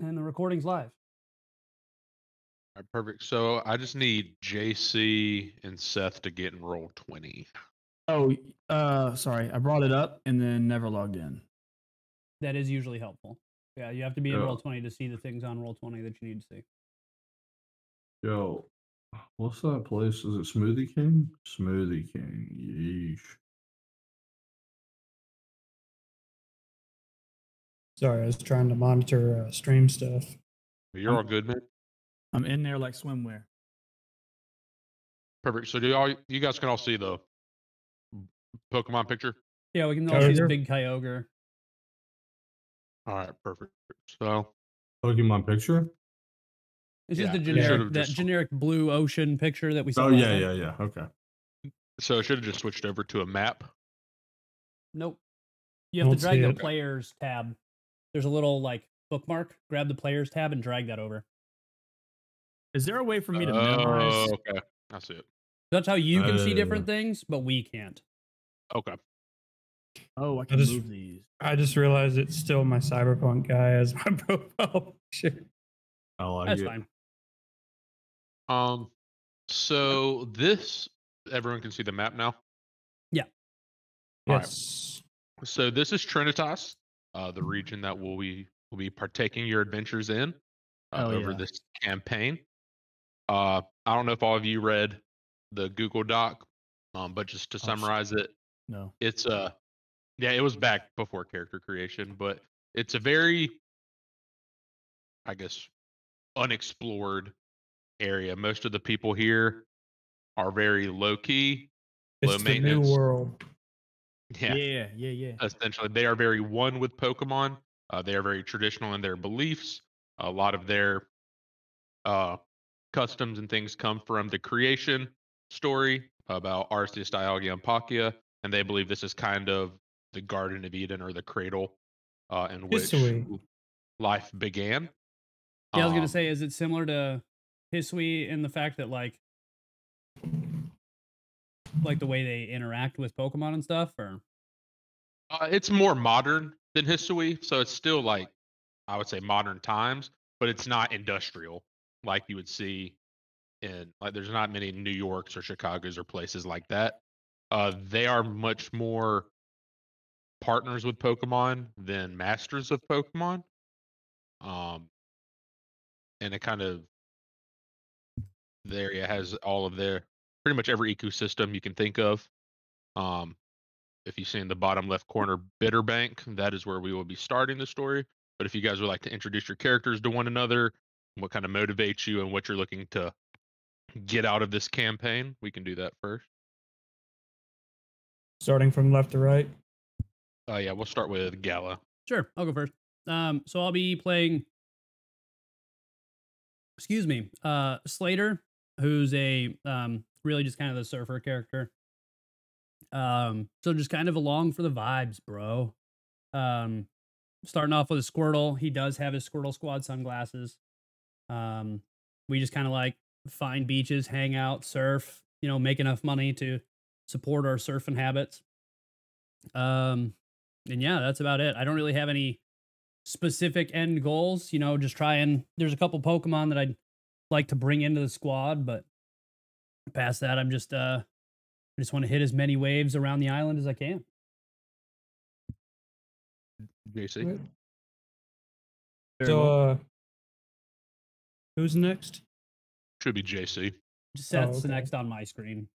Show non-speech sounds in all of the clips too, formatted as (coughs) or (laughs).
and the recording's live. All right, perfect. So I just need JC and Seth to get in roll 20. Oh, uh, sorry, I brought it up and then never logged in. That is usually helpful. Yeah, you have to be in Yeah. roll twenty to see the things on roll twenty that you need to see. Yo, what's that place? Is it Smoothie King? Smoothie King. Yeesh. Sorry, I was trying to monitor uh, stream stuff. You're all good, man. I'm in there like swimwear. Perfect. So do y'all, you guys can all see the Pokemon picture? Yeah, we can all see the big Kyogre. All right, perfect. So Pokemon picture? It's Yeah, just a it generic that just- generic blue ocean picture that we saw. Oh, yeah, time. yeah, yeah. Okay. so I should have just switched over to a map. Nope. You have to Don't drag the it. players tab. There's a little like bookmark. Grab the players tab and drag that over. Is there a way for me to Oh, memorize? okay. I see it. That's how you can see Uh. different things, but we can't. Okay. Oh, I can just- move these. I just realized it's still my cyberpunk guy as my (laughs) profile picture. I like That's it. fine. Um, so this, everyone can see the map now. All right. Yes. So this is Trinitas, uh, the region that will we will be partaking your adventures in uh, Oh, over yeah. this campaign. Uh, I don't know if all of you read the Google Doc, um, but just to sh- summarize it, No. it's uh yeah, it was back before character creation, but it's a very, I guess, unexplored area. Most of the people here are very low key. Low It's the new maintenance. world. Yeah, Yeah, yeah, yeah. essentially they are very one with pokemon uh, they are very traditional in their beliefs a lot of their uh, customs and things come from the creation story about arceus dialga and palkia and they believe this is kind of the garden of eden or the cradle uh, in which Hisui. life began Yeah, I was gonna Um, say, is it similar to Hisui in the fact that like, like the way they interact with Pokemon and stuff, or Uh, it's more modern than Hisui, so it's still like I would say modern times, but it's not industrial like you would see in like there's not many New Yorks or Chicago's or places like that. Uh, they are much more partners with Pokemon than masters of Pokemon. Um, and it kind of the area has all of their pretty much every ecosystem you can think of. Um, if you see in the bottom left corner Bitterbank, that is where we will be starting the story. But if you guys would like to introduce your characters to one another, what kind of motivates you, and what you're looking to get out of this campaign, we can do that first. Starting from left to right. Uh, yeah, we'll start with Gallo. sure, I'll go first. Um, so I'll be playing. Excuse me, uh, Slater, who's a um really just kind of the surfer character. Um, so just kind of along for the vibes, bro. Um, starting off with a Squirtle. He does have his Squirtle Squad sunglasses. Um, we just kind of like find beaches, hang out, surf. You know, make enough money to support our surfing habits. Um, and yeah, that's about it. I don't really have any specific end goals. You know, just try and there's a couple Pokemon that I'd like to bring into the squad, but past that, I'm just uh, I just want to hit as many waves around the island as I can. JC. So, uh, who's next? Should be JC. Just Oh, Seth's okay. next on my screen.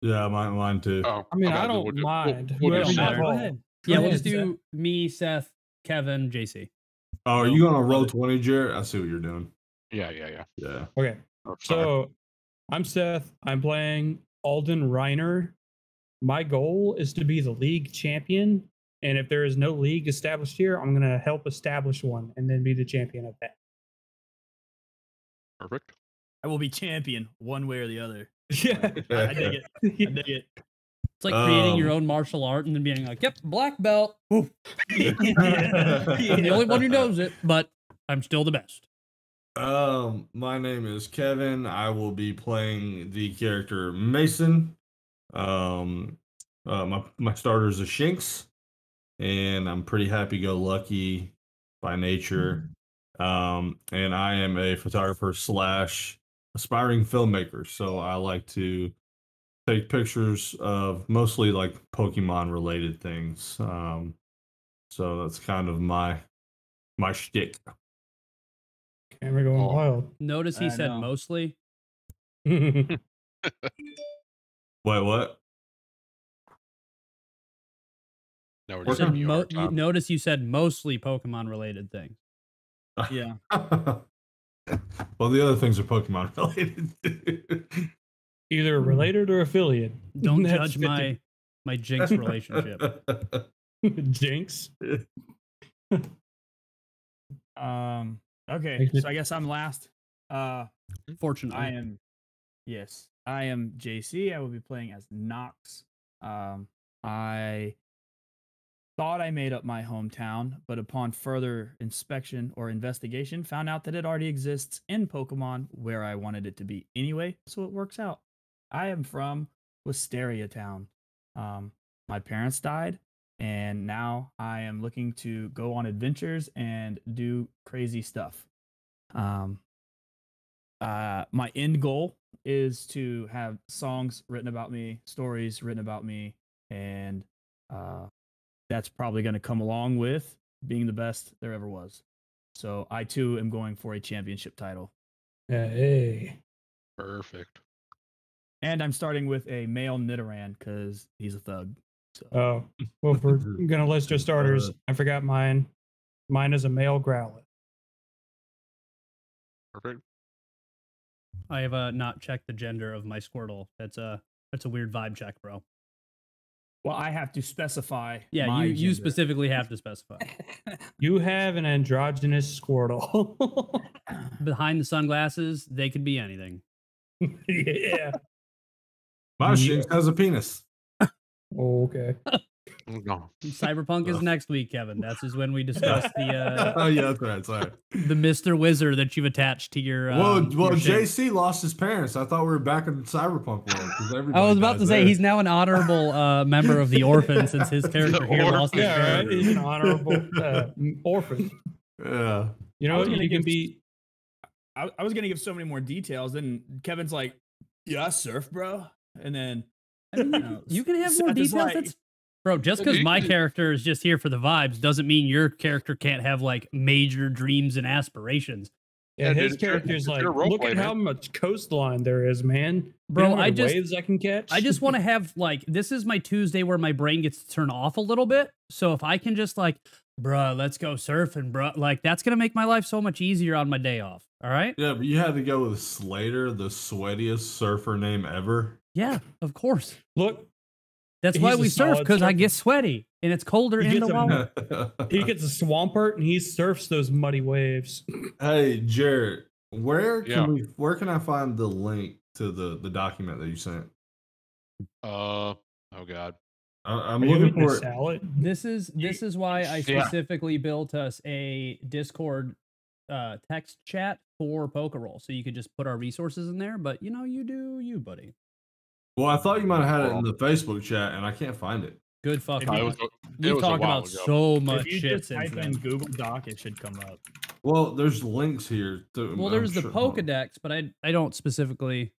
Yeah, mine, mine too. Oh, I mean, okay, I don't we'll do- we'll- mind. we'll do Whoever Don't Seth. matter. Go Go ahead. ahead. Go Yeah, we'll just do me, Seth, Kevin, JC. Oh, are you gonna roll 20, Jared? I see what you're doing. Yeah, yeah, yeah. Yeah. Okay. Oh. So, I'm Seth. I'm playing Alden Reiner. My goal is to be the league champion. And if there is no league established here, I'm going to help establish one and then be the champion of that. perfect. I will be champion one way or the other. (laughs) Yeah. I dig it. I dig it. It's like creating your Um, own martial art and then being like, "Yep, black belt." (laughs) (laughs) Oof. Yeah. The only one who knows it, but I'm still the best. Um, my name is Kevin. I will be playing the character Mason. Um, uh, my my starter is a Shinx, and I'm pretty happy go lucky by nature. Um, and I am a photographer slash aspiring filmmaker. So I like to take pictures of mostly like Pokemon related things. Um, so that's kind of my my shtick. Camera going Oh. wild. Notice he I said know. mostly. Wait, (laughs) what? No, we're You just said giving you a mo- hard you- notice you said mostly Pokemon related things. (laughs) Yeah. (laughs) well, the other things are Pokemon related. Either related or affiliate. Don't That's judge 50 my my Shinx relationship. Shinx. Um. Okay. So I guess I'm last. Uh, Fortunately, I am. Yes, I am JC. I will be playing as Nox. Um, I thought I made up my hometown, but upon further inspection or investigation, found out that it already exists in Pokemon where I wanted it to be anyway. So it works out. I am from Wisteria Town. Um, my parents died, and now I am looking to go on adventures and do crazy stuff. Um, uh, my end goal is to have songs written about me, stories written about me, and uh, that's probably going to come along with being the best there ever was. So I too am going for a championship title, Hey. Perfect. and I'm starting with a male Nidoran because he's a thug. So Oh, well, (laughs) if we're gonna list our starters, I forgot mine. Mine is a male Growlithe. Perfect. I have uh, not checked the gender of my Squirtle. That's a that's a weird vibe check, bro. well, I have to specify. Yeah, my you you gender. specifically have to specify. (laughs) You have an androgynous Squirtle. (laughs) Behind the sunglasses, they could be anything. yeah. My Shinx has a penis. Oh, okay. (laughs) No. (laughs) Cyberpunk is next week, Kevin. That's is when we discuss the (laughs) uh, oh yeah, that's right. Sorry. the Mister Wizard that you've attached to your. Um, well, well, your shit. JC lost his parents. I thought we were back in cyberpunk world. 'cause I was about dies to say he's now an honorable uh, member of the orphan since his character here orphan. lost his Yeah, right. He's an honorable uh, orphan. Yeah. You I know, was you gonna can give- be. I, I was gonna give so many more details, and Kevin's like, "Yeah, I surf, bro," and then I mean, you know, you can have more details. like- That's bro. Just because my character is just here for the vibes doesn't mean your character can't have like major dreams and aspirations. Yeah, Yeah, his dude, character's like, you're a role look at player, how much coastline there is, man. You Bro, know I just- waves I can catch. I just want to have like this is my Tuesday where my brain gets to turn off a little bit. So if I can just like, bruh, let's go surfing, bruh, like that's gonna make my life so much easier on my day off. All right? Yeah, but you had to go with Slater, the sweatiest surfer name ever. Yeah, of course. look. That's why we surf because I get sweaty and it's colder He in gets the a- water. (laughs) He gets a swampert and he surfs those muddy waves. (laughs) hey, Jared, where can Yeah. we? Where can I find the link to the the document that you sent? Uh. Oh God. I, I'm Are looking eating a for salad? This is this is why I Yeah. specifically built us a Discord uh text chat for Pokerole. So you could just put our resources in there, but you know, you do you, buddy. Well, I thought you might have had it in the Facebook chat, and I can't find it. Good fucking you- it was, it We've talked about ago. so much if you shit just since type then. in Google Doc, it should come up. Well, there's links here. To, Well, I'm there's the sure- hold on. Pokedex, but I I don't specifically.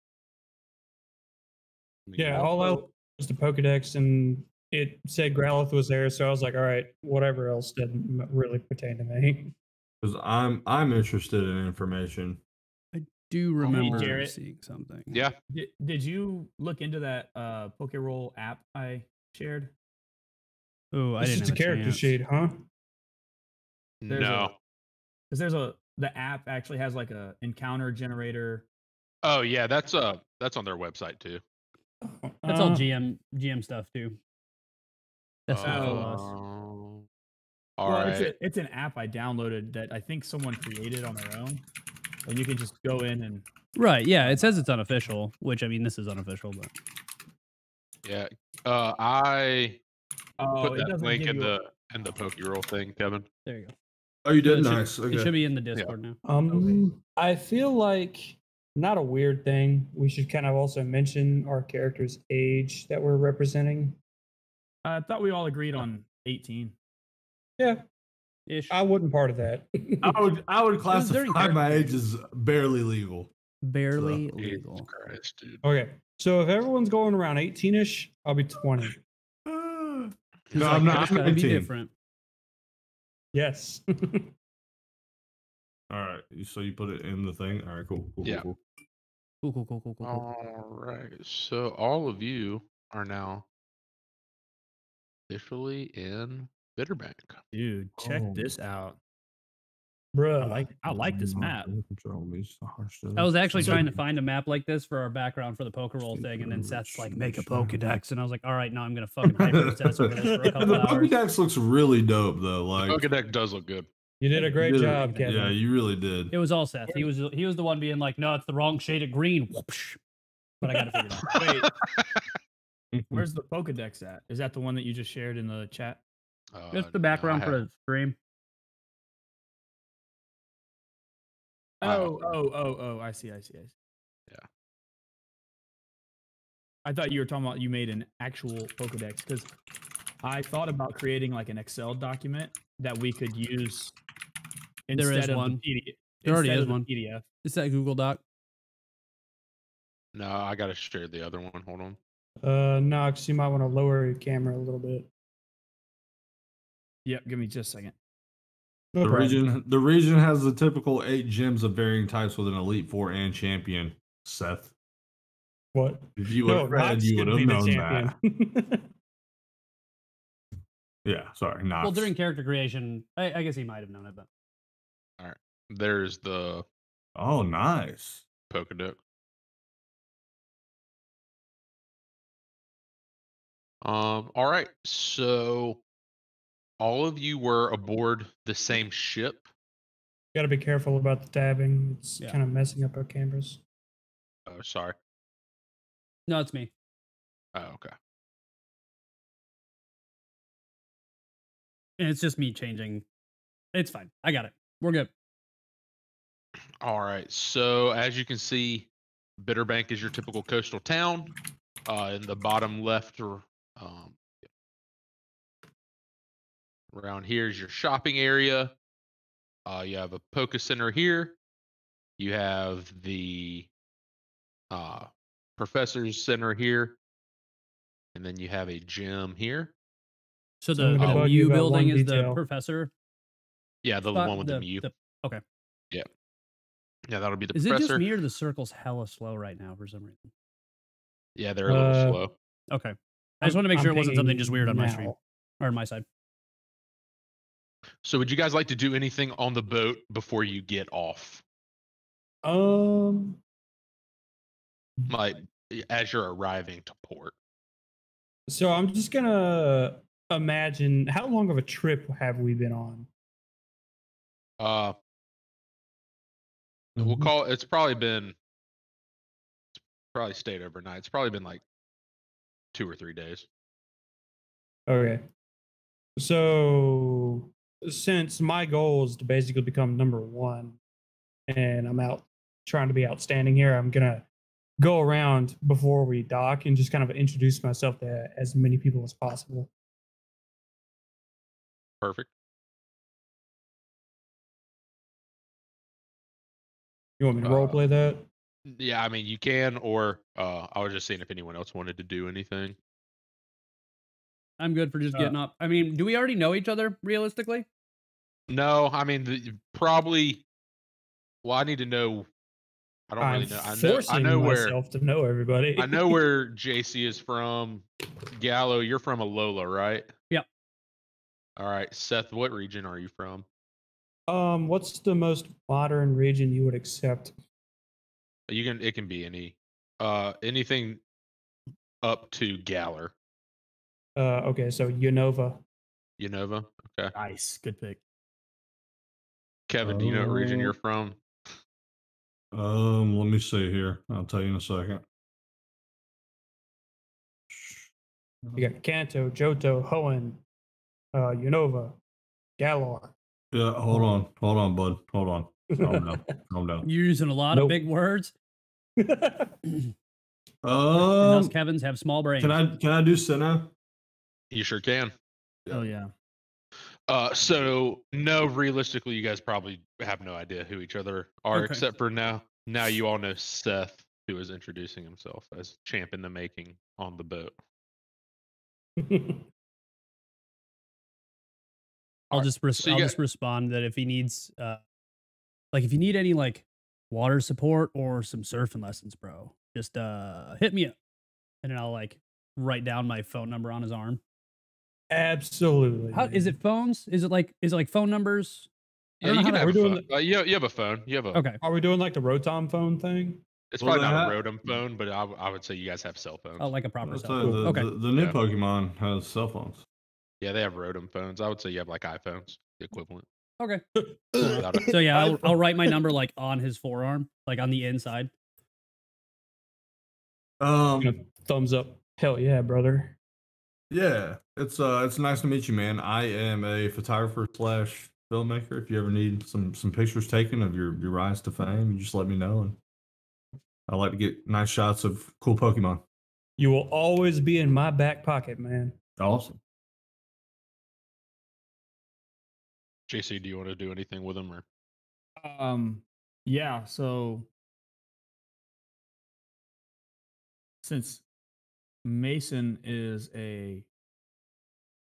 Yeah, all out was the Pokedex, and it said Growlithe was there, so I was like, all right, whatever else didn't really pertain to me. (laughs) Because I'm I'm interested in information. Do remember Jarrett. seeing something. Yeah. Did, did you look into that uh Pokerole app I shared? Oh, I It's didn't just a character chance. sheet, huh? There's No. Because there's a the app actually has like a encounter generator. Oh yeah, that's uh that's on their website too. That's all Uh, GM GM stuff too. That's not Oh. for us. All well, right. it's, a, it's an app I downloaded that I think someone created on their own, and you can just go in and Right. Yeah. It says it's unofficial, which I mean, this is unofficial, but Yeah. Uh, I oh, put that link in you a- the in the Pokerole thing, Kevin. there you go. Oh, you did It should- nice. It should be in the Discord now. Um, I feel like not a weird thing. We should kind of also mention our character's age that we're representing. I thought we all agreed on 18. Yeah, ish. I wasn't part of that. I would I would classify my character age as barely legal. Barely Jesus legal. Christ, dude. okay, so if everyone's going around 18ish, I'll be 20. (laughs) no, He's I'm not. "It's I'm gotta be different. Yes. (laughs) All right. So you put it in the thing. All right. Cool. cool Yeah. Cool, Cool, cool, cool, cool, cool. cool. All right. So all of you are now officially in Bitterbank. Dude, check Oh. this out. Bruh. I like I like this map. I was actually trying to find a map like this for our background for the Pokerole thing, and then Seth's like, "Make a Pokedex," and I was like, "All right, now I'm gonna fucking hyper obsess over this for a (laughs) couple the hours." Pokédex looks really dope though. Like, Pokedex does look good. You did a great really- job, Kevin. Yeah, you really did. It was all Seth. He was he was the one being like, "No, it's the wrong shade of green." Whoopsh. But I got it figured out. (laughs) Wait, where's the Pokedex at? Is that the one that you just shared in the chat? Uh, Just the background I for the stream. Oh, oh, oh, oh! I see, I see, I see. Yeah. I thought you were talking about you made an actual Pokedex because I thought about creating like an Excel document that we could use There is instead of one. the PDF. There already is one. PDF. It's that Google Doc. No, I gotta share the other one. Hold on. Uh, Knox, you might want to lower your camera a little bit. Yep, give me just a second. No the problem. region the region has the typical eight gyms of varying types with an elite four and champion. Seth, What? if you would No, have read, you would have known that. (laughs) Yeah, sorry, not. Well, during character creation, I, I guess he might have known it, but all right. There's the Oh, nice. Pokedex. Um. All right. So, all of you were aboard the same ship. You Got to be careful about the dabbing. It's Yeah. kind of messing up our cameras. Oh, sorry. no, it's me. Oh, okay. And it's just me changing. It's fine. I got it. We're good. All right. So as you can see, Bitterbank is your typical coastal town. Uh, in the bottom left, or um, around here is your shopping area. Uh, you have a Poke Center here. You have the uh, Professor's Center here, and then you have a gym here. So So the, gonna the bug you building one is the professor. Yeah, the spot? one with the, Mew. okay. yeah, Yeah, that'll be the Is it just me or the circle's hella slow right now for some reason? Yeah, they're a little Uh, slow. Okay. I just want to make I'm sure it wasn't something just weird on my stream or on my side. So, would you guys like to do anything on the boat before you get off? Um, like as you're arriving to port. so I'm just gonna imagine how long of a trip have we been on? Uh, we'll Mhm. call it's probably been it's probably stayed overnight. It's probably been like two or three days. Okay. So since my goal is to basically become number one and I'm out trying to be outstanding here, I'm gonna go around before we dock and just kind of introduce myself to as many people as possible. Perfect. You want me to role Uh, play that? Yeah, I mean you can, or uh, I was just seeing if anyone else wanted to do anything. I'm good for just Uh, getting up. I mean, do we already know each other realistically? No, I mean the, probably. Well, I need to know. I don't I'm really know. I know. I forcing know where. myself to know everybody. I know (laughs) where JC is from. Gallo, you're from Alola, right? Yep. All right, Seth, what region are you from? um, what's the most modern region you would accept? You can. It can be any. Uh, anything up to Galar, Uh, okay, so Unova. Unova. Okay. Nice, good pick. Kevin, do you know what region Uh, you're from? Um, let me see here. I'll tell you in a second. You got Kanto, Johto, Hoenn, uh, Unova, Galar. Yeah, hold on, hold on, bud, hold on. Calm down, (laughs) calm down. You're using a lot Nope. of big words. (laughs) and Um, Kevin's have small brains. can I can I do Sinnoh? You sure can. Oh yeah. Uh, so no, realistically, you guys probably have no idea who each other are, Okay. except for now. Now you all know Seth, who is introducing himself as champ in the making on the boat. (laughs) I'll just res- so I'll got- just respond that if he needs uh like if you need any like water support or some surfing lessons, bro, just uh hit me up. And then I'll like write down my phone number on his arm. Absolutely. How is it phones? Is it like is it like phone numbers? Yeah, you can have a We're phone. doing Uh, you, you have a phone. You have a. Okay. Are we doing like the Rotom phone thing? It's Well, probably they not a Rotom phone, but I would say you guys have cell phones. Oh, like a proper cell phone. the, Okay. the, the new Yeah. Pokemon has cell phones. yeah, they have Rotom phones. I would say you have like iPhones, the equivalent. Okay. So yeah, I'll, (laughs) I'll write my number like on his forearm, like on the inside. Um, thumbs up. Hell yeah, brother. Yeah, it's uh, it's nice to meet you, man. I am a photographer slash filmmaker. If you ever need some some pictures taken of your your rise to fame, you just let me know, and I like to get nice shots of cool Pokemon. You will always be in my back pocket, man. Awesome. JC, do you want to do anything with them or? Um, yeah. So since Mason is a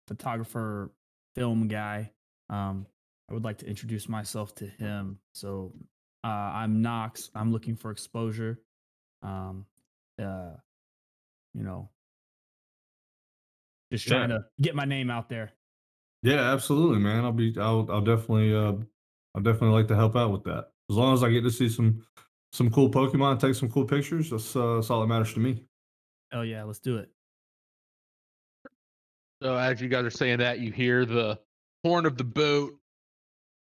photographer, film guy, um, I would like to introduce myself to him. So uh, I'm Knox. I'm looking for exposure. Um, uh, you know, just Yeah. trying to get my name out there. Yeah, absolutely, man. I'll be. I'll. I'll definitely. Uh, I'll definitely like to help out with that. As long as I get to see some some cool Pokemon, take some cool pictures. That's uh, that's all that matters to me. Oh yeah, let's do it. So as you guys are saying that, you hear the horn of the boat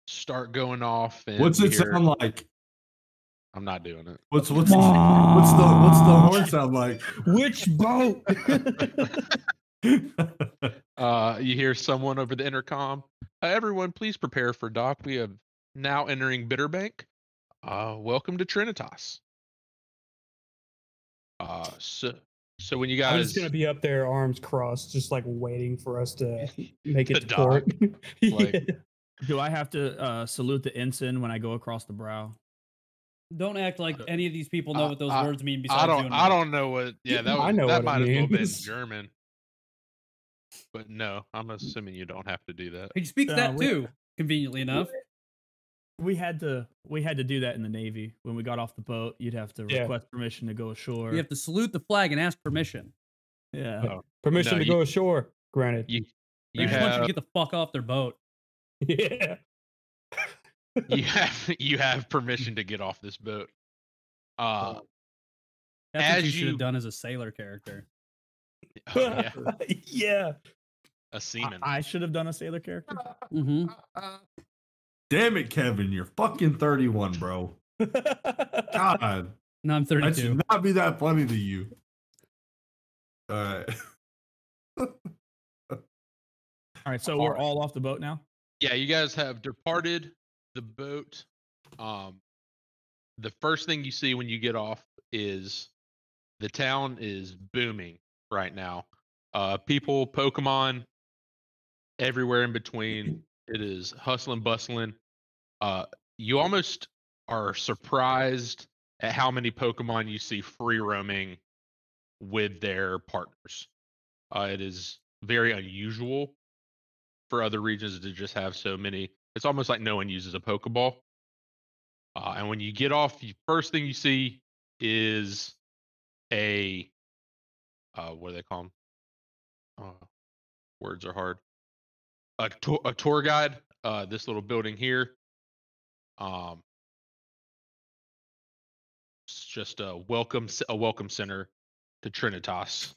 start going off. And What's it hear- sound like? I'm not doing it. What's what's what's the what's the horn (laughs) sound like? Which boat? (laughs) Uh, you hear someone over the intercom. Uh, everyone, please prepare for dock. We have now entering Bitterbank. Uh, welcome to Trinitas. Uh, so so when you guys, I'm just gonna be up there, arms crossed, just like waiting for us to (laughs) make it to port. (laughs) Like- Yeah. Do I have to uh, salute the ensign when I go across the brow? Don't act like any of these people know Uh, what those I- words mean. Besides I don't and I don't know what yeah that (laughs) I know that might as well have been. German. But no, I'm assuming you don't have to do that. He speaks Uh, that we- too. Conveniently enough. We had to we had to do that in the Navy. When we got off the boat, you'd have to Yeah. request permission to go ashore. You have to salute the flag and ask permission. yeah. Oh, Permission No, to you- go ashore. Granted. You They you just want you to get the fuck off their boat. yeah. (laughs) you have you have permission to get off this boat. Uh, That's what As you should have done as a sailor character. (laughs) oh, yeah, (laughs) yeah. a I, seaman. I should have done a sailor character. Mm-hmm. Damn it, Kevin! You're fucking 31, bro. God, No, I'm 32. that should not be that funny to you. All right. (laughs) All right, so we're all off the boat now. yeah, you guys have departed the boat. Um, the first thing you see when you get off is the town is booming right now. Uh, people, Pokemon, everywhere in between. It is hustling, bustling. Uh, you almost are surprised at how many Pokemon you see free roaming with their partners. Uh, it is very unusual for other regions to just have so many. It's almost like no one uses a Pokeball. Uh, and when you get off, the first thing you see is a uh, what do they call them? Uh, words are hard. A tour, a tour guide. Uh, this little building here. Um, it's just a welcome c- a welcome center to Trinitas.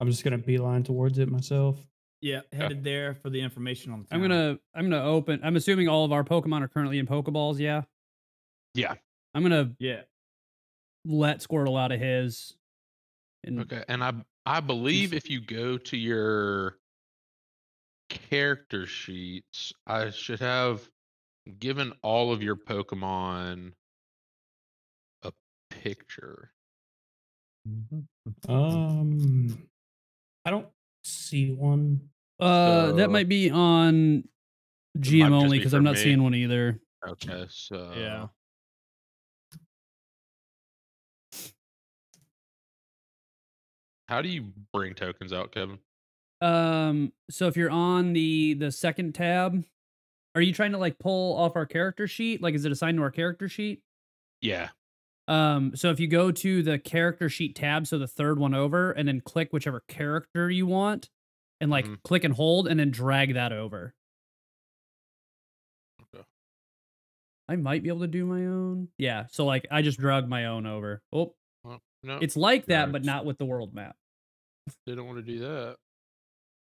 I'm just gonna beeline towards it myself. Yeah, headed there for the information on the. I'm gonna I'm gonna open. I'm assuming all of our Pokemon are currently in Pokeballs. Yeah. Yeah. I'm gonna Yeah. let Squirtle out of his. And Okay, and I I believe if you go to your character sheets, I should have given all of your Pokemon a picture. Um, I don't see one. Uh, that might be on GM only because for I'm not me. seeing one either. Okay, so Yeah. How do you bring tokens out, Kevin? Um, so if you're on the the second tab, are you trying to like pull off our character sheet? Like, is it assigned to our character sheet? Yeah. Um, so if you go to the character sheet tab, so the third one over, and then click whichever character you want, and like Mhm. click and hold, and then drag that over. Okay. I might be able to do my own. Yeah. So like I just drug my own over. Oh, Well, no, it's like that, but not with the world map. didn't want to do that.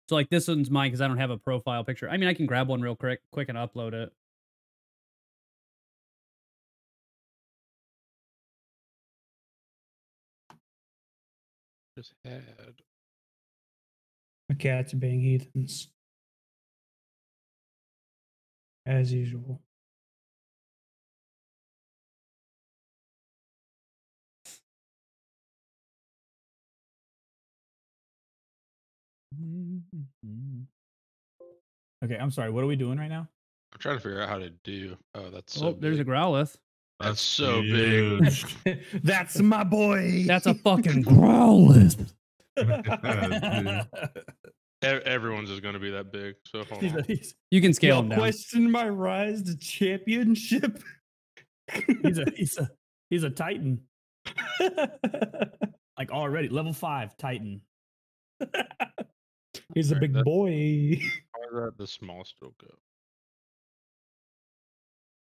So like this one's mine because I don't have a profile picture. I mean, I can grab one real quick, quick and upload it. Just had. My cats being heathens. As usual. Mm-hmm. Okay, I'm sorry. What are we doing right now? I'm trying to figure out how to do. Oh, that's so oh, there's a big. Growlithe. That's so big. (laughs) That's my boy. That's a fucking Growlithe. (laughs) E- Everyone's is going to be that big. So hold on. You can scale Y'all him down. question my rise to championship. (laughs) he's a he's a he's a titan. Like already level five titan. He's a big that- boy. (laughs) How does that the small still go?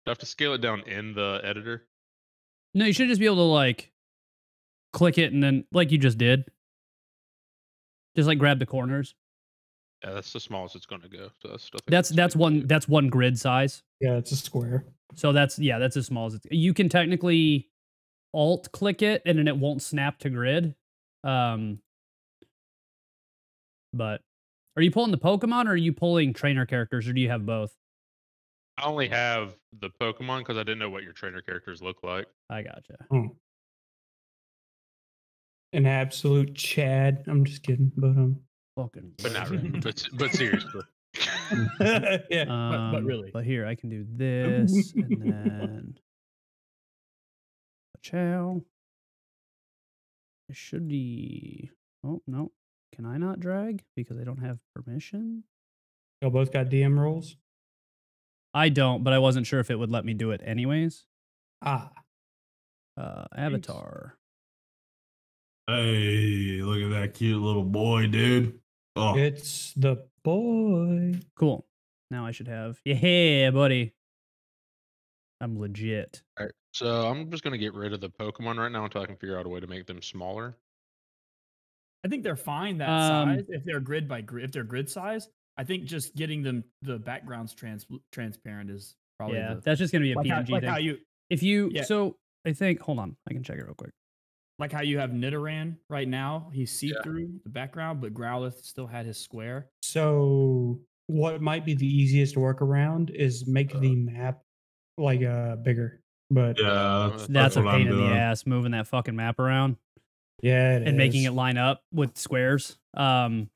Do I have to scale it down in the editor? No, you should just be able to like click it and then like you just did. Just like grab the corners. Yeah, that's the smallest it's going to go. So that's stuff. That's that's one to. that's one grid size. Yeah, it's a square. So that's yeah, that's as small as it's. You can technically alt click it and then it won't snap to grid. Um, but are you pulling the Pokemon or are you pulling trainer characters or do you have both? I only have the Pokemon because I didn't know what your trainer characters look like. I gotcha. An absolute Chad. I'm just kidding, but um, Fucking. But not really. but, (laughs) but seriously. (laughs) yeah. Um, but really. But here I can do this (laughs) and then a chow. It should be. Oh no, can I not drag because I don't have permission? Y'all both got DM roles. I don't, but I wasn't sure if it would let me do it anyways. Ah, Uh, avatar. Hey, look at that cute little boy, dude. Oh, it's the boy. Cool. Now I should have. Yeah, buddy. I'm legit. All right. So I'm just going to get rid of the Pokemon right now until I can figure out a way to make them smaller. I think they're fine that Um, size if they're grid by grid. If they're grid size, I think just getting them the backgrounds trans transparent is probably yeah, the, that's just gonna be a like, how, PNG like thing. how you if you yeah. so I think hold on, I can check it real quick. like how you have Nidoran right now. He's see through the background, but Growlithe still had his square. So, what might be the easiest workaround is make the map like uh bigger. But yeah, yeah, that's, That's, that's a what I'm pain in the ass moving that fucking map around it and making it line up with squares. Um,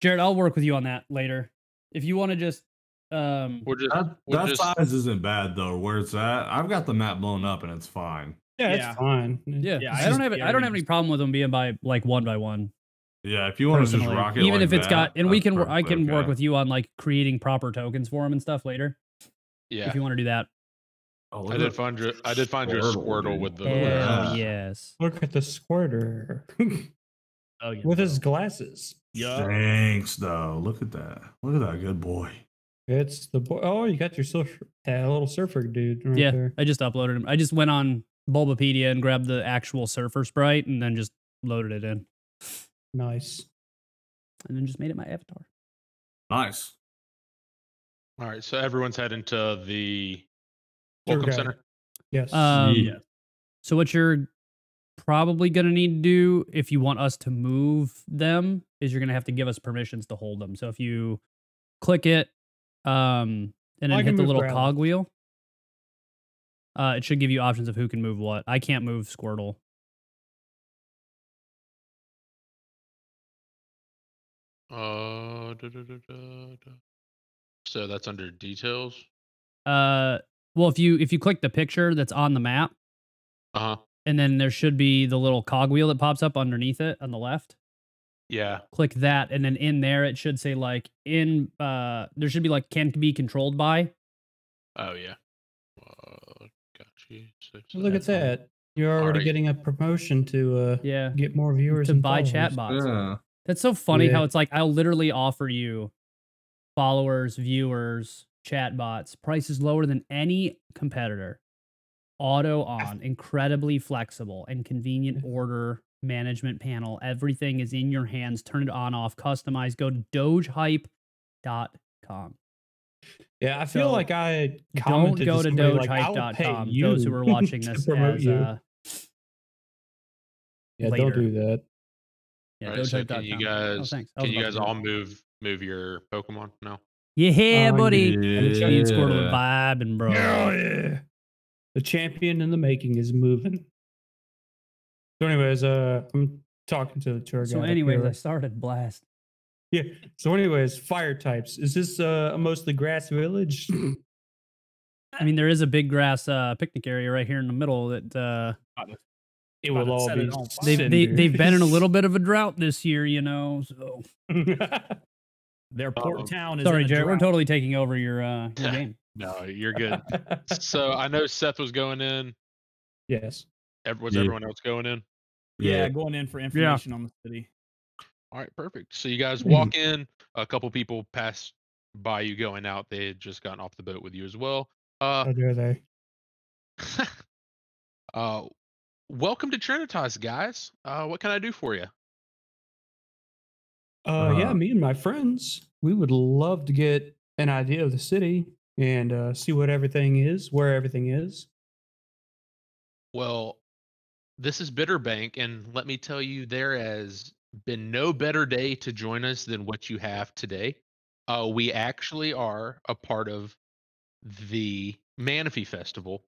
Jared, I'll work with you on that later. If you want to just um, We're just, That, we're that just size isn't bad though. Where it's at, I've got the map blown up and it's fine. Yeah, it's fine. yeah, Yeah, I, I don't have yeah, I don't have any problem with them being by like one by one. Yeah, if you want to just rock it, even like if it's that, got, and we can wor- I perfectly can work with you on like creating proper tokens for them and stuff later yeah. if you want to do that. Oh, I did find you. I did find you a Squirtle, Squirtle with the. Hell Yeah. yes. Look at the squirter (laughs) Oh yeah, with his glasses. Yup. Thanks, though. Look at that. Look at that good boy. It's the boy. Oh, you got your surfer, that little surfer dude right yeah, there. I just uploaded him. I just went on Bulbapedia and grabbed the actual surfer sprite and then just loaded it in Nice. and then just made it my avatar. Nice. All right. So everyone's heading to the Tour welcome guide. center. Yes. Um, Yeah. So what you're probably going to need to do if you want us to move them is you're going to have to give us permissions to hold them. So if you click it um and then hit the little Growlithe. cog wheel, uh it should give you options of who can move what. I can't move Squirtle. Uh, da, da, da, da, da. So that's under details. Uh, well, if you if you click the picture that's on the map, Uh huh. and then there should be the little cogwheel that pops up underneath it on the left. Yeah. Click that, and then in there it should say like in uh there should be like can be controlled by. Oh yeah. Uh, got you. Six, Look at seven. that. You're already Alright. getting a promotion to uh, Yeah, get more viewers to and buy followers. chatbots. Yeah. That's so funny how it's like I'll literally offer you followers, viewers, chatbots, prices lower than any competitor. Auto on, incredibly flexible and convenient order management panel. Everything is in your hands. Turn it on, off, customize. Go to dogehype.com. Yeah, I feel So, like I Don't go to somebody, like, "I'll dogehype.com. Those who are (laughs) watching this promote as uh, yeah, later. don't do that. yeah, All right, so can you Oh, guys thanks. I can you guys all move move your Pokemon? No. Yeah, Oh, buddy. yeah. And the chain scored with Yeah. vibing, bro. yeah. The champion in the making is moving. So, anyways, uh, I'm talking to the tour guide. So, anyways, here. I started blast. yeah. So, anyways, fire types. Is this uh, mostly grass village? (clears throat) I mean, there is a big grass uh, picnic area right here in the middle that uh, it will all be. it on fire. they've, they, they've been in a (laughs) little bit of a drought this year, you know. So (laughs) Their Uh-oh. port town is. sorry, in Jared, we're totally taking over your uh, your (laughs) game. No, you're good. (laughs) so I know Seth was going in. yes. Ev- Was Yeah. everyone else going in? Yeah, going in for information on the city. All right, perfect. So you guys Mhm. walk in. A couple people pass by you going out. They had just gotten off the boat with you as well. Uh, How dare they? (laughs) uh, welcome to Trinitas, guys. Uh, what can I do for you? Uh, yeah, Uh, me and my friends, we would love to get an idea of the city and uh, see what everything is, where everything is. Well, this is Bitterbank, and let me tell you, there has been no better day to join us than what you have today. Uh, we actually are a part of the Manaphy Festival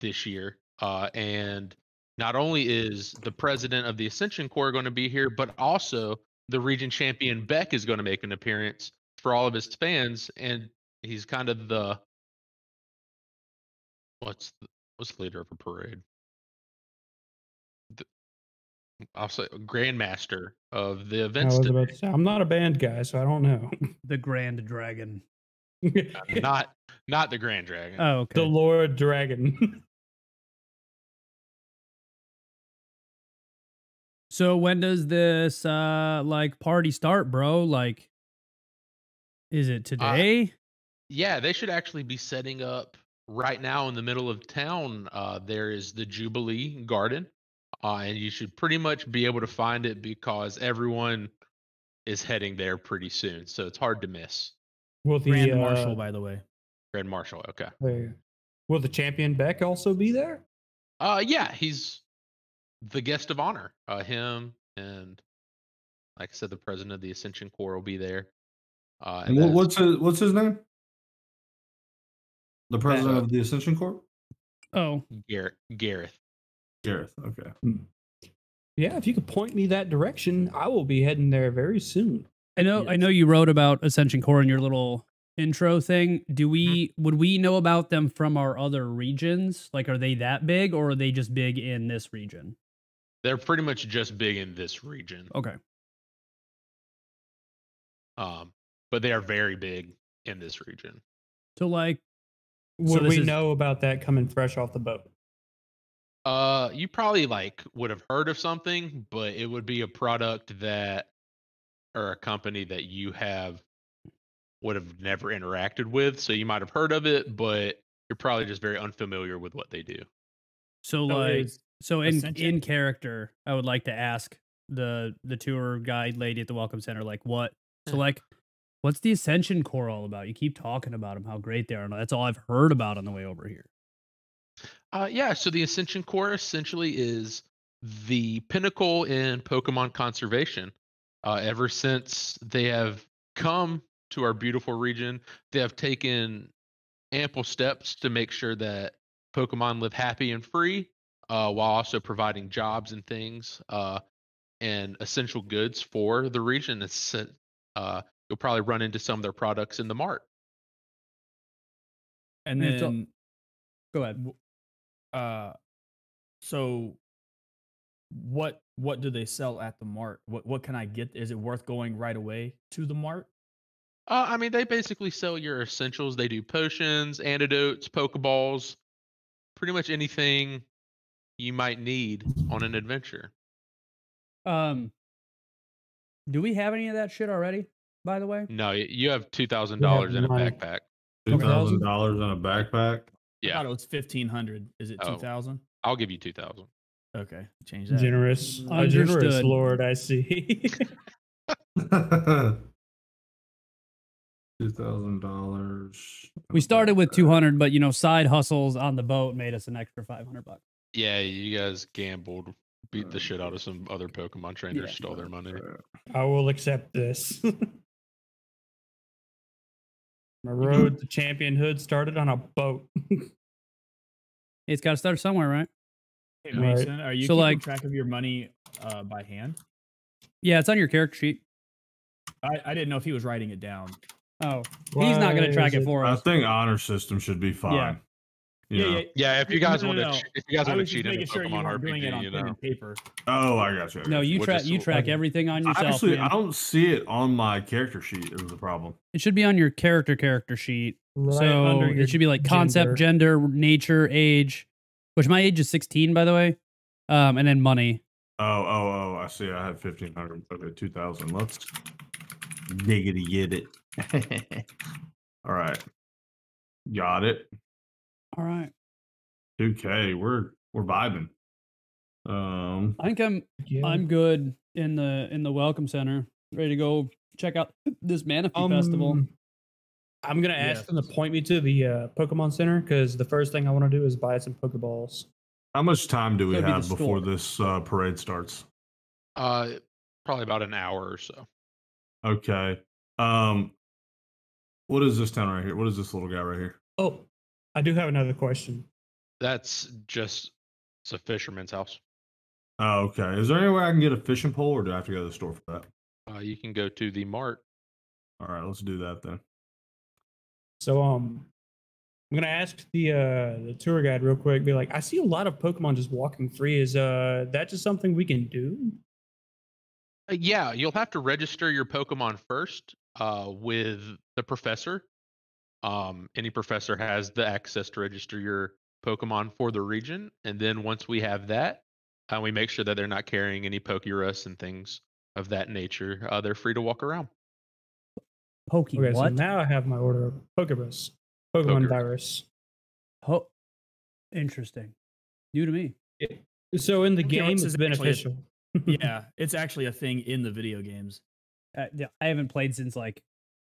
this year, uh, and not only is the president of the Ascension Corps going to be here, but also the region champion Beck is going to make an appearance for all of his fans, and he's kind of the what's the, what's the leader of a parade? I'll say grandmaster of the events. today. about say, I'm not a band guy, so I don't know. (laughs) The Grand Dragon. (laughs) Uh, not not the Grand Dragon. Oh, okay. the Lord Dragon. (laughs) so when does this uh like party start, bro? Like, is it today? yeah, they should actually be setting up right now in the middle of town. Uh, there is the Jubilee Garden, uh, and you should pretty much be able to find it because everyone is heading there pretty soon. So it's hard to miss. will the Grand uh, Marshal, by the way. Grand Marshal. Okay. uh, will the champion Beck also be there? Uh, yeah, he's the guest of honor. Uh, him and like I said, the president of the Ascension Corps will be there. Uh, And and what, what's his What's his name? The president Uh, of the Ascension Corps, Oh, Gareth. Gareth. Gareth. Okay. Yeah, if you could point me that direction, I will be heading there very soon. I know. I know you wrote about Ascension Corps in your little intro thing. Do we Mm-hmm. would we know about them from our other regions? Like, are they that big, or are they just big in this region? They're pretty much just big in this region. Okay. Um, but they are very big in this region. So like, what this we is- know about that coming fresh off the boat? Uh, you probably like would have heard of something, but it would be a product that or a company that you have would have never interacted with. So you might have heard of it, but you're probably just very unfamiliar with what they do. so So like, is so in in character, I would like to ask the the tour guide lady at the welcome center, like, what? So like, what's the Ascension Corps all about? You keep talking about them, how great they are, and that's all I've heard about on the way over here. Uh, yeah, so the Ascension Corps essentially is the pinnacle in Pokemon conservation. Uh, ever since they have come to our beautiful region, they have taken ample steps to make sure that Pokemon live happy and free, uh, while also providing jobs and things uh, and essential goods for the region. It's, uh, you'll probably run into some of their products in the mart. And And all- then Go ahead. uh so what what do they sell at the mart what what can i get is it worth going right away to the mart Uh, I mean, they basically sell your essentials. They do potions, antidotes, pokeballs, pretty much anything you might need on an adventure. Um, do we have any of that shit already? By the way, No, you have two thousand dollars in a money. backpack. Two thousand dollars in a backpack. i Yeah, thought it was 1500 is it Oh. 2000 I'll give you two thousand. okay change that Generous. A generous lord, I see. (laughs) (laughs) Two thousand dollars. we started with 200, but you know, side hustles on the boat made us an extra 500 bucks. Yeah, you guys gambled, beat the Uh, shit out of some other Pokemon trainers, Yeah. stole their money. I will accept this. (laughs) My (laughs) road to championhood started on a boat. (laughs) It's got to start somewhere, right? hey, Right. mason are you So, keeping like- track of your money uh by hand Yeah, it's on your character sheet. i i didn't know if he was writing it down Oh, he's not going to track is it for us. I think honor system should be fine. You know? Yeah, if you guys no, want to, no. if you guys I want to cheat in making sure you Pokemon weren't doing it on you know, paper Oh, I got you. I got No, you track you track okay. everything on I yourself. Actually, man. I don't see it on my character sheet. Is the problem? It should be on your character character sheet. Right so under it should be like concept, gender, nature, age, which my age is 16, by the way. Um, and then money. Oh, oh, oh! I see. I had fifteen hundred. Okay, two thousand. Let's diggity get it. (laughs) All right, got it. All right. Two K. We're we're vibing. Um, I think I'm Yeah. I'm good in the in the welcome center. Ready to go check out (laughs) this Manaphy festival. Um, I'm gonna ask Yes. them to point me to the uh, Pokemon Center because the first thing I want to do is buy some Pokeballs. how much time do we That'd be have before store. this uh, parade starts? uh, probably about an hour or so. Okay. Um, what is this town right here? What is this little guy right here? Oh, I do have another question. That's just it's a fisherman's house. Oh, okay. Is there any way I can get a fishing pole, or do I have to go to the store for that? Uh, you can go to the mart. All right, let's do that then. So um, I'm gonna ask the uh the tour guide real quick. Be like, I see a lot of Pokemon just walking free. Is uh that just something we can do? Uh, yeah, you'll have to register your Pokemon first uh, with the professor. Um, any professor has the access to register your Pokemon for the region, and then once we have that, uh, we make sure that they're not carrying any Pokerus and things of that nature. Uh, they're free to walk around. Pokey Okay, so now I have my order of Pokebus, Pokemon Poker. virus. Po- Interesting. New to me. So in the Okay, game, it's is a- beneficial. (laughs) yeah it's actually a thing in the video games Uh, yeah, I haven't played since like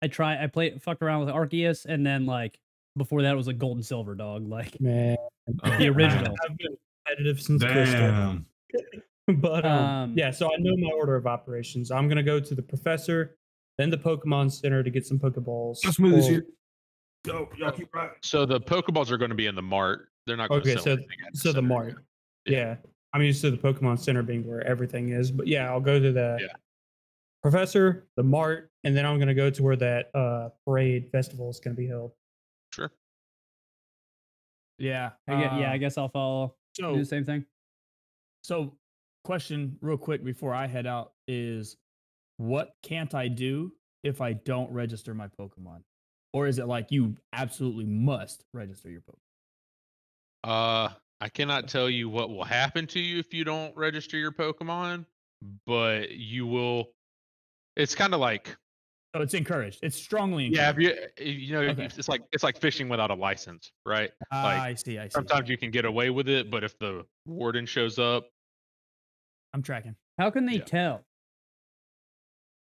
I try I played fucked around with Arceus and then like before that was like Gold and Silver Dog (laughs) like Man, Oh, the original. I've been competitive since Crystal. Damn. (laughs) But um, Um, yeah, so I know my order of operations. I'm gonna go to the professor, then the Pokemon Center to get some Pokeballs. Just move this or- here. Go. Y'all keep right. So the Pokeballs are going to be in the mart. They're not going to Okay, sell so anything at so the center. mart. Yeah. I'm used to the Pokemon Center being where everything is, but yeah, I'll go to the Yeah. Professor, the mart, and then I'm gonna go to where that uh parade festival is gonna be held. Sure. yeah I get, yeah, I uh, guess I'll follow do the same thing. So, question real quick before I head out is what can't I do if I don't register my Pokemon? Or is it like you absolutely must register your Pokemon? Uh, I cannot tell you what will happen to you if you don't register your Pokemon, but you will. It's kind of like So it's encouraged. It's strongly encouraged. yeah, if you you know Okay. it's like it's like fishing without a license, right? Ah, like, I see. I see. Sometimes you can get away with it, but if the warden shows up, I'm tracking. How can they Yeah. tell?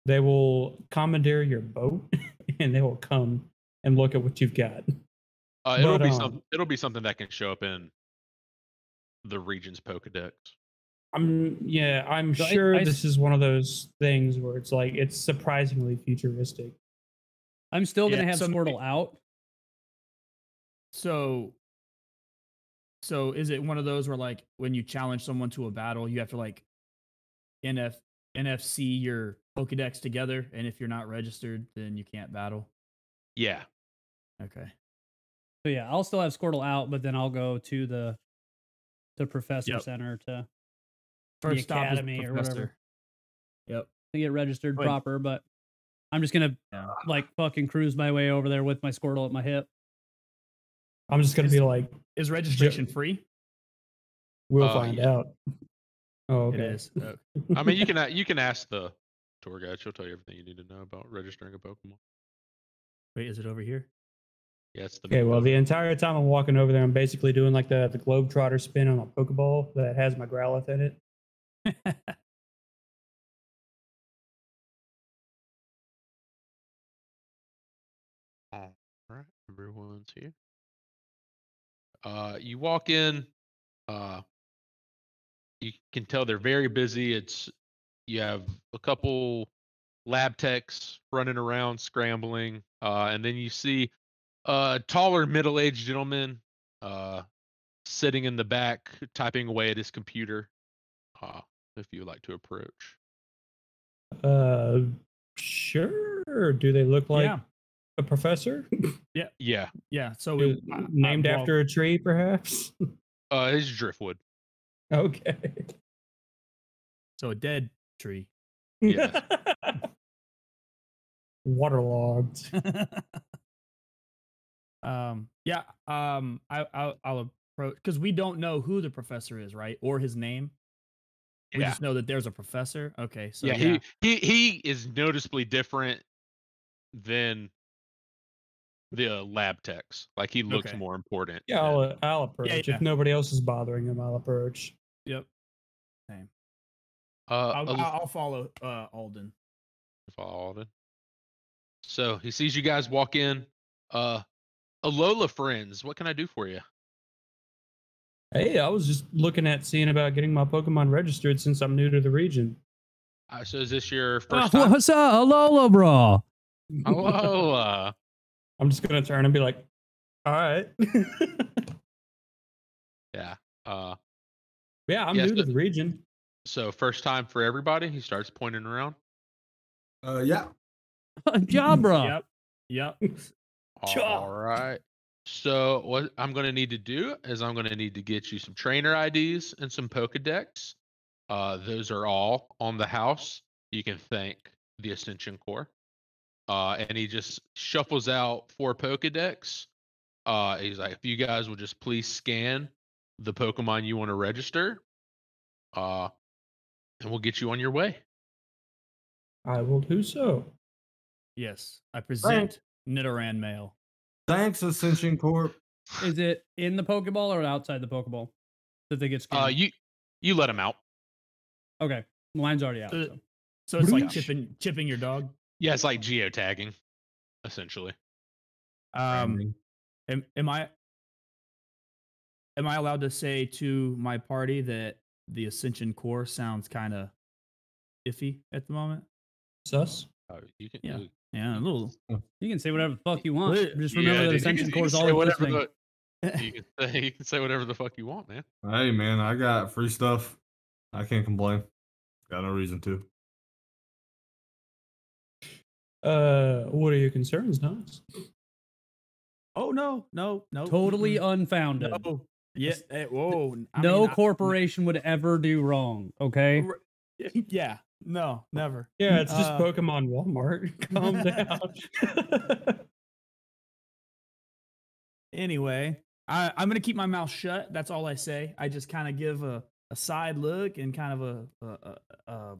They will commandeer your boat (laughs) and they will come and look at what you've got. uh, it'll But, be um, some it'll be something that can show up in the region's Pokedex. I'm yeah, I'm So I- sure this is one of those things where it's like it's surprisingly futuristic. I'm still gonna Yeah, have so maybe- Squirtle out. So, so is it one of those where like when you challenge someone to a battle, you have to like NF NFC your Pokedex together, and if you're not registered, then you can't battle. Yeah. Okay. So yeah, I'll still have Squirtle out, but then I'll go to the the Professor Yep. Center to First stop is academy or whatever. Yep. to get registered Good. proper. But I'm just gonna Yeah. like fucking cruise my way over there with my Squirtle at my hip. I'm just gonna be like, Is registration free? we'll Uh, find yeah. out. Oh, okay. It is. Okay. (laughs) I mean, you can you can ask the tour guide. She'll tell you everything you need to know about registering a Pokemon. Wait, is it over here? Yeah, it's the Okay, well, Pokemon. the entire time I'm walking over there, I'm basically doing like the the Globetrotter spin on a Pokeball that has my Growlithe in it. (laughs) All right, everyone's here. Uh, you walk in. Uh, you can tell they're very busy. It's you have a couple lab techs running around scrambling, uh, and then you see a taller middle-aged gentleman uh, sitting in the back typing away at his computer. Uh, if you would like to approach. Uh, sure. Do they look like yeah. a professor? Yeah, Yeah. Yeah. So we, I- I named walk- after a tree, perhaps? (laughs) uh, it's Driftwood. okay. So a dead tree. Yeah. (laughs) Waterlogged. (laughs) um. Yeah. Um. I. I'll, I'll approach because we don't know who the professor is, right? Or his name. We Yeah. just know that there's a professor. Okay. So yeah, he he he is noticeably different than the uh, lab techs. Like he looks Okay. more important. Yeah, I'll, I'll approach. yeah. If nobody else is bothering him, I'll approach. Yep. Same. uh, I'll, Al- I'll follow uh Alden. Follow Alden. So he sees you guys walk in. Uh, Alola friends, what can I do for you? Hey, I was just looking at seeing about getting my Pokemon registered since I'm new to the region. Uh, so is this your Uh, first time? what's up, Alola, bro? Alola. I'm just gonna turn and be like, all right. (laughs) Yeah. Uh, yeah, I'm Yes, new to the region. so first time for everybody. He starts pointing around. Uh, yeah. (laughs) Jabra. Yep. Yep. (laughs) All right. So what I'm going to need to do is I'm going to need to get you some trainer IDs and some Pokedex. Uh, those are all on the house. You can thank the Ascension Corps. Uh, and he just shuffles out four Pokedex. Uh, he's like, if you guys will just please scan the Pokemon you want to register, uh, and we'll get you on your way. I will do so. Yes. I present Nidoran male. Thanks, Ascension Corps. Is it in the Pokeball or outside the Pokeball that they get scanned? Uh, you you let him out. okay, mine's already out. Uh, so. So it's like chipping chipping your dog. Yeah, it's like geotagging, essentially. Um am, am I am I allowed to say to my party that the Ascension Corps sounds kind of iffy at the moment? Sus. Uh, you can, Yeah. you- Yeah, a little. You can say whatever the fuck you want. Wait, Just Yeah, remember that dude, you Ascension can- you Core's can always whatever listening. the- (laughs) (laughs) you can say you can say whatever the fuck you want, man. Hey, man, I got free stuff. I can't complain. Got no reason to. Uh, what are your concerns, Knox? Oh no, no, no. Totally unfounded. no. Yeah. eh, whoa. I no mean, I- corporation would ever do wrong. Okay. Yeah. No, never. Yeah, it's just Uh, Pokemon Walmart. (laughs) Calm down. (laughs) Anyway, I, I'm gonna keep my mouth shut. That's all I say. I just kind of give a, a side look and kind of a, a, a, a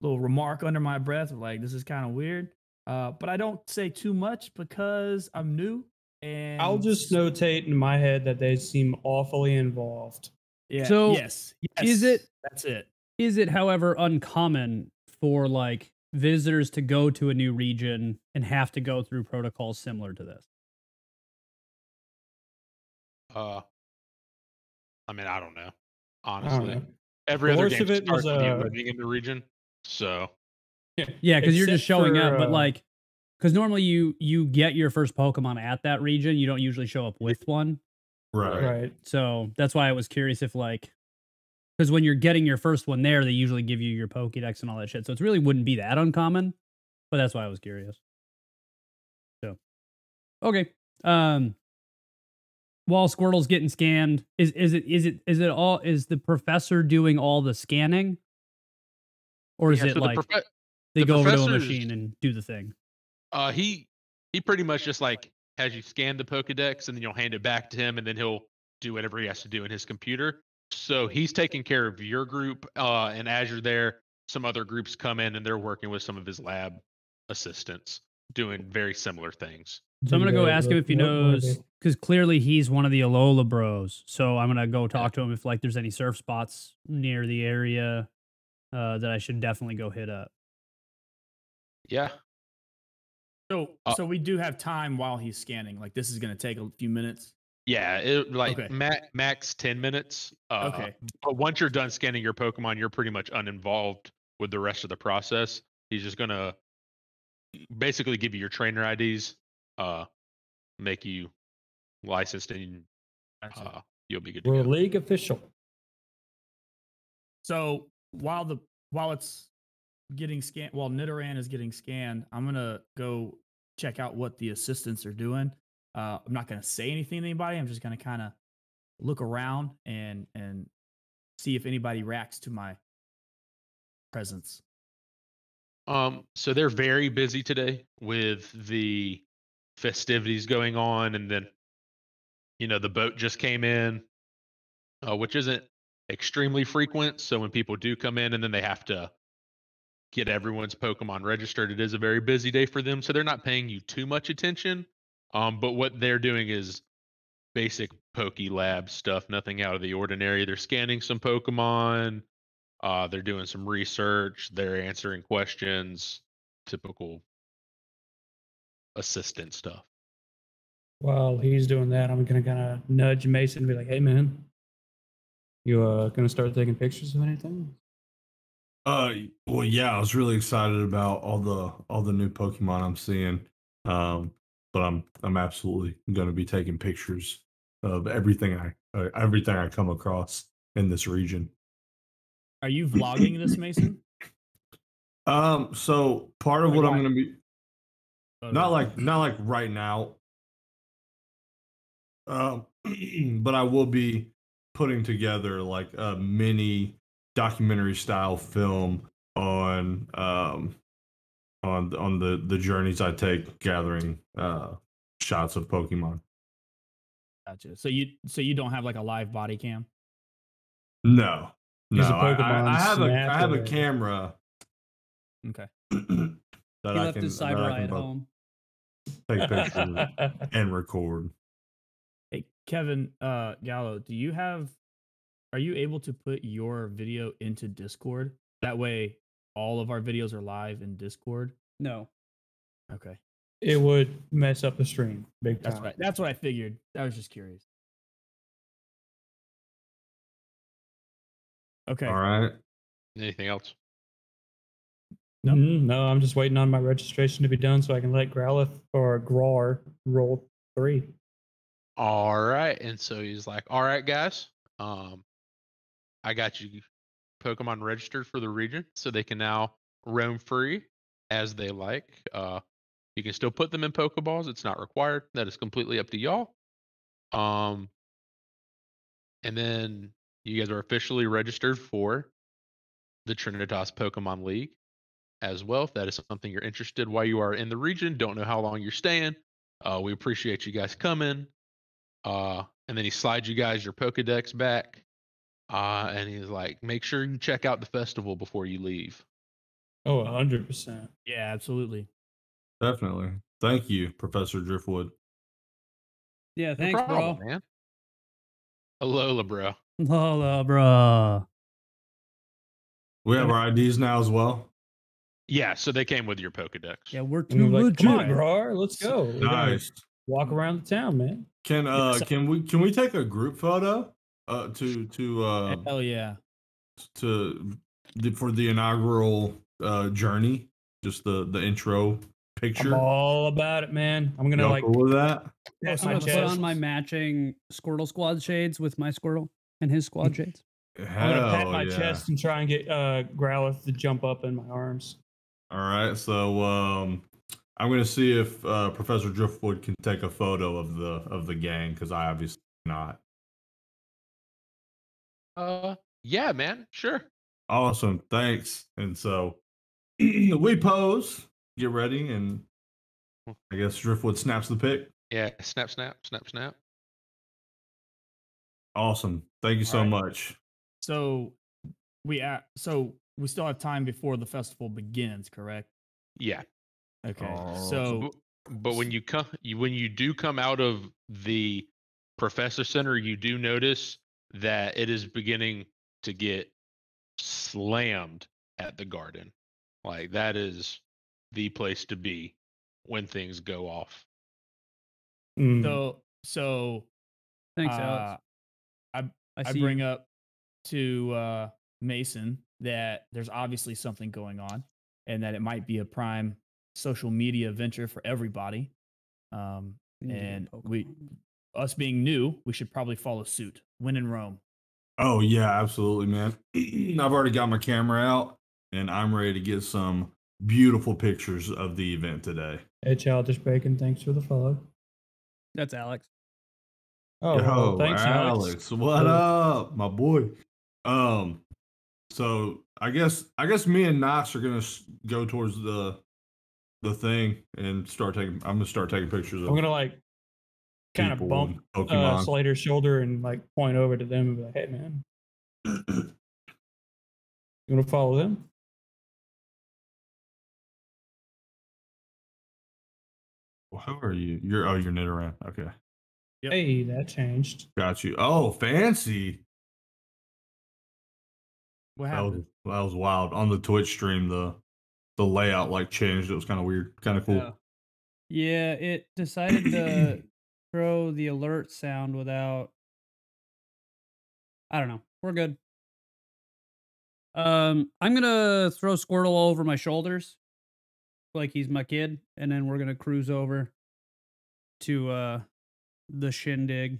little remark under my breath, like this is kind of weird. Uh, but I don't say too much because I'm new. And I'll just notate in my head that they seem awfully involved. Yeah. So, yes. yes. is it- That's it. Is it, however, uncommon for like visitors to go to a new region and have to go through protocols similar to this? Uh, I mean, I don't know. I don't Honestly, know. every The other worst game of it starts with you uh, living in the region. So Yeah, because you're just showing for, up, but uh, like, because normally you you get your first Pokemon at that region. You don't usually show up with one, Right. Right. so that's why I was curious if like Because when you're getting your first one there, they usually give you your Pokédex and all that shit. So it really wouldn't be that uncommon. But that's why I was curious. So, okay. Um, while Squirtle's getting scanned, is is it is it is it all is the professor doing all the scanning, or is Yeah, it so the like profe- they the go over to a machine and do the thing? Uh, he he pretty much just like has you scan the Pokedex and then you'll hand it back to him and then he'll do whatever he has to do in his computer. So he's taking care of your group, uh, and as you're there, some other groups come in and they're working with some of his lab assistants doing very similar things. So I'm gonna go ask him if he knows, because clearly he's one of the Alola Bros. So I'm gonna go talk to him if like there's any surf spots near the area uh, that I should definitely go hit up. Yeah. So, Uh, so we do have time while he's scanning. Like this is going to take a few minutes. Yeah, it like Okay. ma- max ten minutes. Uh, Okay. But once you're done scanning your Pokemon, you're pretty much uninvolved with the rest of the process. He's just gonna basically give you your trainer IDs, uh, make you licensed, and Gotcha. uh, you'll be good to We're a go. league official. So while the while it's getting scanned, while Nidoran is getting scanned, I'm gonna go check out what the assistants are doing. Uh, I'm not gonna say anything to anybody. I'm just gonna kind of look around and and see if anybody reacts to my presence. Um, so they're very busy today with the festivities going on, and then you know the boat just came in, uh, which isn't extremely frequent. So when people do come in, and then they have to get everyone's Pokemon registered, it is a very busy day for them. So they're not paying you too much attention. Um, but what they're doing is basic Poke Lab stuff, nothing out of the ordinary. They're scanning some Pokemon. Uh, they're doing some research. They're answering questions. Typical assistant stuff. While he's doing that, I'm gonna kind of nudge Mason and be like, "Hey, man, you uh gonna start taking pictures of anything?" Uh, well, yeah, I was really excited about all the all the new Pokemon I'm seeing. Um, but I'm I'm absolutely going to be taking pictures of everything I uh, everything I come across in this region. Are you vlogging this, Mason? (clears throat) Um, so part of Like what I'm going to be Oh, not no. like not like right now. Um, (clears throat) but I will be putting together like a mini documentary style film on um on on the the journeys I take gathering uh shots of Pokemon. Gotcha. So you so you don't have like a live body cam? No, no, Use a I, I, Pokemon I have a Snap I have a camera Okay. (clears throat) that he I left can his that cyber eye at home. take (laughs) pictures and record. Hey, Kevin uh, Gallo, do you have? Are you able to put your video into Discord? That way, all of our videos are live in Discord. No. Okay, it would mess up the stream big time. that's what I, that's what I figured. I was just curious. Okay, All right. Anything else? No. Mhm, no, I'm just waiting on my registration to be done so I can let Growlithe or Grar roll three. All right. And so he's like, All right, guys. Um, I got you Pokemon registered for the region, so they can now roam free as they like. Uh you can still put them in Pokeballs. It's not required. That is completely up to y'all. Um and then you guys are officially registered for the Trinitas Pokemon League as well. If that is something you're interested while you are in the region, don't know how long you're staying. Uh, we appreciate you guys coming. Uh, and then he slides you guys your Pokedex back. Uh, and he's like, make sure you check out the festival before you leave. Oh, 100%. yeah, absolutely. Definitely. Thank you, Professor Driftwood. Yeah, No thanks, problem, bro. man. Alola, bro. Lola, bro. We have our IDs now as well. Yeah, so they came with your Pokedex. Yeah, we're too we're like, legit. Come on, Grar, let's go. Nice. Walk around the town, man. Can uh can we can we take a group photo uh to to uh Hell yeah. to the, for the inaugural uh journey? Just the the intro I'm picture. all about it, man. I'm gonna Y'all like cool with that? I'm gonna put on my matching Squirtle squad shades with my Squirtle and his squad shades. Hell I'm gonna pat my yeah. chest and try and get uh Growlithe to jump up in my arms. All right, so um, I'm gonna see if uh, Professor Driftwood can take a photo of the of the gang because I obviously not. Uh, yeah, man, sure. Awesome, thanks. And so (clears throat) we pose, get ready, and I guess Driftwood snaps the pic. Yeah, snap, snap, snap, snap. Awesome, thank you so Alright. much. So we at so we still have time before the festival begins, correct? Yeah. Okay. Oh, so But, but when you come, you, when you do come out of the Professor Center, you do notice that it is beginning to get slammed at the Garden. Like that is the place to be when things go off. Mm. so so Thanks, uh, Alex. I I I see. bring up to uh, Mason that there's obviously something going on, and that it might be a prime social media venture for everybody. Um, Indeed, and we, Pokemon. Us being new, we should probably follow suit. Win in Rome. Oh yeah, absolutely, man. (clears throat) I've already got my camera out, and I'm ready to get some beautiful pictures of the event today. Hey, Childish Bacon, thanks for the follow. That's Alex. Oh, well, thanks, Alex. Alex. What up, my boy? Um, so I guess I guess me and Knox are gonna go towards the the thing and start taking. I'm gonna start taking pictures of. I'm gonna like kind of bump uh, Slater's shoulder and like point over to them and be like, "Hey, man, (clears throat) you want to follow them?" Well, Who are you? You're oh, you're Nidoran. Okay, Yep. Hey, that changed. got you. Oh, fancy. What That was, happened? that was wild. On the Twitch stream, the the layout like changed. It was kind of weird, kind of cool. Yeah. Yeah, it decided to throw the alert sound without. I don't know. We're good. Um, I'm gonna throw Squirtle over my shoulders, like he's my kid, and then we're gonna cruise over to uh the shindig.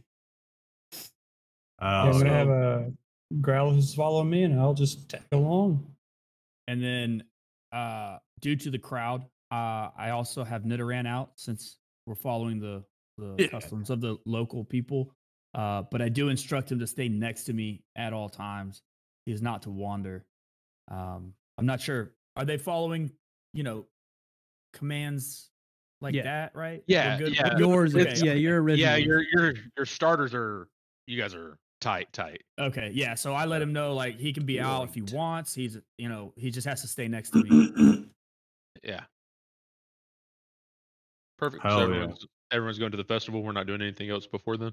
Uh, I'm so- gonna have a Growlithe follow me, and I'll just tag along. And then, uh, due to the crowd, uh, I also have Nidoran out since we're following the the Yeah. customs of the local people. Uh, but I do instruct him to stay next to me at all times. He is not to wander. Um, I'm not sure. Are they following, you know, commands like Yeah. that? Right? Yeah, good- yeah. Yours, Okay. yeah, your original. Yeah, your your your starters are you guys are tight, tight. Okay, yeah. So I let him know like he can be out if he wants. He's you know he just has to stay next to me. (clears throat) Yeah. Perfect. Hell so yeah. Everyone's everyone's going to the festival. We're not doing anything else before then.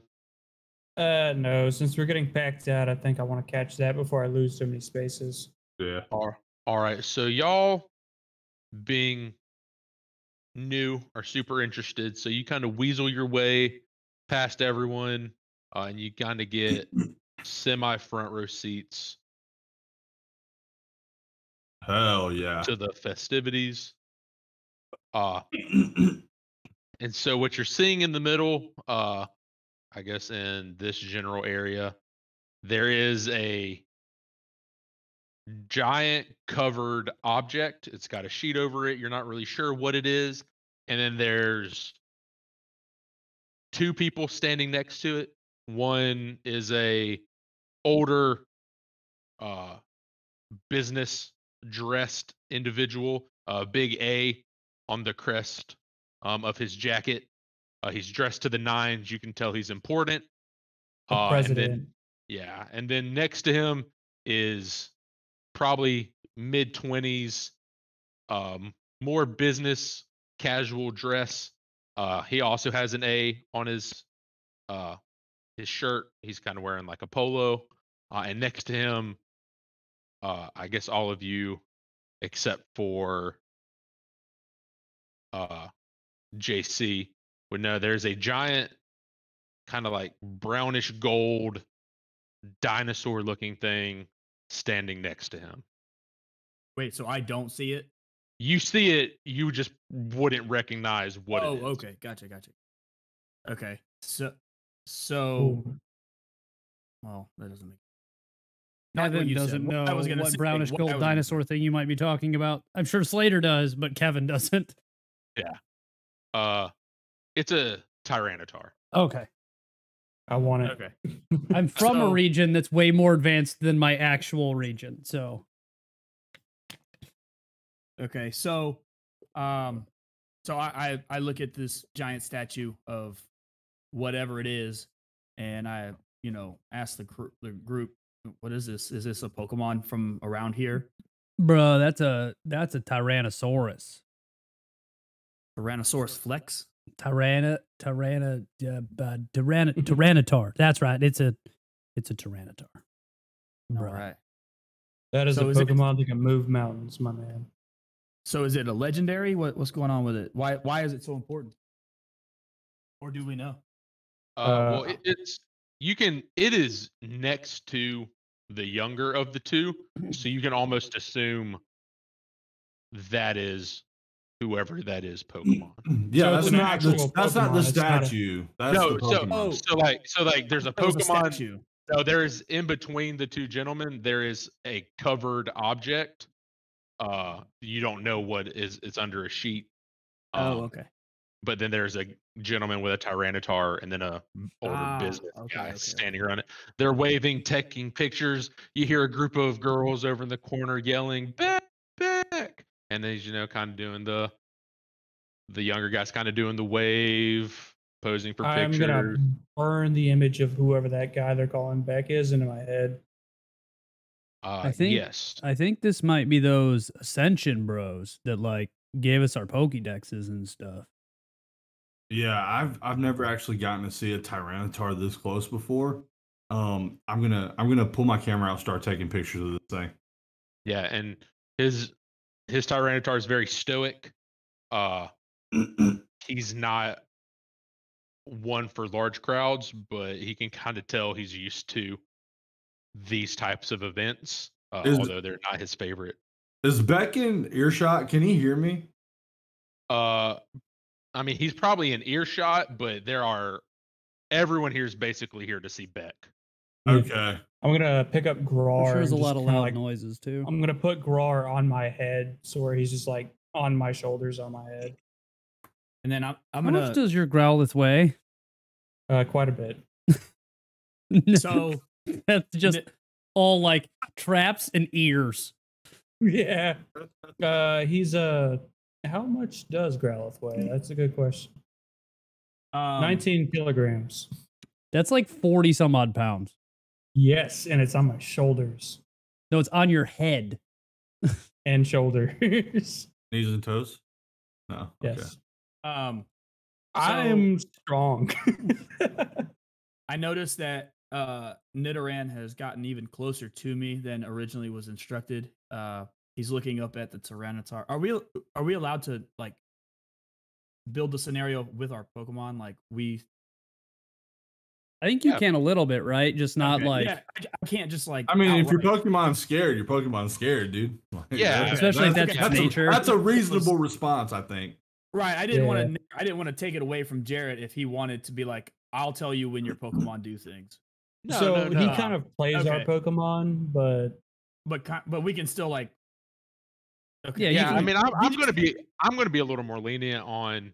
Uh, no, since we're getting packed out, I think I want to catch that before I lose so many spaces. yeah. All all right. So y'all being new are super interested. So you kind of weasel your way past everyone, uh, and you kind of get (clears throat) semi front row seats Hell yeah. to the festivities. Uh, (clears throat) and so what you're seeing in the middle, uh, I guess in this general area, there is a giant covered object. It's got a sheet over it. You're not really sure what it is. And then there's two people standing next to it. One is a older uh business dressed individual, a big A on the crest um, of his jacket. Uh, he's dressed to the nines. You can tell he's important. Uh, and president. then, yeah, and then next to him is probably mid twenties, um, more business casual dress. Uh, he also has an A on his uh his shirt. He's kind of wearing like a polo. Uh, and next to him, uh, I guess all of you, except for uh, JC, would know there's a giant, kind of like brownish gold dinosaur looking thing standing next to him. Wait, so I don't see it? You see it, you just wouldn't recognize what it oh, is. oh, okay, gotcha, gotcha. Okay, so so Ooh. well that doesn't make. Not what Kevin you said. doesn't What know I was gonna what say, brownish what gold was dinosaur thing you might be talking about. I'm sure Slater does, but Kevin doesn't. Uh, it's a Tyranitar. Okay. I want it. Okay. (laughs) I'm from a region that's way more advanced than my actual region. So Okay, so, um, so I, I I look at this giant statue of whatever it is, and I you know ask the gr- the group, what is this? Is this a Pokemon from around here? Bro, that's a that's a Tyrannosaurus. Tyrannosaurus Flex. Tyranna Tyranna uh, uh, Tyrann (laughs) Tyranitar. That's right. It's a it's a Tyranitar. All Bro. right. That is So a is it- Pokemon that can move mountains, my man. So is it a legendary? What what's going on with it? Why why is it so important? Or do we know? Uh, well, Uh, it, it's you can. It is next to the younger of the two, so you can almost assume that is whoever that is Pokemon. (clears throat) Yeah, So that's not the, actual that's not the Pokemon, it's not a- statue. That's no, the so Pokemon. so like so like there's a That was a Pokemon. statue. No, there is in between the two gentlemen. There is a covered object. Uh, you don't know what is. It's under a sheet. Oh, Um, okay. But then there's a gentleman with a Tyranitar and then a older Ah, business okay, guy okay, standing around it. They're waving, taking pictures. You hear a group of girls over in the corner yelling, "Back, back!" And then you know, kind of doing the the younger guys kind of doing the wave, posing for I'm pictures. gonna burn the image of whoever that guy they're calling Beck is into my head. Uh, I think- yes. I think this might be those Ascension bros that like gave us our Pokédexes and stuff. Yeah, I've I've never actually gotten to see a Tyranitar this close before. Um, I'm gonna I'm gonna pull my camera out, start taking pictures of this thing. Yeah, and his his Tyranitar is very stoic. Uh, he's not one for large crowds, but he can kind of tell he's used to these types of events, uh, Is- although they're not his favorite. Is Beck in earshot? Can he hear me? Uh, I mean, he's probably in earshot, but there are everyone here is basically here to see Beck. Okay. I'm gonna pick up Grar. I'm sure there's a lot of loud like, noises too. I'm gonna put Grar on my head, so where he's just like on my shoulders, on my head, And then I'm I'm How gonna much does your Growlithe weigh? uh, quite a bit. (laughs) so that's just N- all like traps and ears. Yeah. Uh, he's uh, how much does Growlithe weigh? That's a good question. um, 19 kilograms. That's like 40 some odd pounds. Yes, and it's on my shoulders No, it's on your head. (laughs) and shoulders. Knees and toes? No. Okay. yes, Um, I'm strong. (laughs) I noticed that uh Nidoran has gotten even closer to me than originally was instructed. Uh he's looking up at the Tyranitar. Are we are we allowed to like build the scenario with our Pokemon? Like we I think you Yeah. can a little bit, right? Just not Okay, like yeah, I, I can't just like I mean, if your outright- Pokemon's scared, your Pokemon's scared, dude. (laughs) Like, Yeah, that's- Especially if that's that's, nature. A, that's a reasonable response, I think. right. I didn't want to I didn't want to take it away from Jarrett if he wanted to be like, I'll tell you when your Pokemon do things. No, so no, he no. kind of plays our Pokemon, but But but we can still like Okay. Yeah, you yeah, I mean, I'm, I'm gonna be I'm gonna be a little more lenient on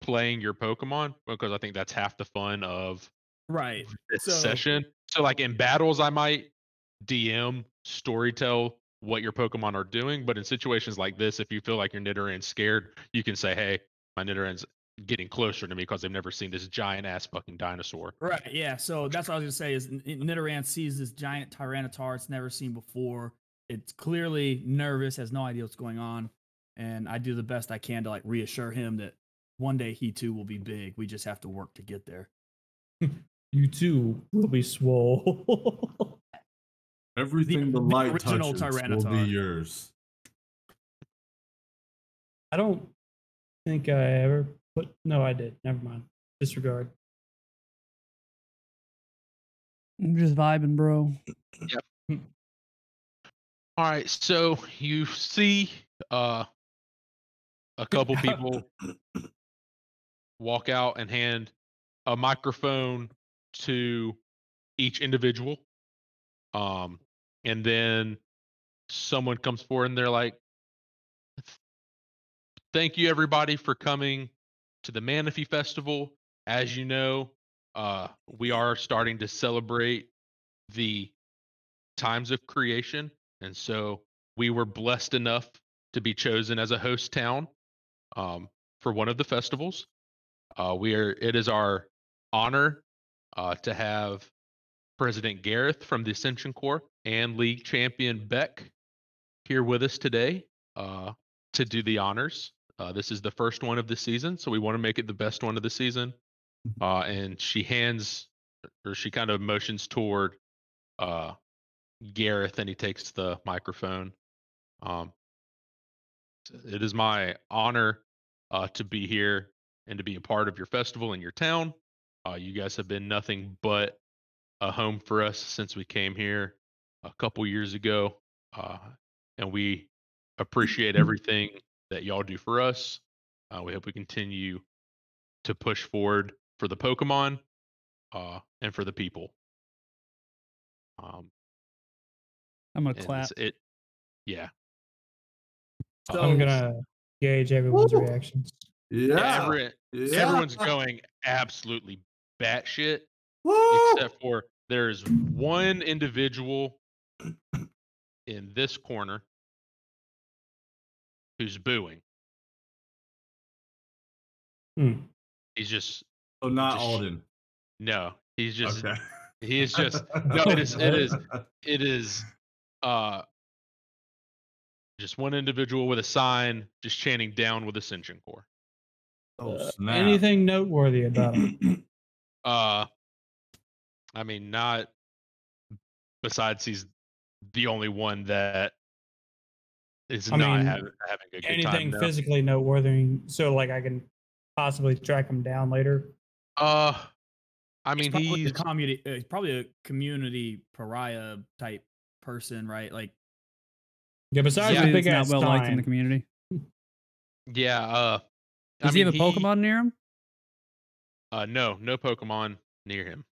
playing your Pokemon because I think that's half the fun of right. this So- session. So like in battles, I might DM storytell what your Pokemon are doing, but in situations like this, if you feel like your Nidoran's scared, you can say, "Hey, my Nidoran's getting closer to me because they've never seen this giant ass fucking dinosaur." Right. Yeah. So that's what I was gonna say is Nidoran sees this giant Tyranitar it's never seen before. It's clearly nervous, has no idea what's going on, and I do the best I can to like reassure him that one day he too will be big. We just have to work to get there. (laughs) you too will be swole. (laughs) Everything the, the light original touches will be yours. I don't think I ever put. No, I did. Never mind. Disregard. I'm just vibing, bro. Yep. All right, so you see uh a couple (laughs) people walk out and hand a microphone to each individual. Um and then someone comes forward and they're like, "Thank you everybody for coming to the Manaphy Festival. As you know, uh, we are starting to celebrate the times of creation, and so we were blessed enough to be chosen as a host town um, for one of the festivals. Uh, we are. It is our honor uh, to have President Gareth from the Ascension Corps and League Champion Beck here with us today uh, to do the honors. Uh, this is the first one of the season, so we want to make it the best one of the season. Uh, and she hands, or she kind of motions toward uh, Gareth, and he takes the microphone. Um, it is my honor uh, to be here and to be a part of your festival in your town. Uh, you guys have been nothing but a home for us since we came here a couple years ago, uh, and we appreciate (clears throat) everything that y'all do for us. Uh, we hope we continue to push forward for the Pokemon uh, and for the people. Um, I'm gonna and clap. It, yeah. So- I'm gonna gauge everyone's Woo! reactions. Yeah. Yeah, every- yeah. everyone's going absolutely batshit, Woo! except for there's one individual in this corner who's booing. Hmm. He's just So not just- Alden. no. He's just okay. he is just (laughs) no. It is it is it is uh just one individual with a sign just chanting down with Ascension Corps. Oh, Uh, anything noteworthy about him? (clears throat) Uh, I mean, not besides he's the only one that is I not mean, having, having a good anything time. no. physically noteworthy, so like I can possibly track him down later. Uh, I He's mean, probably he's a community. Uh, he's probably a community pariah type person, right? Like, Yeah, besides Yeah, the Dude big that's ass not well liked in the community. yeah. Uh, I Does he mean, have a Pokemon near him? Uh, no, no Pokemon near him.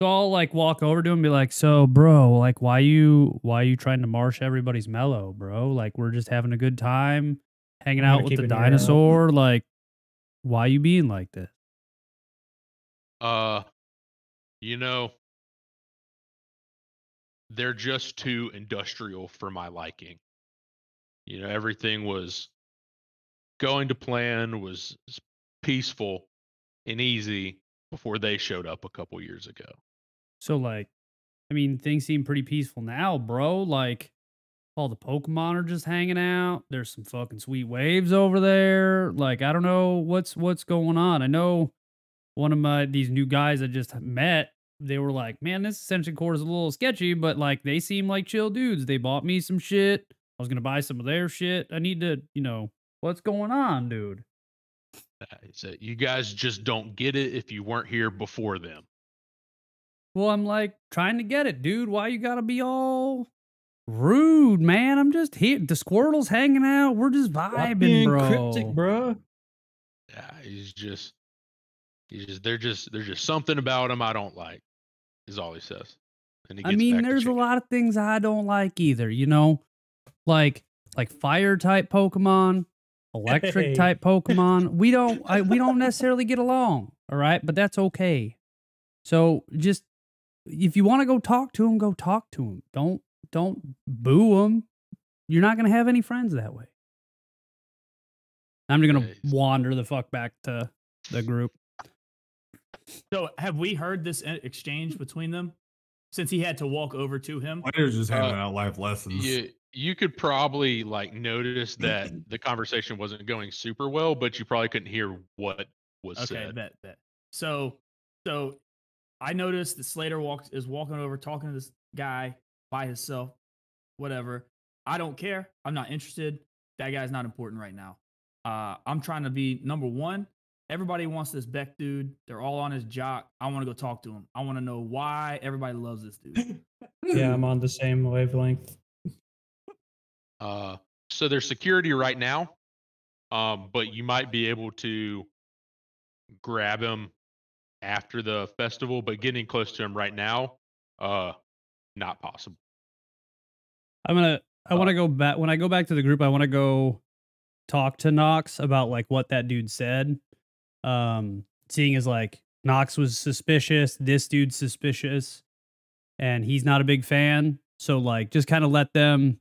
So I'll like walk over to him and be like, "So, bro, like, why you why you trying to marsh everybody's mellow, bro? Like, we're just having a good time, hanging out with the an ear out. dinosaur. Like, why you being like this?" Uh, you know, they're just too industrial for my liking. You know, everything was going to plan, was peaceful and easy before they showed up a couple years ago. So, like, I mean, things seem pretty peaceful now, bro. Like, all the Pokemon are just hanging out. There's some fucking sweet waves over there. Like, I don't know what's what's going on. I know one of my these new guys I just met. They were like, "Man, this Ascension Corps is a little sketchy, but like they seem like chill dudes. They bought me some shit. I was gonna buy some of their shit. I need to, you know, what's going on, dude? So you guys just don't get it if you weren't here before them. Well, I'm like trying to get it, dude. Why you gotta be all rude, man? I'm just here. The Squirtle's hanging out. We're just vibing, bro. cryptic, bro. Yeah, he's just, he's just, they're just, there's just something about him I don't like. Is all he says. And he I mean, back there's a lot of things I don't like either. You know, like like fire type Pokemon, electric type Pokemon. (laughs) We don't I, we don't necessarily get along. All right, but that's okay. So just if you want to go talk to him, go talk to him. Don't don't boo him. You're not gonna have any friends that way. I'm just gonna Nice. wander the fuck back to the group. so have we heard this e- exchange between them since he had to walk over to him? Later's just handing Uh, out life lessons. you you could probably like notice that the conversation wasn't going super well, but you probably couldn't hear what was Okay, said. bet bet. So, so I noticed that Slater walks is walking over, talking to this guy by himself. Whatever. I don't care. I'm not interested. That guy's not important right now. Uh, I'm trying to be number one. Everybody wants this Beck dude. They're all on his jock. I want to go talk to him. I want to know why everybody loves this dude. (laughs) Yeah, I'm on the same wavelength. Uh, so there's security right now, um, but you might be able to grab him after the festival. But getting close to him right now, uh, not possible. I'm gonna. I Uh, want to go back when I go back to the group. I want to go talk to Knox about like what that dude said. Um, seeing as like Knox was suspicious, this dude's suspicious, and he's not a big fan. So like, just kind of let them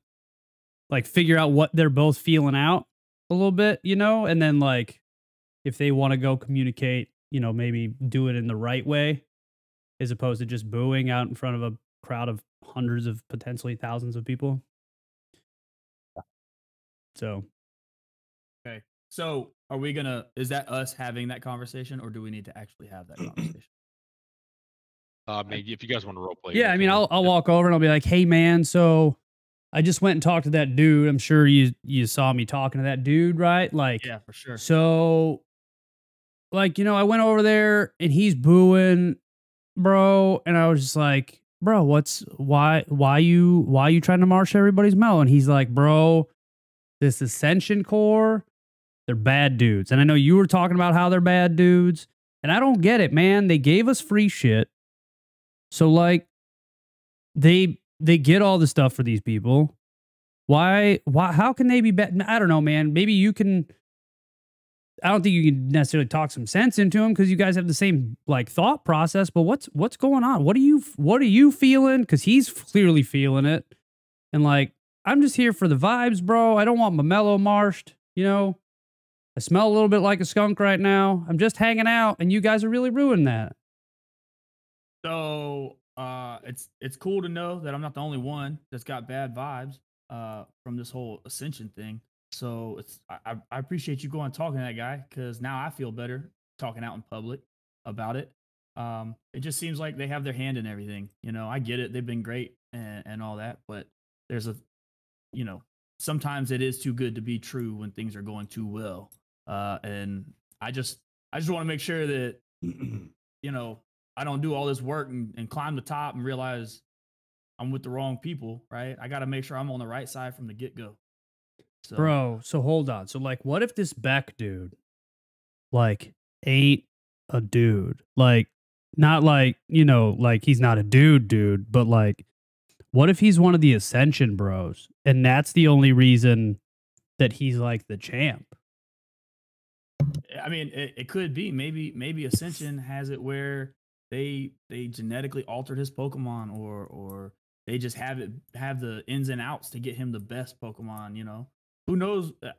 like figure out what they're both feeling out a little bit, you know, and then like if they want to go communicate, you know, maybe do it in the right way, as opposed to just booing out in front of a crowd of hundreds of potentially thousands of people. So Okay. So are we gonna? Is that us having that conversation, or do we need to actually have that conversation? Uh, I mean, if you guys want to role play, yeah, I mean. I'll I'll walk over and I'll be like, "Hey, man, so I just went and talked to that dude. I'm sure you you saw me talking to that dude, right? Like, yeah, for sure. so, like, you know, I went over there and he's booing, bro, and I was just like, bro, what's why why you why you trying to march everybody's mouth? And he's like, bro, this Ascension Corps, they're bad dudes, and I know you were talking about how they're bad dudes, and I don't get it, man. They gave us free shit. So like they they get all the stuff for these people. Why why how can they be bad? I don't know, man. Maybe you can I don't think you can necessarily talk some sense into them because you guys have the same like thought process. But what's what's going on? What are you what are you feeling? Because he's clearly feeling it, and like I'm just here for the vibes, bro. I don't want my mellow marshed. You know, I smell a little bit like a skunk right now. I'm just hanging out, and you guys are really ruining that. So uh, it's it's cool to know that I'm not the only one that's got bad vibes uh, from this whole ascension thing. So it's I, I- appreciate you going talking to that guy because now I feel better talking out in public about it. Um, it just seems like they have their hand in everything. You know, I get it; they've been great and, and all that, but there's a, you know, sometimes it is too good to be true when things are going too well. Uh, and I just I just want to make sure that (clears throat) you know, I don't do all this work and, and climb the top and realize I'm with the wrong people, right? I got to make sure I'm on the right side from the get go. So, Bro, so hold on. So like what if this Beck dude like ain't a dude? Like not like, you know, like he's not a dude dude, but like what if he's one of the Ascension bros and that's the only reason that he's like the champ? I mean, it, it could be maybe maybe Ascension has it where they they genetically altered his Pokemon, or or they just have it have the ins and outs to get him the best Pokemon. You know, who knows? Uh,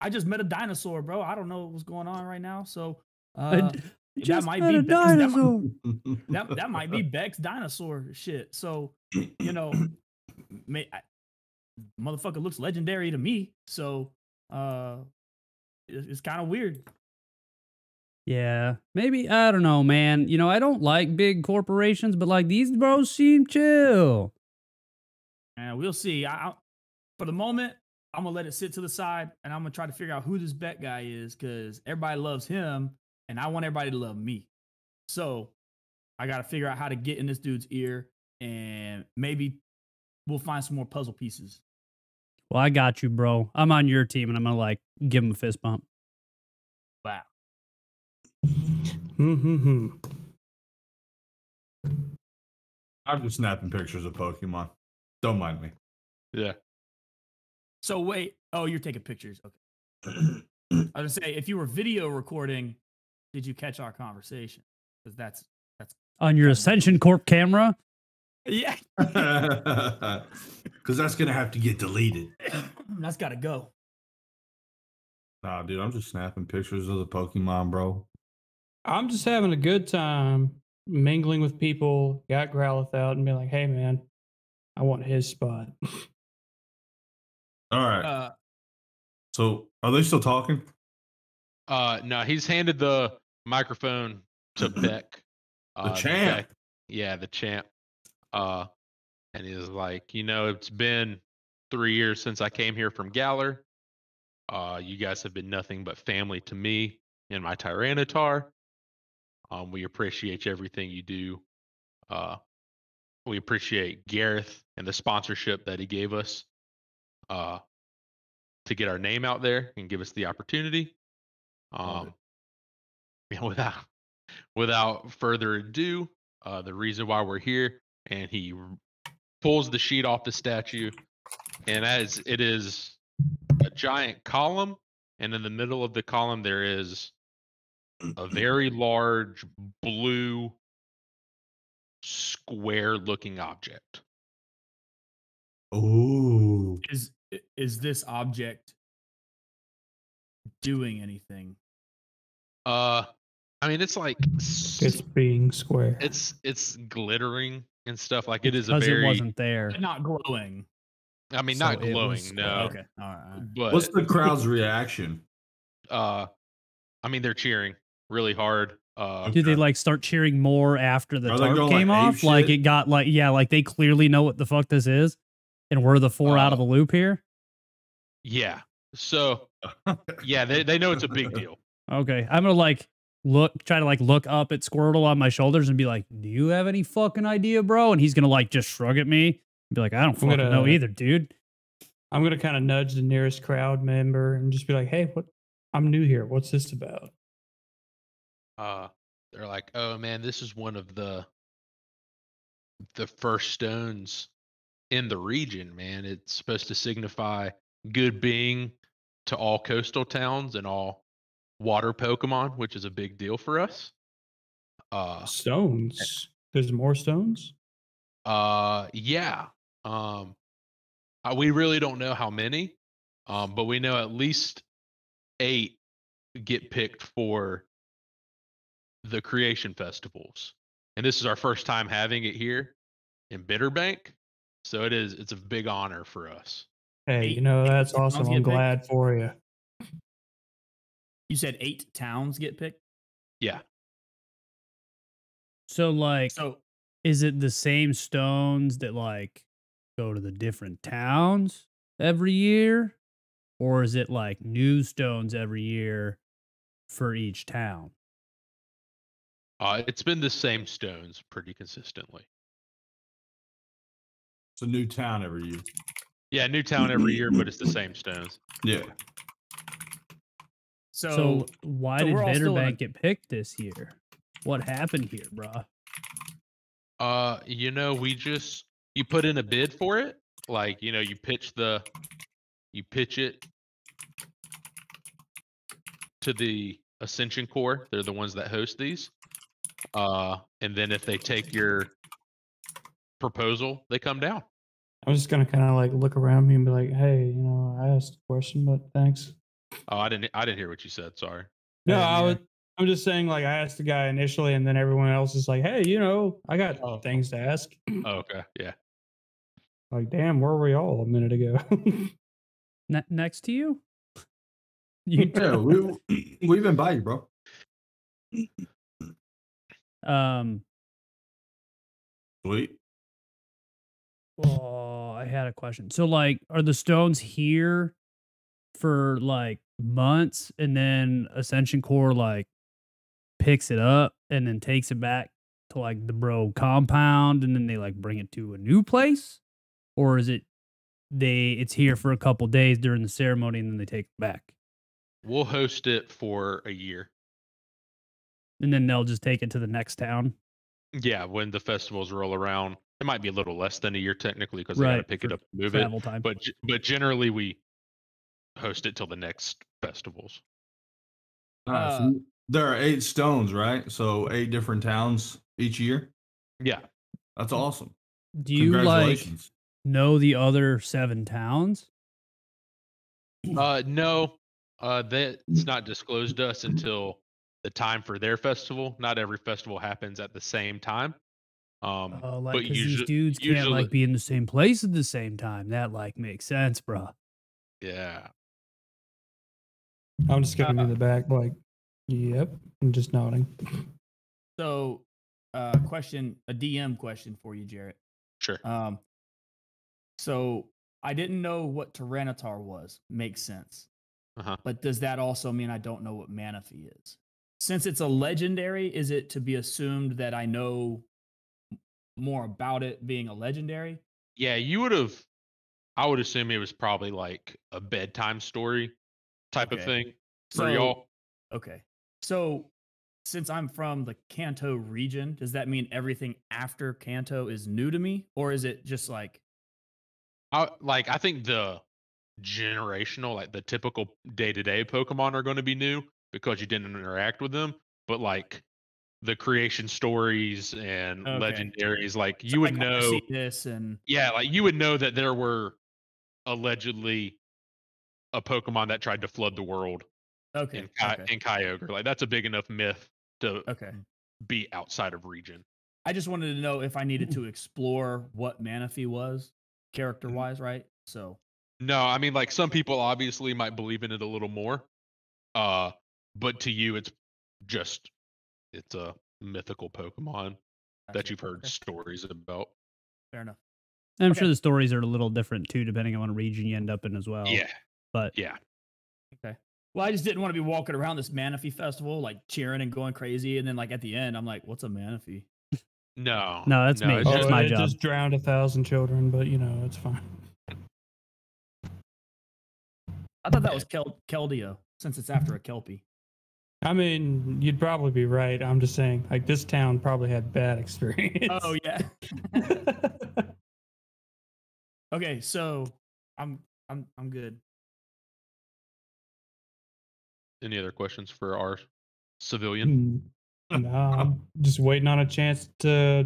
I just met a dinosaur, bro. I don't know what's going on right now, so uh, that might be a Beck's- that might- dinosaur. (laughs) that that might be Beck's dinosaur shit. So you know, may, I, motherfucker looks legendary to me. So uh, it- it's kind of weird. Yeah, maybe I don't know, man. You know, I don't like big corporations, but like these bros seem chill. And we'll see. I, I for the moment, I'm gonna let it sit to the side, and I'm gonna try to figure out who this Beck guy is, because everybody loves him, and I want everybody to love me. So I got to figure out how to get in this dude's ear, and maybe we'll find some more puzzle pieces. Well, I got you, bro. I'm on your team, and I'm gonna like give him a fist bump. Wow. Mm-hmm. I'm just snapping pictures of Pokemon. Don't mind me. Yeah. So wait. Oh, you're taking pictures. Okay. (clears throat) I was gonna say, if you were video recording, did you catch our conversation? Because that's that's On your Ascension Corp camera, yeah, (laughs) (laughs) Because that's gonna have to get deleted. that's got to go. Nah, dude, I'm just snapping pictures of the Pokemon, bro. I'm just having a good time mingling with people. Got Growlithe out and be like, "Hey, man, I want his spot." All right. Uh, so, are they still talking? Uh, no, he's handed the microphone to (clears throat) Beck. Uh, champ. Beck- yeah, the champ. Uh, and he's like, you know, it's been three years since I came here from Galar. Uh, you guys have been nothing but family to me and my Tyranitar. Um, we appreciate everything you do. Uh, we appreciate Gareth and the sponsorship that he gave us. Uh, to get our name out there and give us the opportunity. Um, (laughs) without without further ado, uh, the reason why we're here, and he pulls the sheet off the statue, and as it is a giant column, and in the middle of the column there is a very large blue square-looking object. Ooh. Is is this object doing anything? Uh, I mean, it's like It's being square. it's it's glittering and stuff. Like it is a because very. it wasn't there. Not glowing. I mean, so not glowing. No, Okay. All right. all right. but What's the crowd's reaction? uh, I mean, they're cheering really hard. Uh, Did they like start cheering more after the tarp going, like, came ape off? Like shit? it got like yeah, like they clearly know what the fuck this is, and we're the four out of Uh, the loop here. yeah. So yeah, they they know it's a big deal. (laughs) Okay, I'm gonna like look, try to like look up at Squirtle on my shoulders and be like, "Do you have any fucking idea, bro?" And he's gonna like just shrug at me and be like, "I don't fucking know gonna- either, dude." I'm gonna kind of nudge the nearest crowd member and just be like, "Hey, what? I'm new here. What's this about?" Uh, they're like, oh man, this is one of the the first stones in the region, man. It's supposed to signify good being to all coastal towns and all water Pokemon, which is a big deal for us. Uh, Stones. There's more stones. Uh, yeah. Um, uh, we really don't know how many, um, but we know at least eight get picked for the creation festivals, and this is our first time having it here in Bitterbank, so it is it's a big honor for us. Hey, Eight- you know that's towns awesome. I'm picked? glad for you. You said eight towns get picked. Yeah. So like, So is it the same stones that like go to the different towns every year, or is it like new stones every year for each town? Uh, it's been the same stones pretty consistently. It's a new town every year. Yeah, new town every year, but it's the same (clears throat) stones. Yeah. so, So, why so did we're all still in a- get picked this year? What happened here, bruh? Uh, you know, we just you put in a bid for it. Like, you know, you pitch the you pitch it to the Ascension Corps. They're the ones that host these. Uh, and then if they take your proposal, they come down. I'm just gonna kind of like look around me and be like, "Hey, you know, I asked a question, but thanks." Oh, I didn't I didn't hear what you said. Sorry. No, Yeah, I yeah. was. I'm just saying, like, I asked the guy initially, and then everyone else is like, "Hey, you know, I got Oh. things to ask." Oh, okay. Yeah. (clears throat) Like, damn, where were we all a minute ago? (laughs) Ne- next to you? (laughs) You Yeah, we we've been by you, bro. Um Sweet. Oh, I had a question. So, like, are the stones here for like months, and then Ascension Corps like picks it up and then takes it back to like the bro compound, and then they like bring it to a new place, or is it they it's here for a couple days during the ceremony and then they take it back, We'll host it for a year. And then they'll just take it to the next town. Yeah, when the festivals roll around. It might be a little less than a year technically because they got to pick it up and move it. Travel time. But but generally we host it till the next festivals. Nice. Uh, there are eight stones, right? So eight different towns each year. Yeah. That's awesome. Do you like know the other seven towns? Uh, no, uh, that's not disclosed to us (clears throat) until the time for their festival. Not every festival happens at the same time. Um, Oh, like but because these usually, dudes can't like be in the same place at the same time. That like makes sense, bro. yeah, I'm just gonna Uh, do the back, like, "Yep," I'm just nodding. so uh question a DM question for you, Jarrett. sure. Um so I didn't know what Tyranitar was. Makes sense. Uh-huh. But does that also mean I don't know what Manaphy is? Since it's a legendary, is it to be assumed that I know more about it being a legendary? Yeah, you would have. I would assume it was probably like a bedtime story type of thing for So- y'all. Okay. So since I'm from the Kanto region, does that mean everything after Kanto is new to me? Or is it just like I, like I think the generational, like the typical day to day Pokemon are going to be new because you didn't interact with them. But like the creation stories and Okay. legendaries, like So, you would know, this and yeah, like you would know that there were allegedly a Pokemon that tried to flood the world okay, in, Ky- okay, in Kyogre. Like that's a big enough myth to okay. be outside of region. I just wanted to know if I needed Mm-hmm. to explore what Manaphy was character wise, right? So No, I mean like some people obviously might believe in it a little more. Uh but to you it's just it's a mythical Pokemon that you've heard Okay, stories about. fair enough. I'm Okay. sure the stories are a little different too, depending on what region you end up in as well. yeah. But Yeah. Okay. Well, I just didn't want to be walking around this Manaphy festival like cheering and going crazy, and then like at the end, I'm like, "What's a Manaphy?" No. No, that's me. it's Oh, just- my oh, it job. just drowned a thousand children, but you know it's fine. I thought that was Kel- Keldeo, since it's after a Kelpie. I mean, you'd probably be right. I'm just saying, like this town probably had bad (laughs) experience. Oh yeah. (laughs) okay, so I'm I'm I'm good. Any other questions for our civilian? Mm, no, I'm (laughs) just waiting on a chance to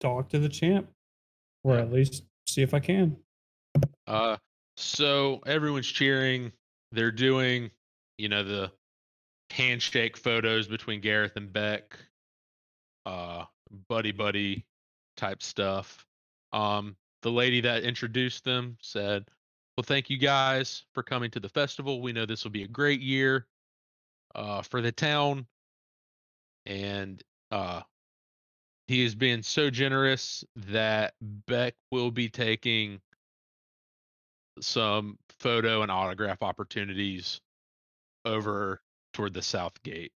talk to the champ, or at least see if I can. Uh so everyone's cheering. They're doing, you know, the handshake photos between Gareth and Beck. Uh buddy buddy type stuff. Um the lady that introduced them said, "Well, thank you guys for coming to the festival. We know this will be a great year uh for the town." And uh he is being so generous that Beck will be taking some photo and autograph opportunities over toward the south gate,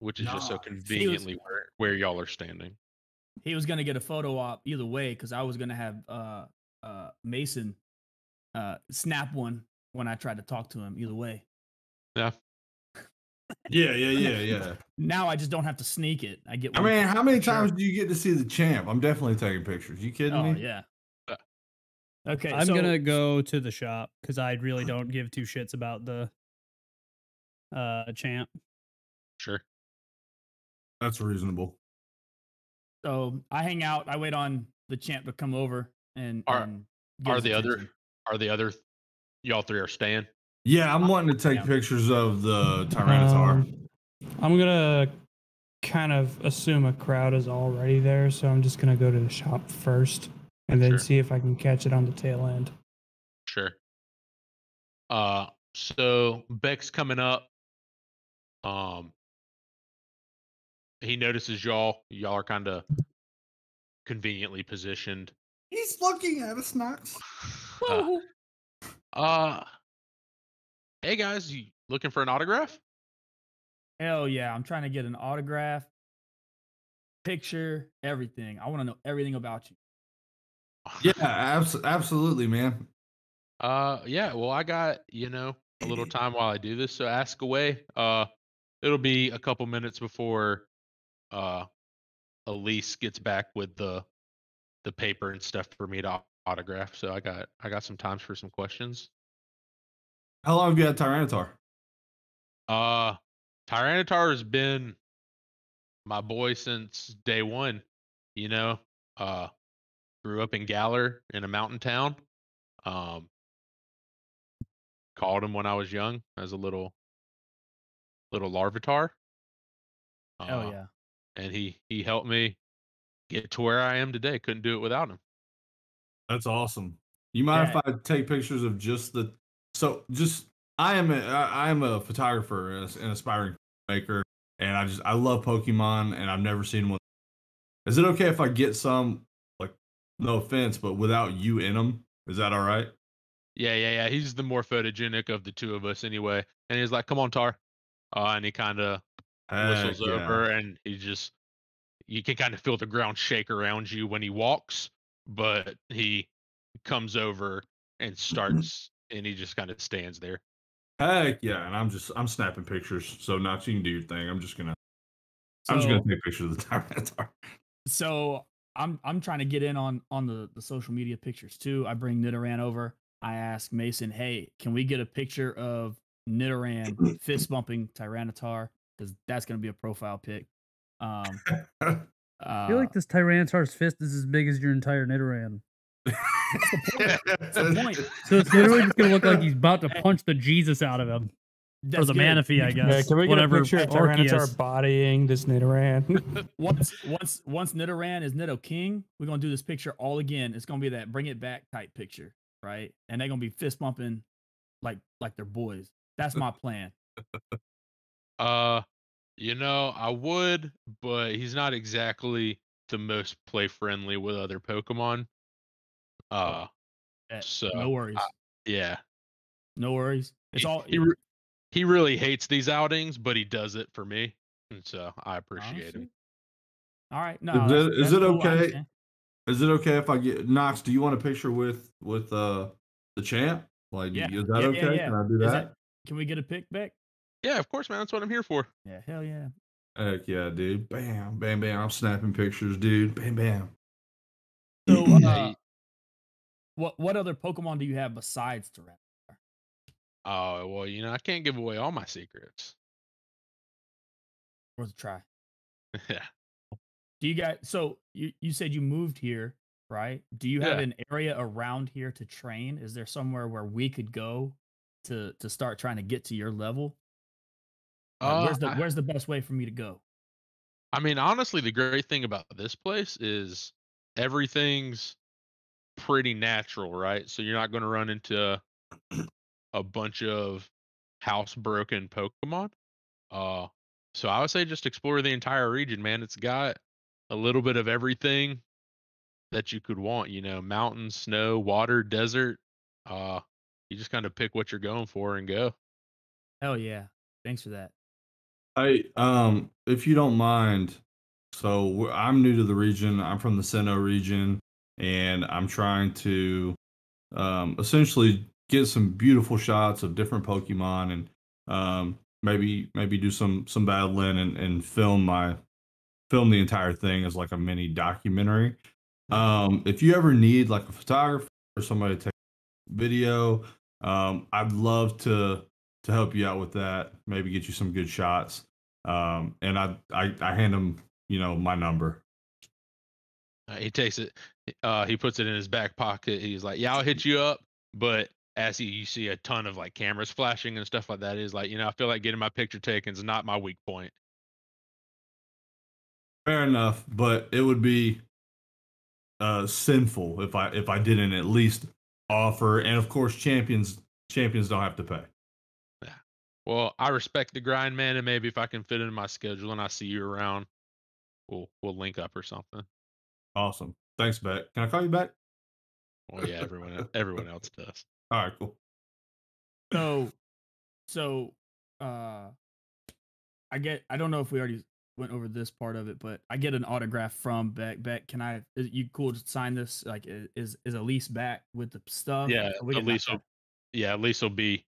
which is just so Nice. He was- conveniently where, where y'all are standing. He was gonna get a photo op either way because I was gonna have uh uh Mason uh snap one when I tried to talk to him either way. Yeah. Yeah, yeah, yeah, (laughs) yeah. Now I just don't have to sneak it. I get I mean, how many Sure. times do you get to see the champ? I'm definitely taking pictures. You kidding oh me? yeah. Uh, Okay, I'm so, gonna go to the shop because I really (laughs) don't give two shits about the uh champ. Sure. That's reasonable. So I hang out. I wait on the champ to come over and. Are- and Are his the other attention. are the other y'all three are staying? Yeah, I'm wanting to take Yeah. pictures of the Tyranitar. Um, I'm gonna kind of assume a crowd is already there, so I'm just gonna go to the shop first and then Sure. see if I can catch it on the tail end. Sure. Uh so Beck's coming up. Um he notices y'all. Y'all are kind of conveniently positioned. He's looking at us, Knox. Uh, uh hey guys, you looking for an autograph? Hell yeah! I'm trying to get an autograph, picture, everything. I want to know everything about you. (laughs) Yeah, abs- absolutely, man. Uh yeah, well I got, you know, a little time while I do this, so ask away. Uh it'll be a couple minutes before uh Elise gets back with the the paper and stuff for me to autograph. So I got I got some times for some questions. How long have you had Tyranitar? Uh Tyranitar has been my boy since day one. You know, uh grew up in Galar in a mountain town. Um called him when I was young as a little little larvitar. Hell Uh, yeah! And he he helped me get to where I am today. Couldn't do it without him. That's awesome. You mind Yeah. if I take pictures of just the? So just I am a I I am a photographer and an aspiring maker, and I just I love Pokemon, and I've never seen one. Is it okay if I get some? Like, no offense, but without you in them, is that all right? Yeah, yeah, yeah. He's the more photogenic of the two of us anyway. And he's like, "Come on, Tar," uh, and he kind of whistles Heck yeah. over and he just you can kind of feel the ground shake around you when he walks but he comes over and (clears throat) starts and he just kind of stands there Heck yeah, and I'm just I'm snapping pictures. So Knox, you can do your thing. I'm just gonna I'm just gonna take pictures of the (laughs) Tyranitar. So I'm I'm trying to get in on on the the social media pictures too. I bring Nidoran over. I ask Mason, hey, can we get a picture of Nidoran fist bumping Tyranitar? Because that's gonna be a profile pic. Um, uh, (laughs) I feel like this Tyranitar's fist is as big as your entire Nidoran. that's the point. (laughs) So it's literally just gonna look like he's about to (laughs) punch the Jesus out of him. or That's the good. Manaphy, I Yeah, guess. can we get Whatever a picture of Arceus. Tyranitar bodying this Nidoran? once once once Nidoran is Nidoking, we're gonna do this picture all again. It's gonna be that bring it back type picture, right? And they're gonna be fist bumping like like they're boys. That's (laughs) my plan. Uh, you know, I would, but he's not exactly the most play friendly with other Pokemon. Uh, Eh, so no worries. yeah, no worries. It's he, all he, re- he really hates these outings, but he does it for me, and so I Oh, appreciate him. All right. No, Is it- is it cool, okay? Is it okay if I get Knox? Do you want a picture with with uh the champ? Like, Yeah. is that Yeah, okay? yeah, yeah. Can I do that? Can we get a pic back? Yeah, of course, man. That's what I'm here for. Yeah, hell yeah. Heck yeah, dude! Bam, bam, bam! I'm snapping pictures, dude. Bam, bam. So, (clears throat) uh, what what other Pokemon do you have besides Tyranitar? Oh well, you know, I can't give away all my secrets. Worth a try. (laughs) yeah. Do you guys? So you you said you moved here, right? Do you have Yeah. an area around here to train? Is there somewhere where we could go to to start trying to get to your level? Like, Uh, where's the I- Where's the best way for me to go? I mean, honestly, the great thing about this place is everything's pretty natural, right? So you're not going to run into a bunch of housebroken Pokemon. Uh, so I would say just explore the entire region, man. It's got a little bit of everything that you could want. You know, mountain, snow, water, desert. Uh, you just kind of pick what you're going for and go. Hell yeah! Thanks for that. Hey, um, if you don't mind, so I'm new to the region. I'm from the Sinnoh region, and I'm trying to um, essentially get some beautiful shots of different Pokemon, and um, maybe maybe do some some battling and, and film my film the entire thing as like a mini documentary. Um, if you ever need like a photographer or somebody to take video, um, I'd love to to help you out with that. Maybe get you some good shots. Um, and I, I I hand him you know my number. Uh, he takes it, uh, he puts it in his back pocket. He's like, "Yeah, I'll hit you up." But as he, you see a ton of like cameras flashing and stuff like that, is like, "You know, I feel like getting my picture taken is not my weak point." Fair enough, but it would be uh sinful if I if I didn't at least offer. And of course, champions champions don't have to pay. Yeah. Well, I respect the grind, man, and maybe if I can fit it in my schedule and I see you around, we'll we'll link up or something. Awesome. Thanks, Beck. Can I call you back? Well, yeah, everyone (laughs) everyone else does. All right, cool. So, so, uh, I get. I don't know if we already went over this part of it, but I get an autograph from Beck. Beck, can I? Is you cool to sign this? Like, is is Elise back with the stuff? Yeah, we Elise will, yeah, Elise will be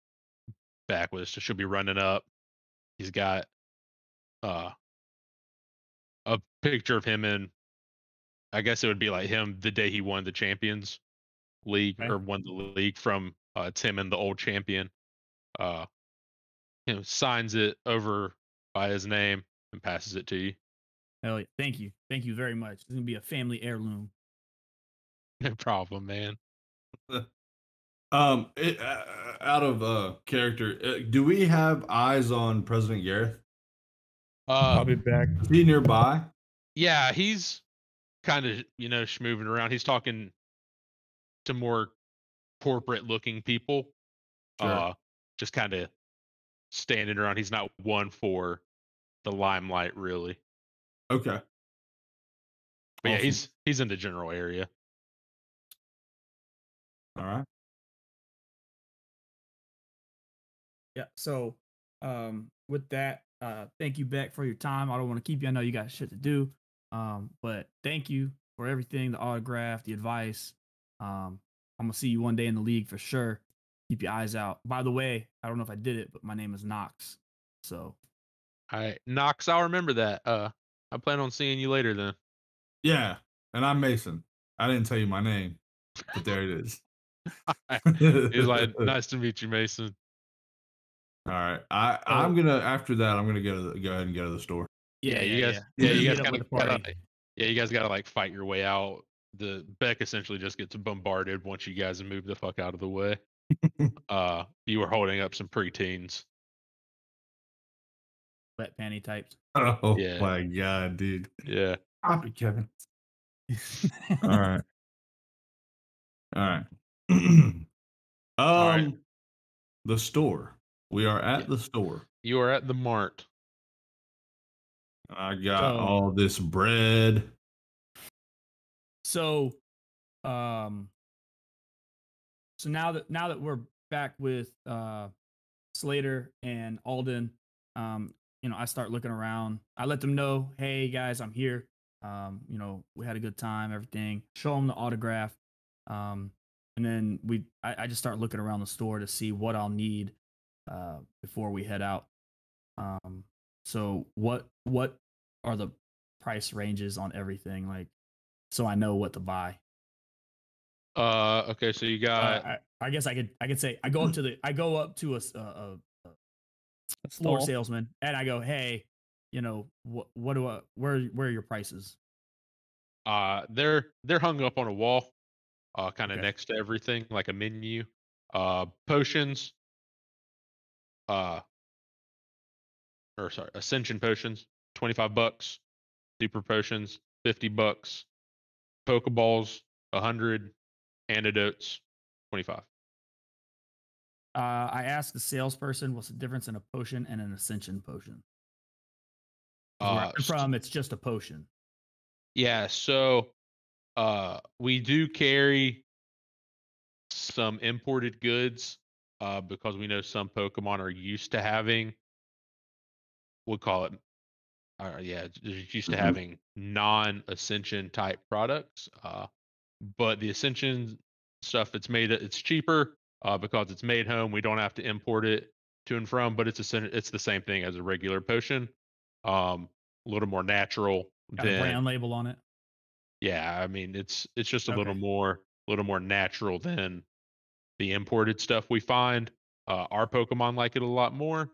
back with us. She'll be running up. He's got uh a picture of him in. I guess it would be like him the day he won the Champions League Okay. or won the league from uh, it's him and the old champion. Uh, you know, signs it over by his name and passes it to you. Hell yeah! Thank you, thank you very much. It's gonna be a family heirloom. (laughs) No problem, man. (laughs) Um, it, uh, out of uh character, uh, do we have eyes on President Gareth? Uh, I'll be back. Is he nearby? yeah, he's kind of you know schmoving around. He's talking to more corporate looking people. Sure. Uh, just kind of standing around. He's not one for the limelight, really. Okay. But yeah, he's he's in the general area. All right. Yeah. So, um, with that, uh, thank you, Beck, for your time. I don't want to keep you. I know you got shit to do. Um, but thank you for everything, the autograph, the advice. Um, I'm gonna see you one day in the league for sure. Keep your eyes out. By the way, I don't know if I did it, but my name is Knox. So All right, Knox, I'll remember that. Uh, I plan on seeing you later then. Yeah. and I'm Mason. I didn't tell you my name, but there it is. (laughs) He's like, (laughs) nice to meet you, Mason. All right, I I'm gonna after that I'm gonna go to the, go ahead and go to the store. Yeah, you guys. yeah. Yeah, you guys up kind with of the gotta, party. yeah, you guys gotta like fight your way out. The Beck essentially just gets bombarded once you guys move the fuck out of the way. (laughs) uh, you were holding up some preteens. Wet panty types. Oh Yeah. my god, dude! Yeah. Stop it, Kevin. (laughs) All right, all right. (clears throat) um, right. the store. We are at Yeah. the store. You are at the mart. I got So- all this bread. So, um, so now that now that we're back with uh Slater and Alden, um, you know, I start looking around. I let them know, hey guys, I'm here. Um, you know, we had a good time, everything. Show them the autograph. Um, and then we, I, I just start looking around the store to see what I'll need uh before we head out. Um, so what what are the price ranges on everything? Like, so I know what to buy. Uh, okay, so you Uh, got I, I guess I could I could say I go up to the I go up to a, a- floor stall. salesman and I go, hey, you know what what do I where where are your prices? uh they're they're hung up on a wall uh kind of Okay. next to everything like a menu uh potions uh or sorry ascension potions 25 bucks super potions 50 bucks pokeballs 100 antidotes 25 Uh, I asked the salesperson what's the difference in a potion and an ascension potion. Uh from, it's just a potion. Yeah, so uh we do carry some imported goods uh because we know some Pokemon are used to having we'll call it uh, yeah, used to Mhm. having non-ascension type products. Uh but the ascension stuff it's made it's cheaper uh because it's made home. We don't have to import it to and from, but it's a it's the same thing as a regular potion. Um a little more natural Got a than brand label on it. yeah, I mean it's it's just a little more a little more natural than the imported stuff we find. Uh, our Pokemon like it a lot more.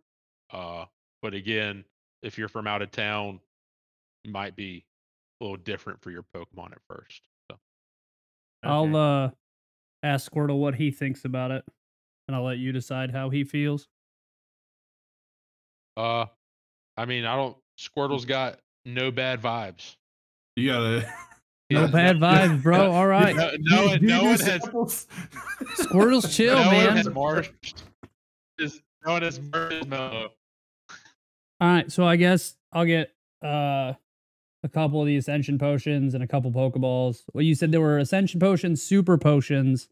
Uh, but again, if you're from out of town, might be a little different for your Pokemon at first. So I'll uh ask Squirtle what he thinks about it, and I'll let you decide how he feels. uh I mean I don't Squirtle's got no bad vibes. You gotta. (laughs) No Yeah, bad vibes, bro. All (laughs) right. No, no one, Do no do one has? Squirtle's (laughs) chill, no one has marched. Is no one has marched Mellow. All right, so I guess I'll get uh a couple of the ascension potions and a couple pokeballs. Well, you said there were ascension potions, super potions,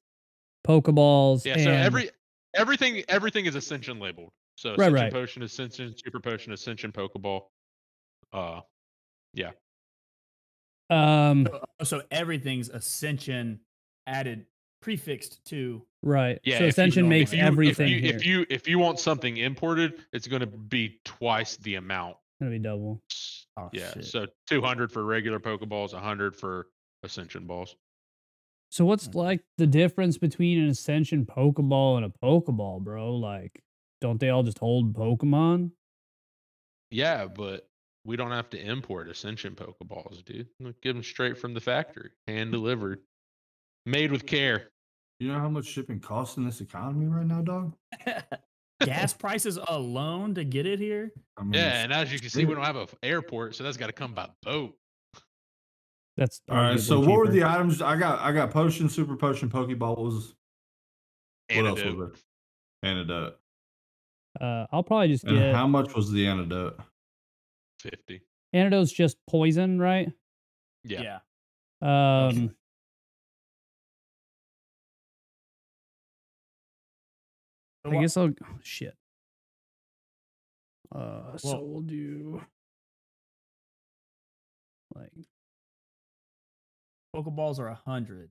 pokeballs, Yeah, and so every everything everything is ascension labeled. So ascension right. potion, ascension, super potion, ascension pokeball. Uh yeah. um So, so everything's ascension added prefixed to right. yeah, so if you- ascension makes if you, everything if you, here. if you if you want something imported, it's gonna be twice the amount. gonna be double. S- Oh, yeah, shit. so two hundred for regular pokeballs, hundred for ascension balls. So what's mm-hmm. like the difference between an ascension pokeball and a pokeball, bro? Like, don't they all just hold Pokemon? Yeah, but we don't have to import ascension pokeballs, dude. We'll them straight from the factory, hand (laughs) delivered, made with care. You know how much shipping costs in this economy right now, dog? (laughs) gas prices alone to get it here. I mean, Yeah, and as you can see, we don't have an airport, so that's got to come by boat. That's All right. arguably So what were the items? I got. I got potion, super potion, pokeball. What was what else Antidote. was there? Antidote. Uh, I'll probably just And get how much was the antidote? Fifty. antidote's just poison, right? Yeah. Yeah. Um, So I what- guess I'll oh, shit. Uh, so Well- we'll do like Pokeballs are a hundred.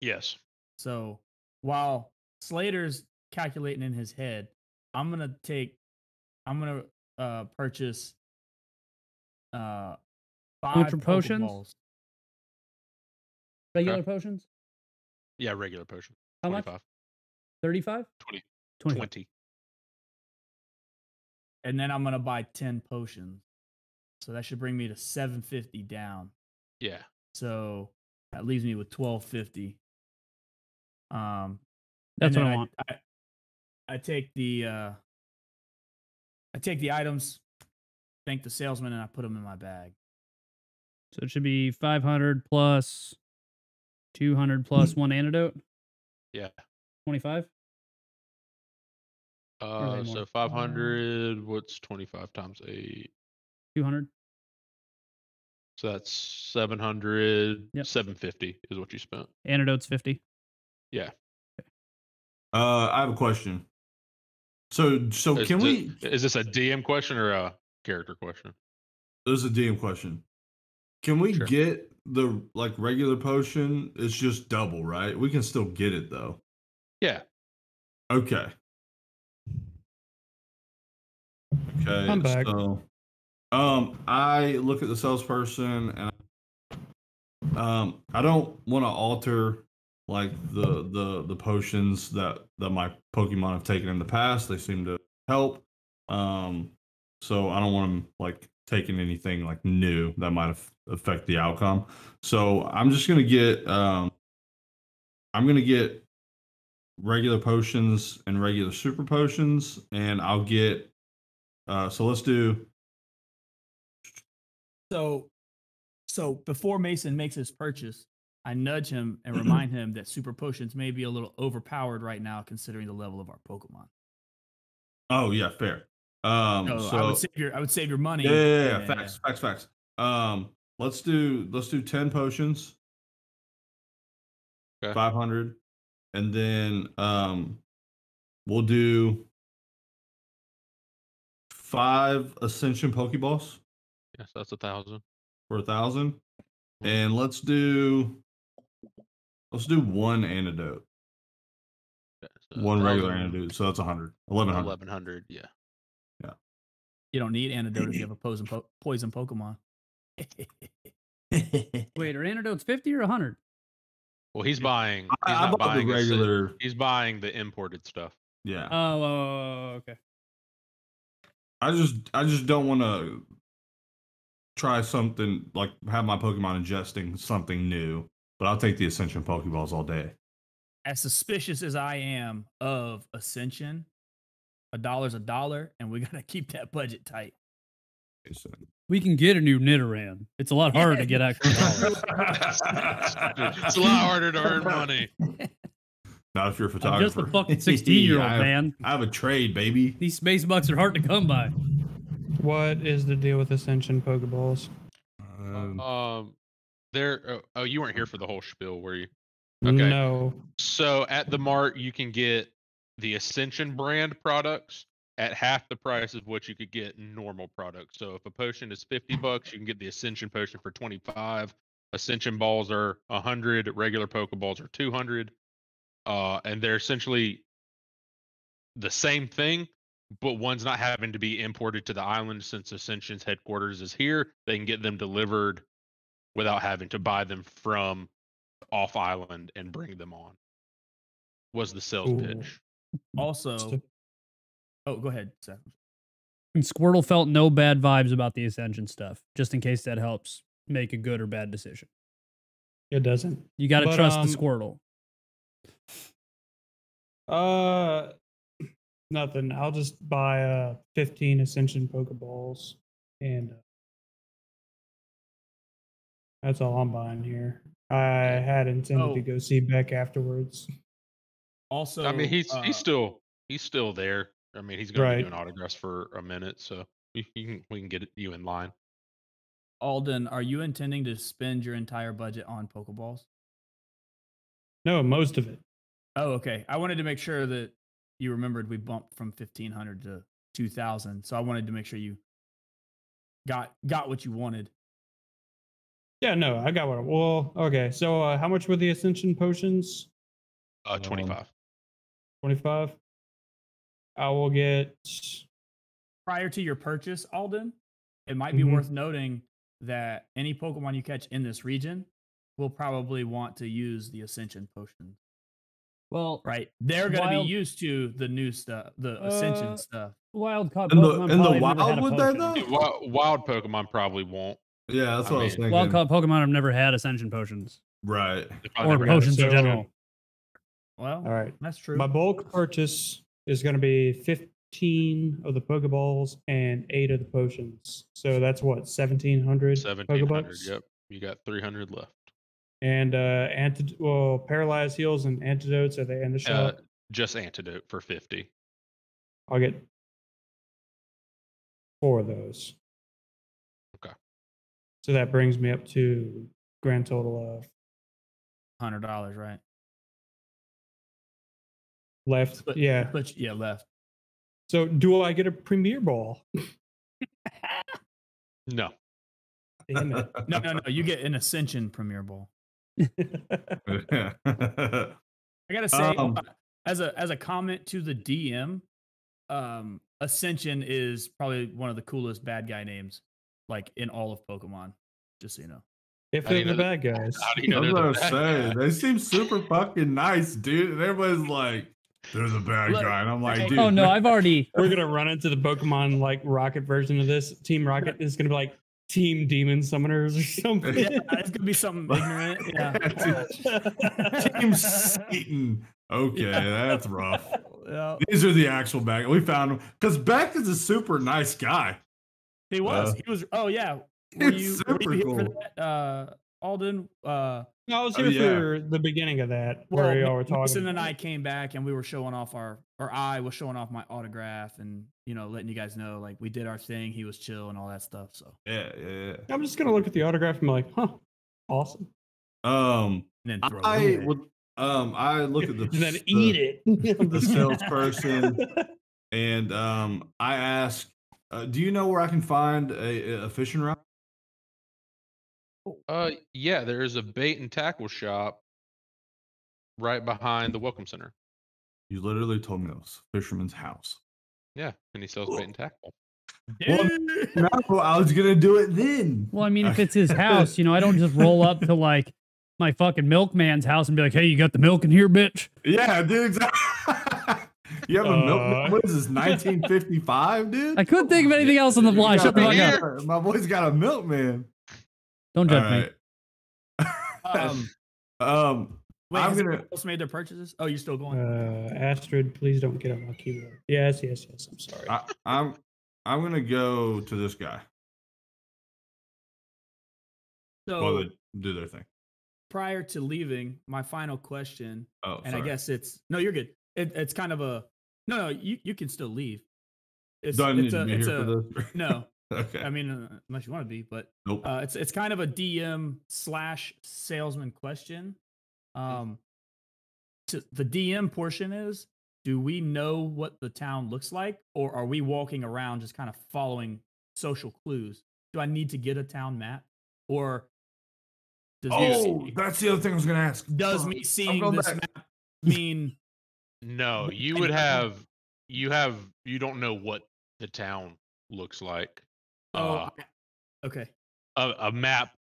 Yes. So while Slater's calculating in his head, I'm gonna take, I'm gonna uh purchase uh five Ultra potions? Pokeballs. Regular potions? Yeah, regular potion. How much? 25. 35? 20. 25. 20. And then I'm gonna buy 10 potions. So that should bring me to 750 down. Yeah. So that leaves me with 1250. Um That's what then I want. I, I take the uh I take the items, thank the salesman, and I put them in my bag. So it should be 500 plus 200 (clears throat) plus one antidote. Yeah. 25? Uh, so 500, what's 25 times 8? 200? So that's 700, Yep. 750 is what you spent. Antidote's 50. Yeah. Uh, I have a question. So, so Is, can thi- we? is this a DM question or a character question? This is a DM question. Can we Sure. get the like regular potion? It's just double, right? We can still get it though. Yeah. Okay. Okay. I'm back. So, um, I look at the salesperson and um, I don't want to alter like the the the potions that that my Pokemon have taken in the past. They seem to help. Um, so I don't want them like taking anything like new that might af- affect the outcome. So I'm just gonna get um, I'm gonna get regular potions and regular super potions, and I'll get. Uh, so let's do. So so before Mason makes his purchase, I nudge him and (clears throat) remind him that super potions may be a little overpowered right now considering the level of our Pokemon. Oh yeah, fair. Um, So, so I would save your I would save your money. yeah, yeah, yeah, yeah, facts, facts, facts. Um, let's do let's do ten potions. Okay. Five hundred, and then um, we'll do five Ascension Pokeballs Yes, that's a thousand. for a thousand, and let's do let's do one antidote, Okay, so one regular antidote. So that's a hundred, eleven hundred. 1100. Yeah. Yeah. You don't need antidote if you have a (clears throat) poison po- poison Pokemon. (laughs) Wait, are antidotes 50 or 100? Well, he's buying. He's I, I not bought the buying ascen- regular. He's buying the imported stuff. Yeah. Oh, okay. I just I just don't want to try something like have my Pokemon ingesting something new. But I'll take the Ascension Pokeballs all day. As suspicious as I am of Ascension, a dollar's a dollar, and we (laughs) gotta keep that budget tight. So- We can get a new Nidoran. It's a lot harder to get extra dollars. (laughs) it's a lot harder to earn money. (laughs) Not if you're a I'm photographer. just a fucking (laughs) 16 year old I man. I have a trade, baby. These space bucks are hard to come by. What is the deal with Ascension Pokeballs? Um, Um, there. Oh, oh, you weren't here for the whole spiel, were you? Okay. No. So at the mart, you can get the Ascension brand products at half the price of what you could get in normal products. So if a potion is 50 (laughs) bucks, you can get the Ascension potion for 25. Ascension balls are 100, regular Pokeballs are 200. Uh, and they're essentially the same thing, but one's not having to be imported to the island since Ascension's headquarters is here. They can get them delivered without having to buy them from off island and bring them on. Was the sales Ooh. pitch. Also, So- oh, go ahead, Seth. And Squirtle felt no bad vibes about the Ascension stuff, just in case that helps make a good or bad decision. It doesn't. You got to trust um, the Squirtle. Uh, (clears throat) nothing. I'll just buy uh 15 Ascension Pokeballs, and uh, that's all I'm buying here. I had intended to Oh. go see Beck afterwards. Also, I mean, he's uh, he's still he's still there. I mean, he's going to Right. be doing autographs for a minute, so you, you can we can get you in line. Alden. Are you intending to spend your entire budget on Pokeballs? No, most of it. Oh, okay. I wanted to make sure that you remembered we bumped from fifteen hundred to two thousand, so I wanted to make sure you got got what you wanted. Yeah, no, I got what. I- Well, okay. So, uh, how much were the Ascension potions? Uh, Um, 25. 25. I will get. Prior to your purchase, Alden, it might be Mhm. worth noting that any Pokemon you catch in this region will probably want to use the ascension potion, Well, right? They're gonna be used to the new stuff, the ascension Uh, stuff. wild caught In the- Pokemon in the probably never wild had a would they, potion. though? Wild, wild Pokemon probably won't. Yeah, that's I what I was thinking. Wild caught Pokemon have never had ascension potions Right. Or potions in general. Well, All right. that's true. My bulk purchase is going to be 15 of the Pokeballs and eight of the potions. So that's what 1700 seventeen hundred. Pokebucks. Yep, you got three hundred left. And uh, antid- well, paralyzed heals and antidotes are they in the Uh, shop? just antidote for fifty. I'll get four of those. Okay. So that brings me up to grand total of Hundred dollars, right? Left. But- yeah. But yeah, left. So do I get a premier ball? No, Damn it. No, no, no. You get an ascension premier ball. (laughs) I gotta say, Um, uh, as a as a comment to the DM, um, Ascension is probably one of the coolest bad guy names, like in all of Pokemon. Just so you know. if they're the bad guys. how do you know I was they're gonna say they seem super fucking nice, dude. And everybody's like, "They're the bad Look, guy," and I'm like, "Dude, Oh no, I've already. (laughs) We're gonna run into the Pokemon like Rocket version of this. Team Rocket is gonna be like Team Demon Summoners or something. Yeah, it's gonna be something (laughs) ignorant. Yeah. (laughs) Team Satan." Okay, that's rough. Yeah. These are the actual bad. We found him because Beck is a super nice guy. He was. Uh, he was. Oh yeah. Were it's you, were super you here for cool. that, uh, Alden? Uh, I was Oh, here yeah. for the beginning of that well, where y'all were talking. Mason and I came back and we were showing off our, or I was showing off my autograph and you know letting you guys know like we did our thing. He was chill and all that stuff. So Yeah, yeah, yeah. I'm just gonna look at the autograph and be like, huh, awesome. Um, and then throw I would. Um, I look at the (laughs) and then the- eat it. (laughs) the salesperson. (laughs) and um, I ask, uh, "Do you know where I can find a, a fishing rod?" Uh, yeah, there is a bait and tackle shop right behind the Welcome Center. You literally told me it was Fisherman's house. Yeah, and he sells bait and tackle. Well, no, I was gonna do it then. Well, I mean, if it's his house, you know, I don't just (laughs) roll up to like my fucking milkman's house and be like, "Hey, you got the milk in here, bitch?" Yeah, dude. Exactly. (laughs) you have a Uh, milk. What is this? 1955, dude. I couldn't think of anything else on the You fly. Shut the fuck up. My boy's got a milkman. Don't All judge me. (laughs) Um, Um, wait, I'm gonna- anyone else made their purchases? Oh, you're still going? Uh, Astrid, please don't get on my keyboard. Yes, yes, yes. I'm sorry. I, I'm I'm gonna go to this guy so while they do their thing. prior to leaving, my final question, Oh, and sorry. I guess it's no, you're good. It, it's kind of a no, no. You you can still leave. It's, do I need it's to a, be it's here a, for this? no. Okay. I mean, uh, unless you want to be, but nope. uh, it's it's kind of a DM slash salesman question. Um, to, the DM portion is: Do we know what the town looks like, or are we walking around just kind of following social clues? Do I need to get a town map, or does oh, see- that's the other thing I was gonna ask. does me I'm seeing going this back. map mean? No, (laughs) you would have you have you don't know what the town looks like. Oh, Uh, I- okay. a, a map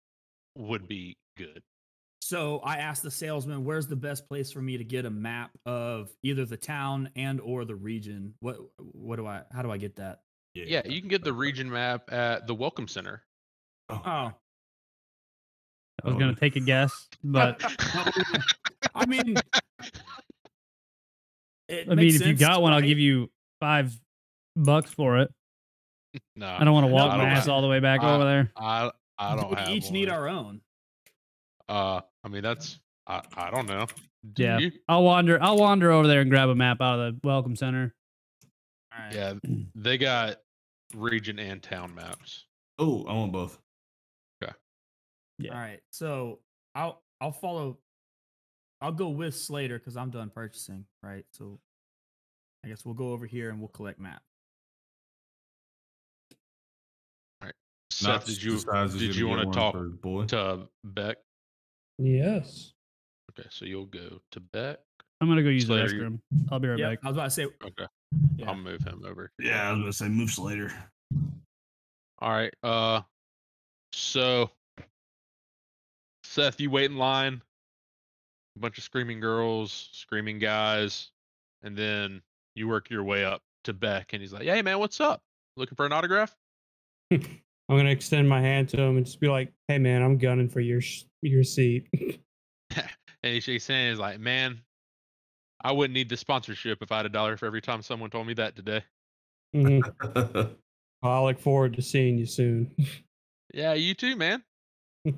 would be good. So I asked the salesman, "Where's the best place for me to get a map of either the town and or the region? What what do I? How do I get that?" Yeah, you can get the region map at the Welcome Center. Oh, I was Oh. gonna take a guess, but (laughs) I mean, (laughs) it I mean, makes if you got one, I'll give you five bucks for it. (laughs) no, I don't want to walk I my ass have- all the way back I- over there. I I Do don't we have each need our own. Uh, I mean that's I I don't know. Do Yeah. you? I'll wander. I'll wander over there and grab a map out of the welcome center. All right. Yeah, (clears throat) they got region and town maps. Oh, I want both. Okay. Yeah. All right. So I'll I'll follow. I'll go with Slater because I'm done purchasing. Right. So I guess we'll go over here and we'll collect map. Seth, did you did you want to talk boy? to Beck? yes. Okay, so you'll go to Beck. I'm gonna go use Slater, the you- restroom. I'll be right Yeah. back. I was about to say. Okay, Yeah. I'll move him over. Yeah, I was gonna say move Slater. All right. Uh, so Seth, you wait in line. A bunch of screaming girls, screaming guys, and then you work your way up to Beck, and he's like, "Hey, man, what's up? Looking for an autograph?" (laughs) I'm gonna extend my hand to him and just be like, "Hey, man, I'm gunning for your sh- your seat." (laughs) and he shakes hands. He's like, "Man, I wouldn't need the sponsorship if I had a dollar for every time someone told me that today." (laughs) Mhm. I look forward to seeing you soon. Yeah, you too, man. (laughs) uh,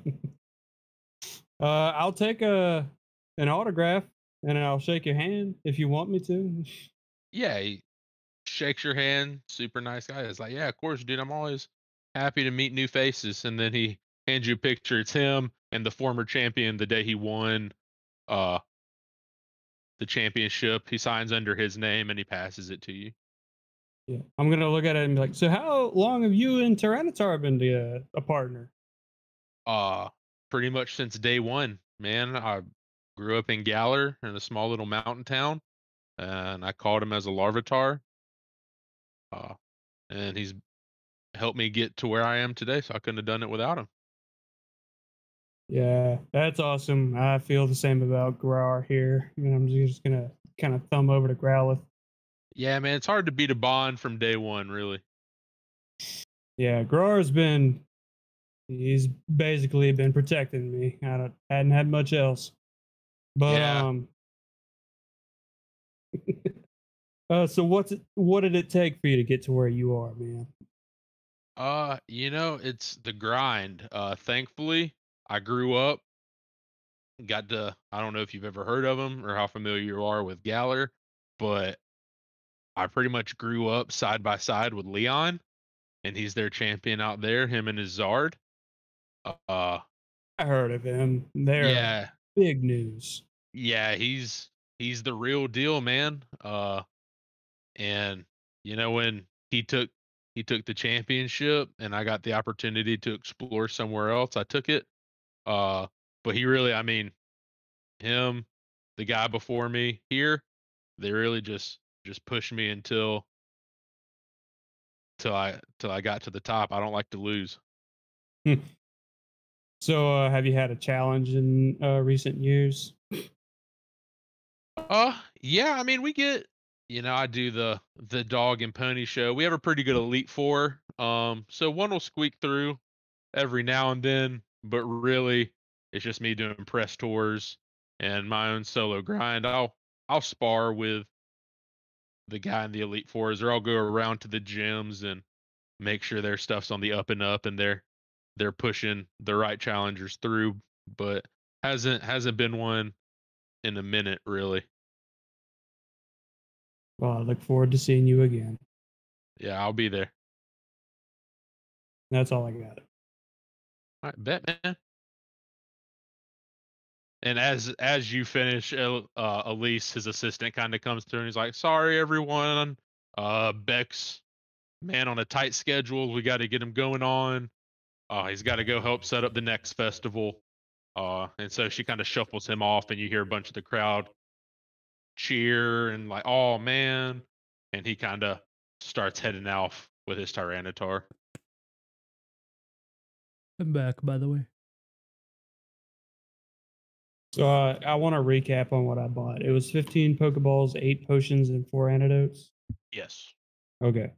I'll take a an autograph and I'll shake your hand if you want me to. Yeah, he shakes your hand. Super nice guy. It's like, yeah, of course, dude. I'm always happy to meet new faces. And then he hands you a picture. It's him and the former champion the day he won uh the championship. He signs under his name and he passes it to you. Yeah, I'm gonna look at it and be like, "So, how long have you and Tyranitar been to, uh, a partner?" Uh pretty much since day one, man. I grew up in Galar in a small little mountain town, and I called him as a Larvitar. Uh, and he's helped me get to where I am today, so I couldn't have done it without him. Yeah, that's awesome. I feel the same about Grar here, and I'm just gonna kind of thumb over to Growlithe. Yeah, man, it's hard to beat a bond from day one, really. Yeah, Grar's been he's basically been protecting me. I don't, hadn't had much else. But Yeah. um (laughs) uh so what's it what did it take for you to get to where you are, man? Uh, you know, it's the grind. Uh, thankfully, I grew up, got to, I don't know if you've ever heard of him or how familiar you are with Galar, but I pretty much grew up side by side with Leon, and he's their champion out there, him and his Zard. Uh, I heard of him. They're yeah, big news. yeah, he's he's the real deal, man. Uh, and you know when he took he took the championship, and I got the opportunity to explore somewhere else, I took it. Uh, but he really, I mean, him, the guy before me here, they really just just pushed me until till I till I got to the top. I don't like to lose. So uh, have you had a challenge in uh, recent years? Uh, yeah. I mean, we get, you know, I do the the dog and pony show. We have a pretty good elite four. Um, so one will squeak through every now and then, but really, it's just me doing press tours and my own solo grind. I'll I'll spar with the guy in the elite fours, or I'll go around to the gyms and make sure their stuff's on the up and up, and they're they're pushing the right challengers through. But hasn't hasn't been one in a minute, really. Well, I look forward to seeing you again. Yeah, I'll be there. That's all I got. All right, bet, man. And as as you finish, uh, Elise, his assistant, kind of comes through and he's like, "Sorry, everyone. Uh, Beck's man on a tight schedule. We got to get him going on. Uh, he's got to go help set up the next festival. Uh, and so she kind of shuffles him off, and you hear a bunch of the crowd cheer and like, "Oh man!" And he kind of starts heading off with his Tyranitar. I'm back, by the way. So uh, I want to recap on what I bought. It was 15 Pokeballs, eight potions, and four antidotes. Yes, Okay.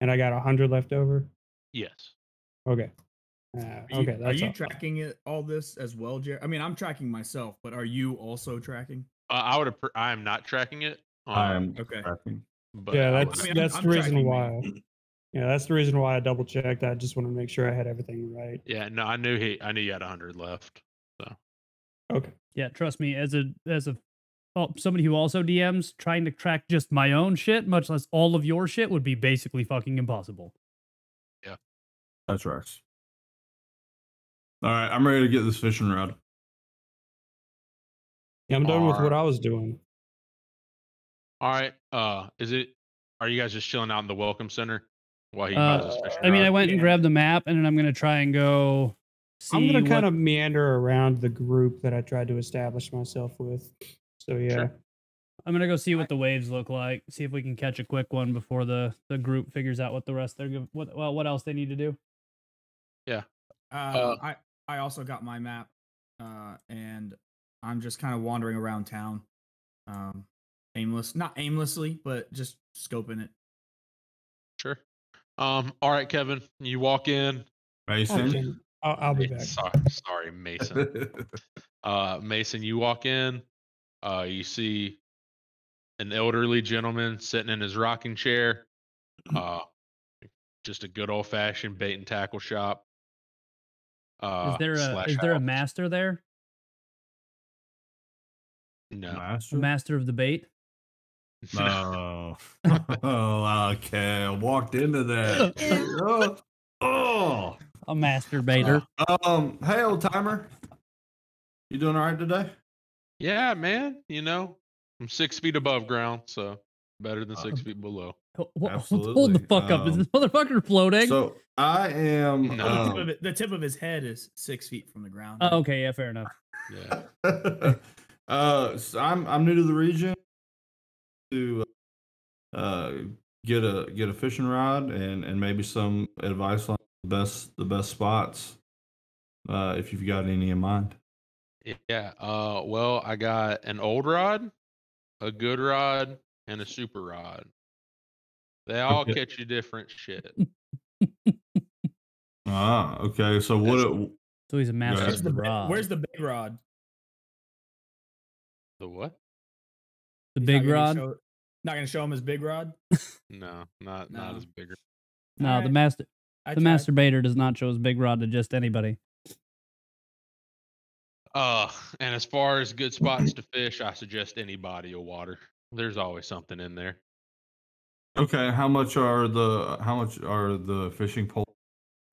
And I got 100 left over. yes. Okay. Uh, Are you, okay. are you all. tracking it all this as well, Jerry? I mean, I'm tracking myself, but are you also tracking? Uh, I would. Appr- I am not tracking it. I um, am Okay. tracking. But yeah, that's I mean, I'm- that's I'm the reason why. me. (laughs) Yeah, that's the reason why I double checked. I just want to make sure I had everything right. yeah. No, I knew he. I knew you had hundred left. So. Okay. Yeah, trust me, as a as a oh, somebody who also DMs, trying to track just my own shit, much less all of your shit, would be basically fucking impossible. Yeah, that's right. All right, I'm ready to get this fishing rod. Yeah, I'm done with what I was doing. All right. Uh, is it? Are you guys just chilling out in the welcome center while he Uh, buys his fishing I mean, I rod? went and grabbed the map, and then I'm gonna try and go. See I'm gonna what- kind of meander around the group that I tried to establish myself with. So yeah. Sure. I'm gonna go see what the waves look like. See if we can catch a quick one before the the group figures out what the rest they're giv- what well what else they need to do. Yeah. Uh, I I also got my map. uh, and I'm just kind of wandering around town, um, aimless, not aimlessly, but just scoping it. Sure. Um. All right, Kevin. You walk in. Mason. I'll, I'll be back. Sorry, sorry, Mason. (laughs) uh, Mason, you walk in. Uh, you see an elderly gentleman sitting in his rocking chair. (clears throat) Uh, just a good old fashioned bait and tackle shop. Uh, is there a is there a master there? No. Master? master of the bait? (laughs) No. oh, (laughs) okay. I walked into that. oh. (laughs) oh. A masturbator. Um, hey, old timer. You doing all right today? Yeah, man. You know, I'm six feet above ground, so better than six Uh, feet below. Ho- ho- Hold the absolutely. fuck up. Is Um, this motherfucker floating? So I am. No. the, tip um, of it, the tip of his head is six feet from the ground. oh, okay, yeah, fair enough. Yeah. Uh, so I'm I'm new to the region. To uh, get a get a fishing rod and and maybe some advice on the best the best spots. Uh, if you've got any in mind. Yeah. Uh, well, I got an old rod, a good rod, and a super rod. They all Okay. catch you different shit. (laughs) Ah, okay. So what? That's- So he's a master Where's the the, rod. where's the big rod? The what? the He's big not rod? show- not gonna show him his big rod. No, not not No. as bigger. No, the master I the tried. masturbator does not show his big rod to just anybody. Uh, and as far as good spots (coughs) to fish, I suggest any body of water. There's always something in there. okay. How much are the how much are the fishing poles?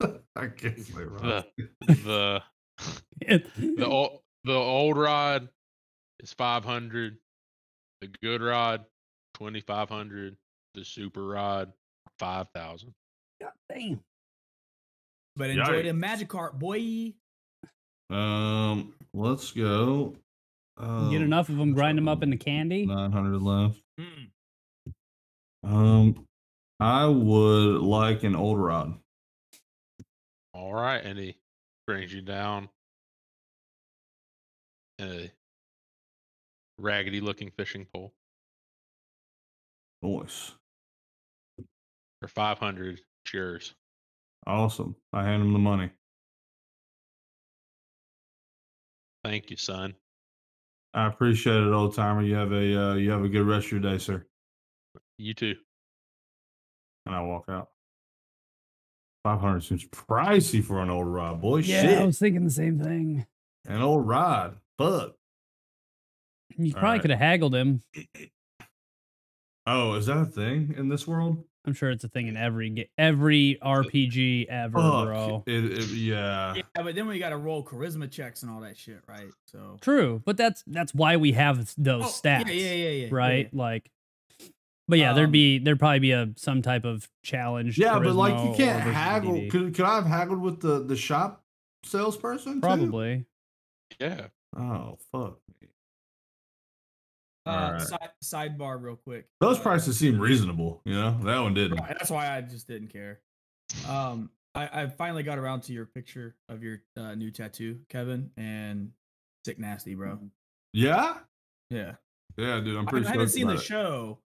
(laughs) I can't say The right. the (laughs) It- the old the old rod is five hundred. The good rod, twenty five hundred. The super rod, five thousand. God damn. But enjoy Yikes. the Magikarp, boy. Um, let's go. Um, Get enough of them, grind them up in the candy. Nine hundred left. Mm. Um, I would like an old rod. All right, and he brings you down a raggedy looking fishing pole Nice. for five hundred. It's yours. Awesome. I hand him the money. Thank you, son. I appreciate it, old timer. You have a uh, you have a good rest of your day, sir. You too. And I walk out. Five hundred seems pricey for an old rod, boy. Yeah, Shit, I was thinking the same thing. an old rod. Fuck. You All probably right. could have haggled him. Oh, is that a thing in this world? I'm sure it's a thing in every every RPG ever, Fuck. bro. It, it, yeah. Yeah, but then we got to roll charisma checks and all that shit, right? So True, but that's that's why we have those Oh, stats. Yeah, yeah, yeah, yeah. yeah, right? Like, but yeah, there'd Um, be there'd probably be a some type of challenge. Yeah, but like you can't versus haggle. DD. Could, could I have haggled with the the shop salesperson? too? Probably. Yeah. Oh fuck. me. Uh, Alright. side, sidebar, real quick. Those Uh, prices seem reasonable. You know that one didn't. Right, that's why I just didn't care. Um, I, I finally got around to your picture of your uh, new tattoo, Kevin, and sick nasty, bro. Yeah. Yeah, Yeah, dude. I'm I, pretty. I haven't seen the it. show,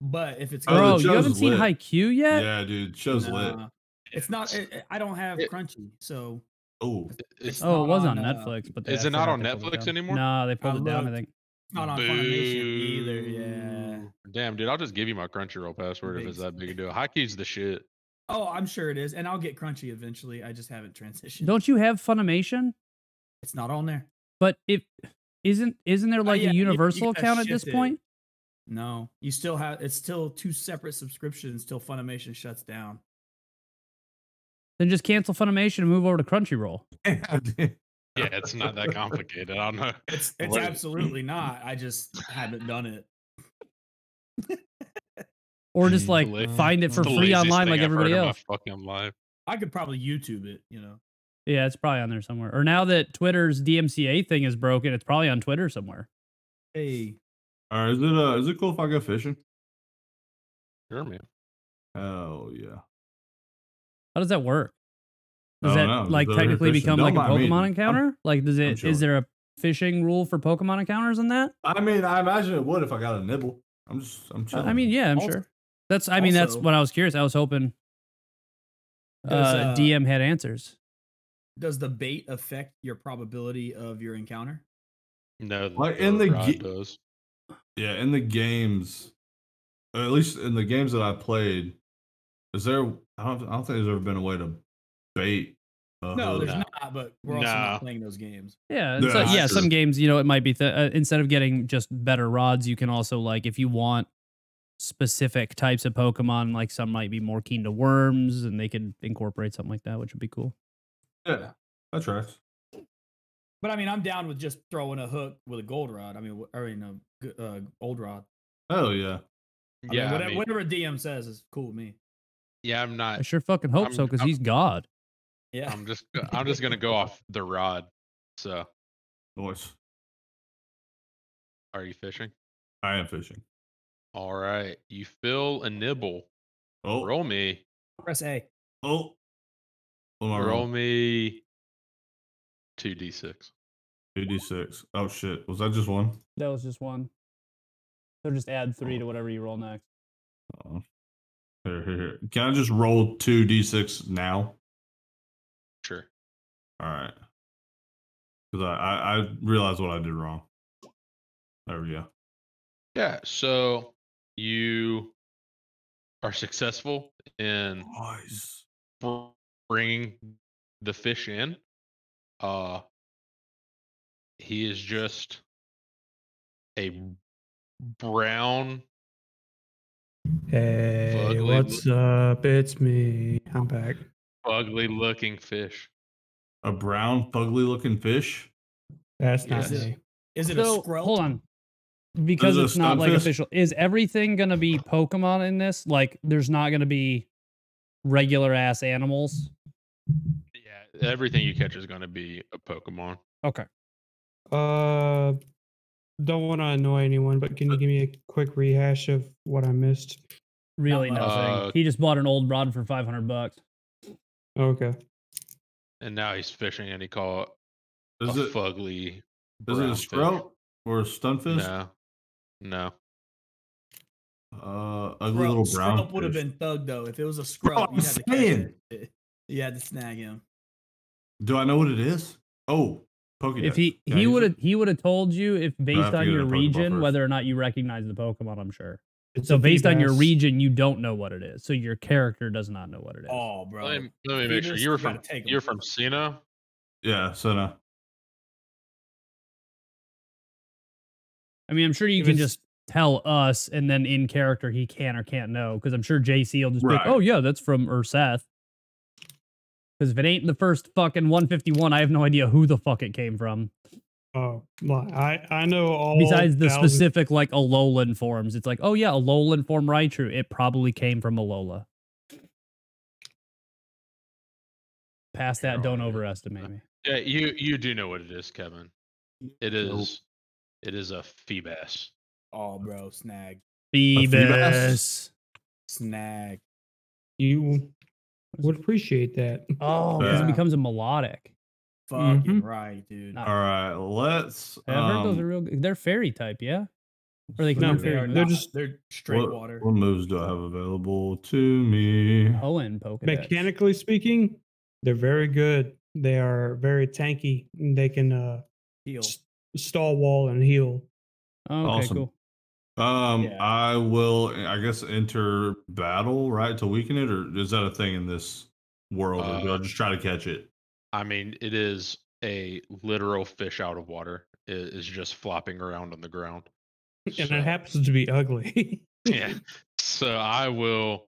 but if it's Oh, the you haven't seen lit. Haikyuu yet? Yeah, dude. Show's lit. It's not. It, it- I don't have It- Crunchy, so Oh, It's Oh, it was on, on, uh, Netflix, but is it not on they pulled it Netflix anymore? No, they pulled I it down. I think. It's not on Funimation either. Yeah. Damn, dude, I'll just give you my Crunchyroll password if it's that big a deal. Haikyuu's the shit. Oh, I'm sure it is, and I'll get Crunchy eventually. I just haven't transitioned. Don't you have Funimation? It's not on there. But if isn't isn't there oh, like Oh, yeah, a you- you universal account at this it. point? No, you still have. It's still two separate subscriptions till Funimation shuts down. Then just cancel Funimation and move over to Crunchyroll. (laughs) (laughs) yeah, it's not that complicated. I don't know. (laughs) It's it's What- absolutely not. I just haven't done it. (laughs) Or just like find it for the free online like I've everybody else. Fucking life. I could probably YouTube it. You know. Yeah, it's probably on there somewhere. Or now that Twitter's DMCA thing is broken, it's probably on Twitter somewhere. Hey, All right. Is it uh? Is it cool if I go fishing? Sure, man. Oh yeah. How does that work? Does that know. like They're technically become Don't like a mind me. Pokemon I'm- encounter? like, does it is chilling. there a fishing rule for Pokemon encounters in that? I mean, I imagine it would if I got a nibble. I'm just, I'm chilling. I mean, yeah, I'm Also- sure. That's. I mean, that's what I was curious. I was hoping uh, Does, uh, DM had answers. Does the bait affect your probability of your encounter? No, Like, in the rod ge- does. yeah, in the games, at least in the games that I played, is there? I don't, I don't think there's ever been a way to bait. A No, there's No. not. But we're also No. not playing those games. Yeah, and Yeah, so, yeah. true. Some games, you know, it might be th- uh, instead of getting just better rods, you can also like if you want specific types of Pokemon, like some might be more keen to worms, and they could incorporate something like that, which would be cool. Yeah, that's right. But I mean, I'm down with just throwing a hook with a gold rod. I mean, wh- or you know, uh, gold rod. Oh yeah. I Yeah, mean, I whatever, mean, whatever DM says is cool with me. yeah. I'm not. I not. sure fucking hope so I'm- because he's God. Yeah. I'm just. Uh, I'm just gonna go off the rod. So, Noise. are you fishing? I am fishing. All right. You fill a nibble. Oh, Roll me. Press A. oh. What am I Roll rolling? me. Two d six. Two d six. Oh shit. Was that just one? That was just one. So just add three oh. to whatever you roll next. Oh. Here, here, here. Can I just roll two d six now? Sure. All right. Because I, I I realized what I did wrong. There we go. Yeah. So you are successful in Nice. br- bringing the fish in. Uh, he is just a brown. Hey, Fugly what's up? It's me. I'm back. ugly looking fish. A brown, fugly looking fish. That's not Is it- it So a scroll? hold on, because it's not like Stunfisk? official. Is everything gonna be Pokemon in this? Like, there's not gonna be regular ass animals. Yeah, everything you catch is going to be a Pokemon. Okay. Uh, don't want to annoy anyone, but can you give me a quick rehash of what I missed? Really nothing. Uh, he just bought an old rod for five hundred bucks. Okay. And now he's fishing, and he caught a Is it fugly. is it brown a fish. or a Stunfisk? No, no. Uh, ugly little brown. Scrub would have been thug though. If it was a (laughs) scrub, I'm you had to catch saying. it. You had to snag him. Do I know what it is? Oh, Pokédex. If he Can I he use would it? have he would have told you if based have to on get a your Pokeball region first. whether or not you recognize the Pokemon. I'm sure. It's So based on your region, you don't know what it is. So your character does not know what it is. Oh, bro. Let me, let me make sure you were from take 'em. you're from Sinnoh. Yeah, so. I mean, I'm sure you If can it's- just tell us, and then in character he can or can't know. Because I'm sure JC will just be like, "Oh yeah, that's from Urseth." Because if it ain't the first fucking 151, I have no idea who the fuck it came from. Oh, well, I I know all. Besides the thousand- specific like Alolan forms, it's like, oh yeah, Alolan form Raichu. It probably came from Alola. Past that, don't overestimate me. Yeah, you you do know what it is, Kevin. It is nope. it is a Feebas. Oh, bro. Snag. Feebas? Phoebus. Snag. you would appreciate that. Oh, because it becomes a Milotic. Fucking Mhm. right, dude. Nah. All right, let's. I've heard those um, are real. good. They're fairy type, yeah. Or they can No, do they fairy are they're not. just- they're straight what, water. What moves do I have available to me? Poen Pokedex. Mechanically speaking, they're very good. They are very tanky. and They can uh, Heal. s- stall wall and heal. Oh, okay, Awesome. cool. Um, Yeah. I will, I guess, enter battle right to weaken it, or is that a thing in this world, or do I Uh, just try to catch it? I mean, it is a literal fish out of water. It is just flopping around on the ground. And So, it happens to be ugly. (laughs) yeah. So I will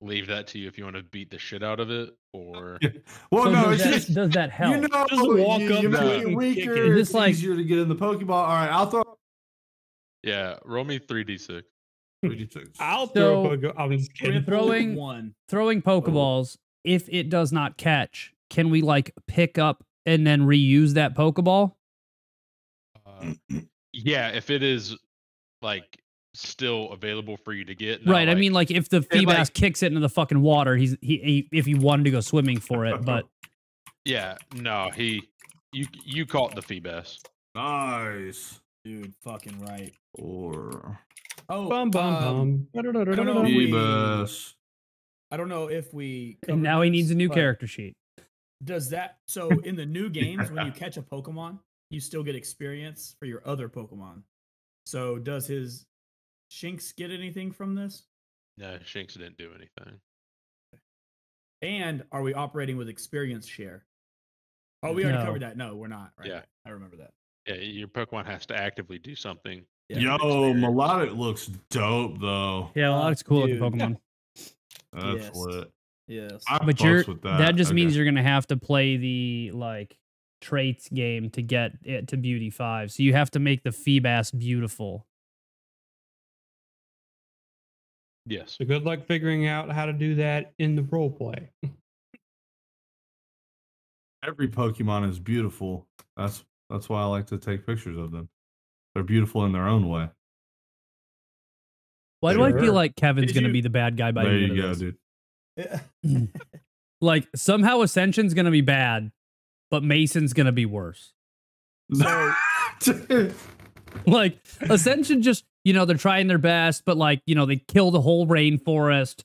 leave that to you if you want to beat the shit out of it, or Well, So no, does, it's that, just does that help? you know, Just walk you, up you to make it it weaker. kick it. Is like- easier to get in the Pokeball. All right, I'll throw. yeah, roll me three d six. 3d6. I'll throw. So, a go- I'm just kidding. throwing- one. Throwing Pokeballs, if it does not catch, can we like pick up and then reuse that Pokeball? Uh, (clears throat) yeah, if it is like still available for you to get. not right. I mean, like if the It, Feebas like- kicks it into the fucking water, he's he, he if he wanted to go swimming for it, (laughs) but Yeah, no, he you you caught the Feebas. Nice. Dude, fucking right. Or Oh, Bum bum um, bum. know if we- Feebas. I don't know if we. And covered now he needs a new but character sheet. Does that so (laughs) in the new games when you catch a Pokemon, you still get experience for your other Pokemon. So does his Shinx get anything from this? No, Shinx didn't do anything. And are we operating with experience share? Oh, we already No. covered that. No, we're not. Right. Yeah. I remember that. Yeah, your Pokemon has to actively do something. Yeah. Yo, Experience. Milotic looks dope though. Yeah, well, Uh, cool looking dude. Pokemon. That's Yes. lit. Yes. I'm But you're with that, that. just Okay. means you're gonna have to play the like traits game to get it to beauty five. So you have to make the Feebas beautiful. Yes. So good luck figuring out how to do that in the role play. every Pokemon is beautiful. That's that's why I like to take pictures of them. They're beautiful in their own way. Why do I feel like Kevin's Did gonna you- be the bad guy by there the end you of go, this? Dude. Like somehow Ascension's gonna be bad, but Mason's gonna be worse. So- (laughs) like Ascension just you know they're trying their best, but like you know they kill the whole rainforest,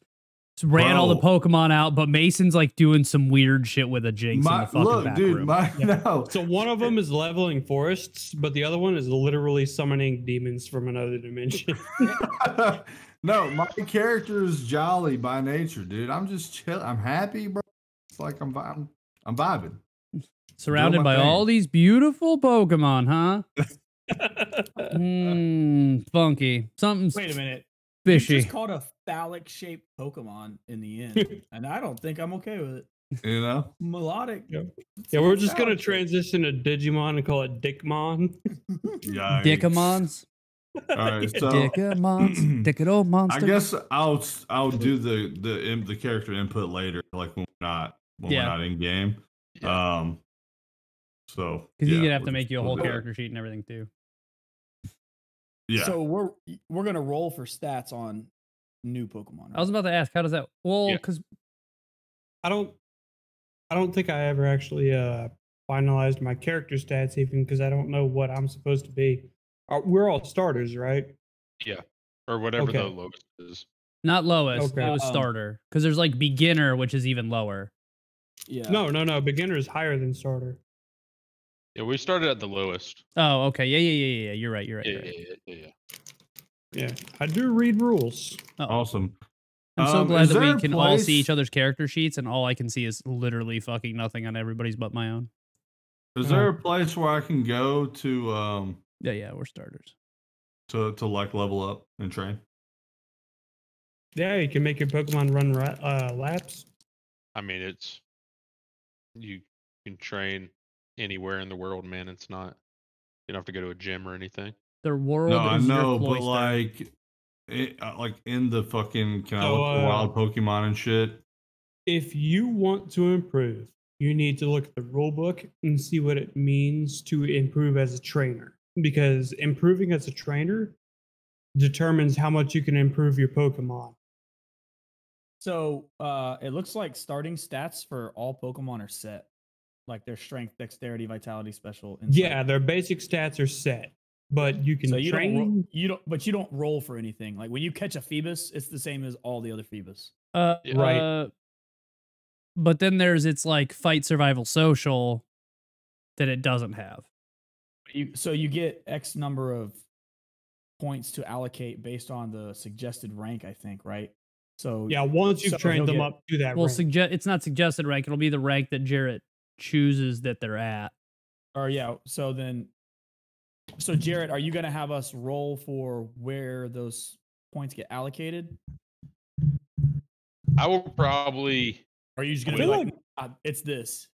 ran all the Pokemon out, but Mason's like doing some weird shit with a Jynx in the fucking look, back dude, room. my (laughs) no. So one of them is leveling forests, but the other one is literally summoning demons from another dimension. (laughs) no, my character is jolly by nature, dude. I'm just chill. I'm happy, bro. It's like I'm vi- I'm, I'm vibing. Surrounded my by all these beautiful Pokemon, huh? (laughs) Hmm, funky. Something's Wait a minute. You fishy. just called a phallic shaped Pokemon in the end. (laughs) and I don't think I'm okay with it. You know? Milotic. Yeah. Yeah, we're just gonna shape. transition to Digimon and call it Dickmon. Yikes. Dickamons. All right, (laughs) so Dickamons. (clears throat) Dickado I guess I'll I'll do the the the character input later, like when we're not when Yeah. we're not in game. Yeah. Um. So Because he's yeah, gonna have to make you a whole character sheet and everything too. Yeah. So we're we're gonna roll for stats on new Pokemon. I was about to ask, how does that? Well, Yeah. because I don't I don't think I ever actually uh finalized my character stats even because I don't know what I'm supposed to be. Uh, we're all starters, right? Yeah, or whatever the lowest is. not lowest, Okay. it was Um, starter. Because there's like beginner, which is even lower. yeah. No, no, no. Beginner is higher than starter. Yeah, we started at the lowest. Oh, okay. Yeah, yeah, yeah, yeah. yeah. You're right. You're right. Yeah, You're right. yeah, yeah, yeah. Yeah, I do read rules. Oh, awesome. I'm so Um, glad that we a can all see each other's character sheets, and all I can see is literally fucking nothing on everybody's but my own. Is there a place where I can go to um Yeah, yeah, we're starters. to to like level up and train? Yeah, you can make your Pokemon run ra- uh, laps. I mean, it's you can train anywhere in the world, man. It's not you don't have to go to a gym or anything. Their world No, I know, but like, it, uh, like in the fucking can I look uh, wild Pokemon and shit? If you want to improve, you need to look at the rule book and see what it means to improve as a trainer. Because improving as a trainer determines how much you can improve your Pokemon. So uh it looks like starting stats for all Pokemon are set. Like their strength, dexterity, vitality, special. Insight. Yeah, their basic stats are set, but you can So you train. don't ro- you don't but you don't roll for anything. Like when you catch a Feebas, it's the same as all the other Feebas. Uh, Right. uh, but then there's its like fight, survival, social that it doesn't have. You so you get X number of points to allocate based on the suggested rank, I think, right? So yeah, once you've So trained them get- up to that Well, suggest it's not suggested rank. It'll be the rank that Jarrett chooses that they're at. or yeah, so then so Jarrett, are you gonna have us roll for where those points get allocated? I will probably are you just gonna be feel like, like "Ah, it's this?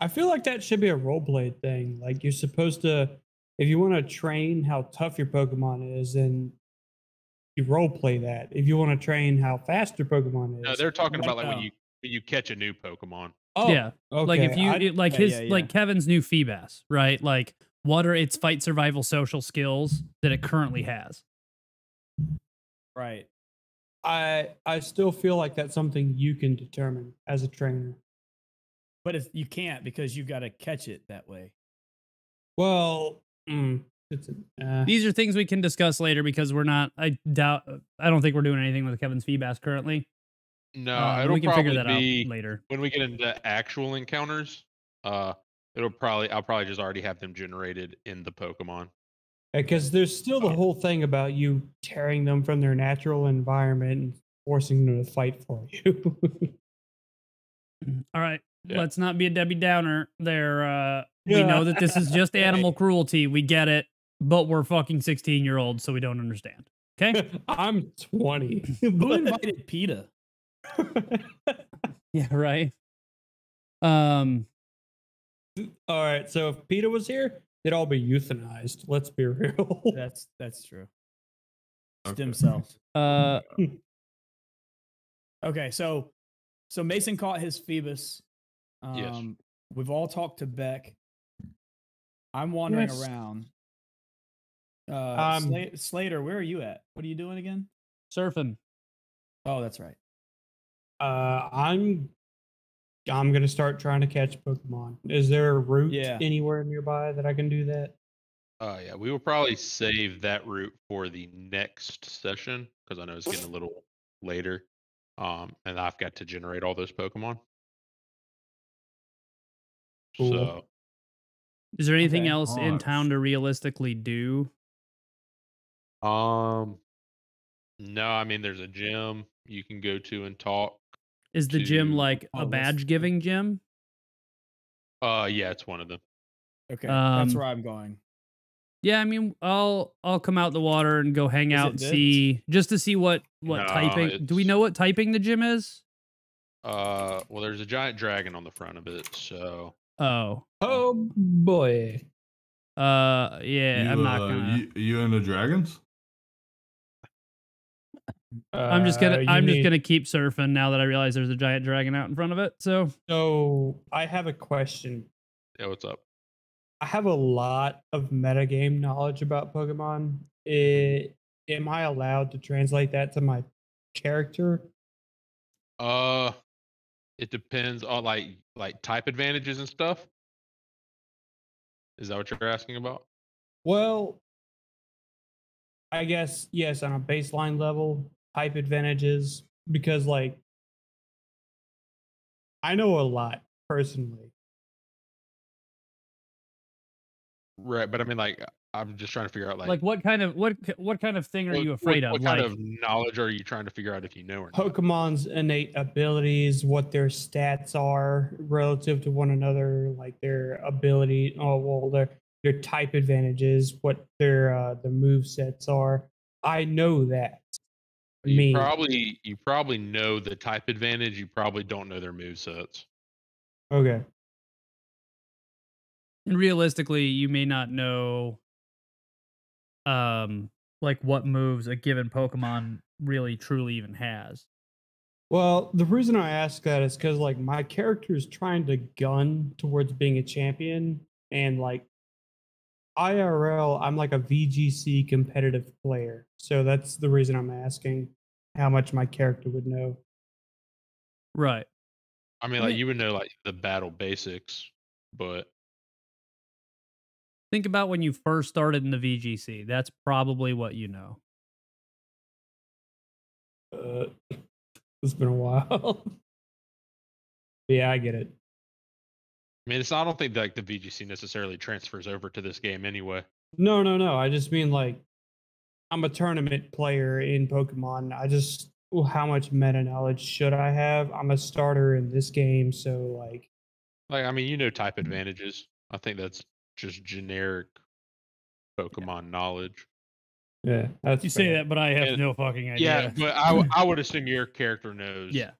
I feel like that should be a role play thing. Like you're supposed to, if you want to train how tough your Pokemon is, then you role play that. If you want to train how fast your Pokemon is, no. They're talking about like when you when you catch a new Pokemon. oh, yeah, Okay. like if you I- it- like yeah, his yeah, yeah. like Kevin's new Feebas, right? Like what are its fight, survival, social skills that it currently has? Right. I I still feel like that's something you can determine as a trainer. But it's, you can't because you've got to catch it that way. Well, mm, it's uh, These are things we can discuss later because we're not. I doubt. I don't think we're doing anything with Kevin's Feebas currently. No, Uh, it'll we can probably figure that be out later. when we get into actual encounters. Uh, it'll probably I'll probably just already have them generated in the Pokemon. because there's still the whole thing about you tearing them from their natural environment and forcing them to fight for you. (laughs) All right. Yeah. Let's not be a Debbie Downer. There. Uh, we know that this is just (laughs) animal cruelty. We get it, but we're fucking sixteen year olds, so we don't understand. Okay. (laughs) I'm 20. Who invited PETA? yeah. Right. Um. All right, so if PETA was here, they'd all be euthanized. Let's be real. (laughs) That's that's true. Okay. Stem cells. Uh. (laughs) Okay, so so Mason caught his Feebas. Um, Yes. We've all talked to Beck. I'm wandering Yes. around. Uh, Um, Sla- Slater, where are you at? What are you doing again? Surfing. Oh, that's right. Uh, I'm I'm gonna start trying to catch Pokemon. Is there a route Yeah. anywhere nearby that I can do that? Uh, yeah, we will probably save that route for the next session because I know it's getting a little later. Um, and I've got to generate all those Pokemon. Cool. So Is there anything Okay. else in town to realistically do? Um, no, I mean there's a gym you can go to and talk. Is the gym like a what's- badge giving gym? Uh, yeah, it's one of them. Okay, Um, that's where I'm going. Yeah, I mean, I'll I'll come out the water and go hang Is out it and this? see just to see what what No, typing. Do we it's- know what typing the gym is? Uh, well, there's a giant dragon on the front of it, so Oh, Oh boy. uh, yeah, I'm not uh, gonna. You, you into dragons? I'm just Uh, gonna I'm just gonna keep surfing now that I realize there's a giant dragon out in front of it. So So I have a question. yeah, what's up? I have a lot of metagame knowledge about Pokemon. It, am I allowed to translate that to my character? Uh, it depends on like like type advantages and stuff. Is that what you're asking about? Well, I guess yes, on a baseline level, type advantages because like I know a lot personally. Right, but I mean, like, I'm just trying to figure out like, like, what kind of what what kind of thing are what- you what- afraid what, of? kind Like, of knowledge are you trying to figure out if you know or not? Pokemon's innate abilities, what their stats are relative to one another, like their ability, oh well, their their type advantages, what their uh the move sets are. I know that. You Me. probably you probably know the type advantage. You probably don't know their move sets. Okay. and realistically, you may not know, um, like what moves a given Pokemon really truly even has. Well, the reason I ask that is because like my character is trying to gun towards being a champion, and like IRL, I'm like a VGC competitive player, so that's the reason I'm asking how much my character would know. Right. I mean, I like mean- you would know like the battle basics, but Think about when you first started in the VGC. That's probably what you know. Uh, (laughs) it's been a while. (laughs) yeah, I get it. I mean, it's I don't think like the VGC necessarily transfers over to this game anyway. No, no, no. I just mean like I'm a tournament player in Pokemon. I just well, how much meta knowledge should I have? I'm a starter in this game, so like Like, I mean, you know type mm-hmm. advantages. I think that's just generic Pokemon knowledge. yeah, that's You say that, but I have And- no fucking idea. Yeah, idea. but I would (laughs) assume your character knows. yeah.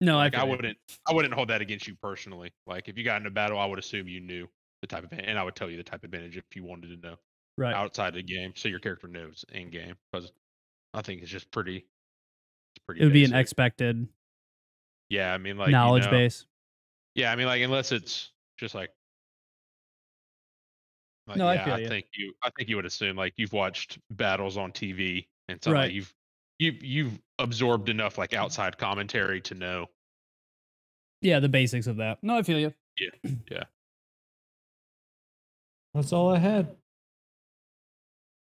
No, like I, I wouldn't I wouldn't hold that against you personally. Like if you got in a battle, I would assume you knew the type of and I would tell you the type of advantage if you wanted to know Right. outside of the game, so your character knows in game. Because I think it's just pretty. It's pretty. It would be an expected Yeah, I mean, like you knowledge know- base. Yeah, I mean, like unless it's just like. like, No, I yeah, feel I ya. think you. I think you would assume like you've watched battles on TV and stuff Right. like you've you you've absorbed enough like outside commentary to know Yeah, the basics of that. No, I feel you. Yeah, (clears throat) yeah. That's all I had.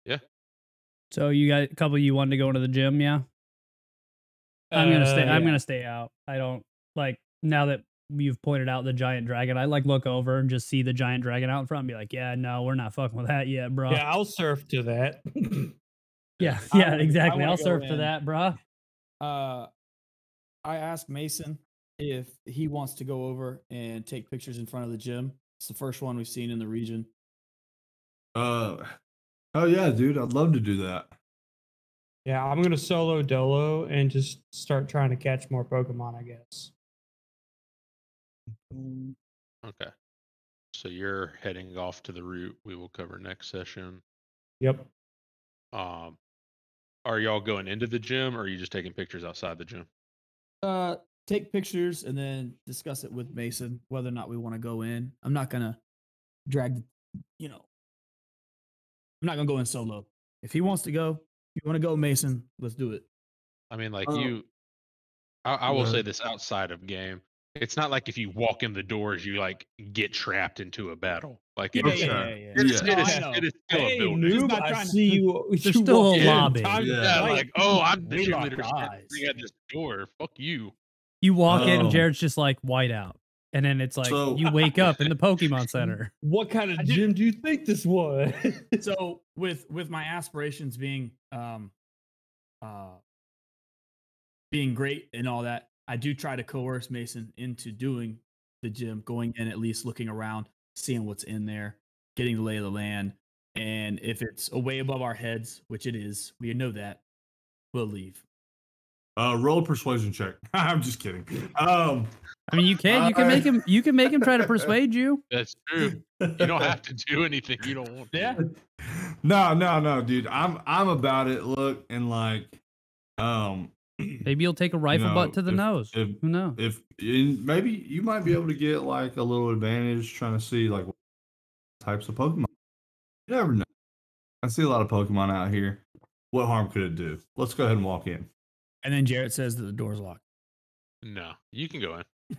Yeah. So you got a couple of you wanted to go into the gym, yeah? I'm gonna stay. Uh, I'm gonna stay out. I don't like now that you've pointed out the giant dragon. I like look over and just see the giant dragon out in front and be like, yeah, no, we're not fucking with that yet, bro. Yeah, I'll surf to that. (clears throat) yeah, yeah, I exactly. wanna I'll serve surf to that, bro. Uh, I asked Mason if he wants to go over and take pictures in front of the gym. It's the first one we've seen in the region. Uh, oh yeah, dude, I'd love to do that. yeah, I'm gonna solo dolo and just start trying to catch more Pokemon, I guess. Okay. So you're heading off to the route we will cover next session. Yep. Um, are y'all going into the gym or are you just taking pictures outside the gym? Uh, take pictures and then discuss it with Mason whether or not we want to go in. I'm not gonna drag, you know, I'm not gonna go in solo. If he wants to go, if you want to go, Mason, let's do it. I mean, like Uh, you, I, I will yeah. say this outside of game. It's not like if you walk in the doors, you like get trapped into a battle. Like Yeah, is, yeah, yeah, yeah. it is, No, it I is, know. it is still a building. Just noob, I to- see (laughs) you. There's you still a in. lobby. Time Yeah, like oh, I'm the We gym locked leader eyes. standing at this door. Fuck you. You walk in, Oh. and Jared's just like white out, and then it's like So- you wake up in the Pokemon (laughs) Center. What kind of gym do you think this was? (laughs) so with with my aspirations being um uh being great and all that i do try to coerce mason into doing the gym going in at least looking around seeing what's in there getting the lay of the land and if it's way above our heads which it is we know that we'll leave Uh, roll a persuasion check. (laughs) I'm just kidding. Um, I mean, you can you can make him you can make him try to (laughs) persuade you. That's true. You don't have to do anything you don't want. to. Yeah. (laughs) no, no, no, dude. I'm I'm about it. Look and like, um, (clears throat) Maybe you'll take a rifle know, butt to the if- nose. if- Who knows? if in, maybe you might be able to get like a little advantage trying to see like what types of Pokemon. You never know. I see a lot of Pokemon out here. What harm could it do? Let's go ahead and walk in. and then jarrett says that the door's locked No, you can go in. (laughs)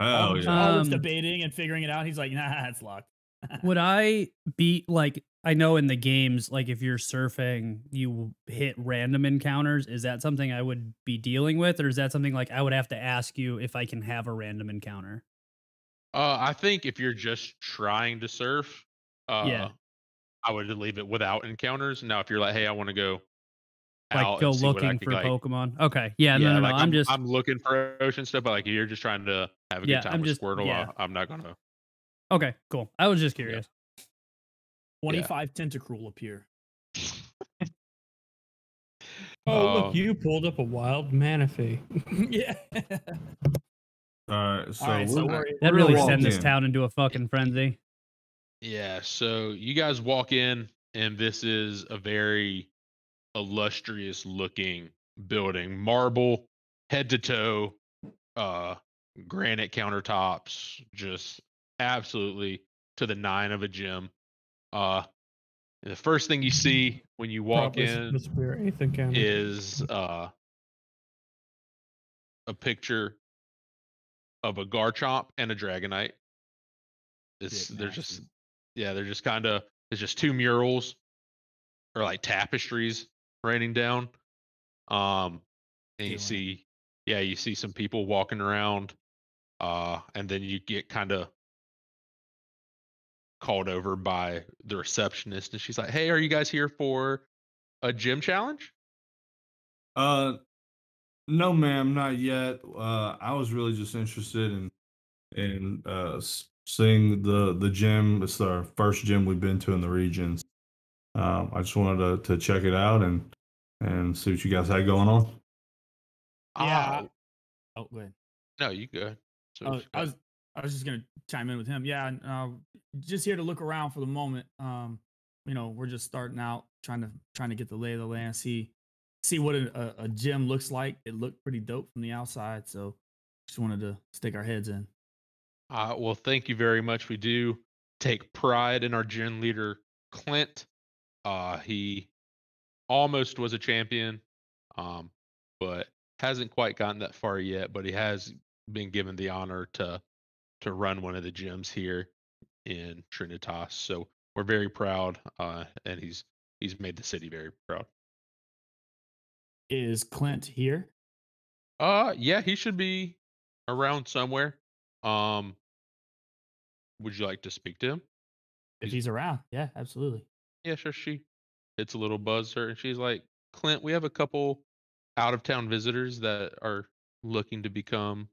Oh All- yeah. all it's Um, debating and figuring it out he's like nah it's locked (laughs) Would I be like I know in the games, like if you're surfing, you hit random encounters. Is that something I would be dealing with, or is that something like I would have to ask you if I can have a random encounter? Uh, I think if you're just trying to surf, uh, Yeah. I would leave it without encounters. Now, if you're like, hey, I want to go Like out go and see what I looking for like- Pokemon. Okay, yeah, no, no, no. like I'm, just I'm looking for ocean stuff, but like you're just trying to have a Yeah, good time I'm with just- Squirtle. yeah. I'm not gonna. okay. Cool. I was just curious. 25 tentacruel appear oh, (laughs) Oh. look, you pulled up a wild Manaphy. (laughs) yeah All right. So, All right, we're, so we're- That really gonna sent this town into a fucking frenzy. Yeah. So you guys walk in, and this is a very illustrious looking building, marble head to toe, uh, granite countertops, just absolutely to the nine of a gym. Uh, the first thing you see when you walk Probably in the Spirit Eighth is uh, a picture of a Garchomp and a Dragonite. It's Bit they're just yeah, they're just kind of it's just two murals or like tapestries raining down. Um, and you see yeah, you see some people walking around, uh, and then you get kind of called over by the receptionist, and she's like, "Hey, are you guys here for a gym challenge?" Uh, no, ma'am, not yet. Uh, I was really just interested in in uh seeing the the gym. It's our first gym we've been to in the regions. Um, I just wanted to to check it out and and see what you guys had going on. Yeah, Ah, oh go ahead no, you good. So Oh, I go. was I was just gonna chime in with him. Yeah, uh, just here to look around for the moment. Um, you know, we're just starting out, trying to trying to get the lay of the land, see see what a, a, gym looks like. It looked pretty dope from the outside, so just wanted to stick our heads in. Uh, well, thank you very much. We do take pride in our gym leader, Clint. Uh, he almost was a champion, um, but hasn't quite gotten that far yet. But he has been given the honor to to run one of the gyms here in Trinitas. So we're very proud, uh, and he's he's made the city very proud. Is Clint here? Uh, yeah, he should be around somewhere. Um, would you like to speak to him? If He's- he's around, yeah, absolutely. Yeah, sure. She hits a little buzzer and she's like, Clint, we have a couple out of town visitors that are looking to become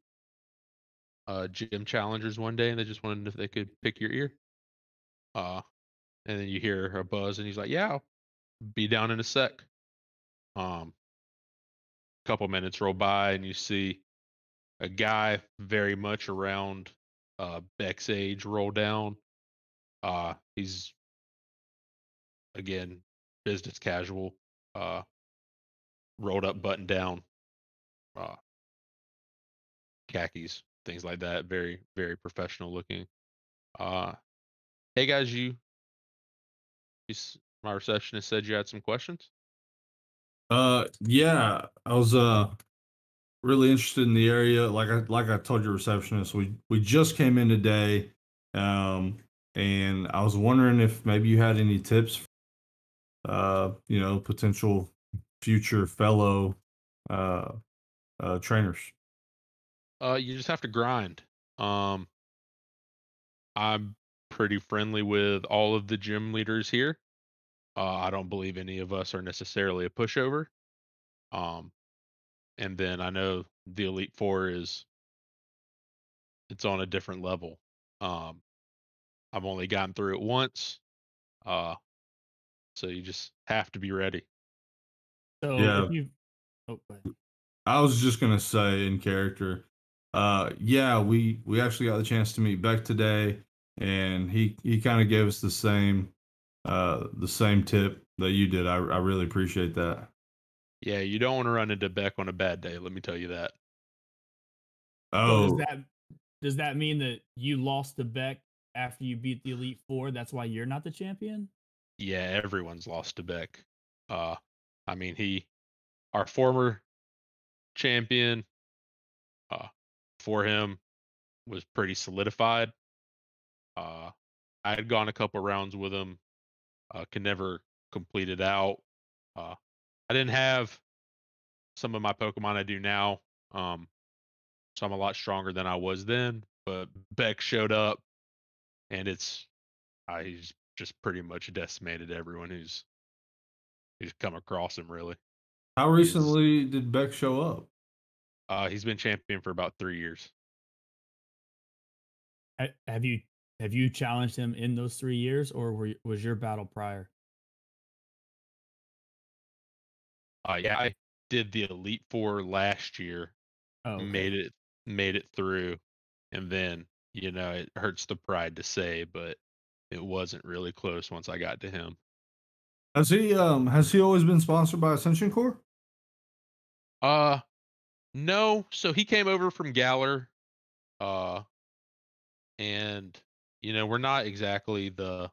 uh gym challengers one day and they just wanted if they could pick your ear. Uh and then you hear a buzz and he's like, Yeah, I'll be down in a sec. Um couple minutes roll by and you see a guy very much around uh Beck's age roll down. Uh he's again business casual uh rolled up button down uh khakis things like that very very professional looking uh hey guys you, my receptionist said you had some questions Uh, yeah, I was uh really interested in the area. Like I like I told your receptionist, we we just came in today, um, and I was wondering if maybe you had any tips, for, uh, you know, potential future fellow uh uh trainers. Uh you just have to grind um i'm pretty friendly with all of the gym leaders here uh i don't believe any of us are necessarily a pushover um and then i know the elite four is it's on a different level um i've only gotten through it once uh so you just have to be ready So Yeah. if you oh. I was just gonna say in character, uh, yeah, we we actually got the chance to meet Beck today, and he he kind of gave us the same uh the same tip that you did. I I really appreciate that. yeah you don't want to run into beck on a bad day let me tell you that So Oh, does that does that mean that you lost to Beck after you beat the Elite Four? That's why you're not the champion. yeah, everyone's lost to Beck. Uh, I mean, he, our former champion, uh, for him was pretty solidified. Uh, I had gone a couple rounds with him, uh, could never complete it out. Uh, I didn't have some of my Pokemon I do now. Um, so I'm a lot stronger than I was then. But Beck showed up, and it's, uh, he's just pretty much decimated everyone who's who's come across him. Really, how he's- recently did Beck show up? Uh, he's been champion for about three years. Ha- Have you have you challenged him in those three years, or were, y- was your battle prior? Uh, yeah, I did the Elite Four last year, Oh, okay. made it made it through, and then you know it hurts the pride to say, but it wasn't really close once I got to him. Has he um has he always been sponsored by Ascension Corps? Uh, no. So he came over from Galar, uh, and you know we're not exactly the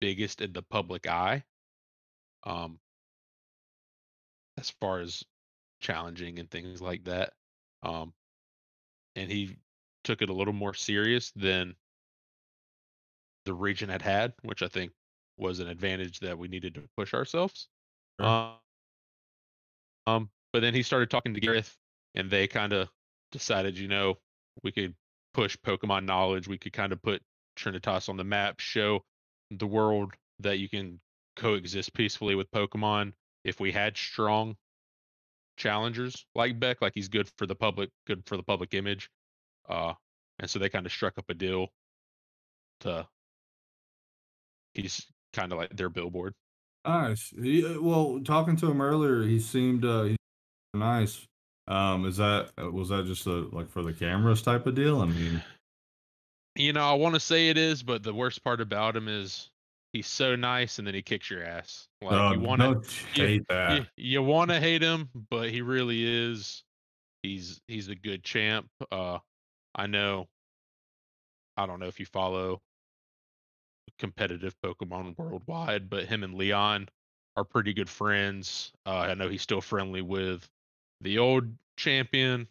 biggest in the public eye, um, as far as challenging and things like that. Um, and he took it a little more serious than the region had had, which I think was an advantage that we needed to push ourselves. Um, um, but then he started talking to Gareth, and they kind of decided, you know, we could push Pokemon knowledge. We could kind of put Trinitas on the map, show the world that you can coexist peacefully with Pokemon. If we had strong challengers like Beck, like he's good for the public, good for the public image. Uh, and so they kind of struck up a deal to. He's kind of like their billboard. Nice. He, uh, well, talking to him earlier, he seemed uh he's nice. Um, is that uh, was that just a like for the cameras type of deal? I mean, You know, I want to say it is, but the worst part about him is he's so nice, and then he kicks your ass. Like you want to, hate that. you, you want to hate him, but he really is. He's he's a good champ. Uh, I know. I don't know if you follow competitive Pokemon worldwide, but him and Leon are pretty good friends. Uh, I know he's still friendly with the old champion.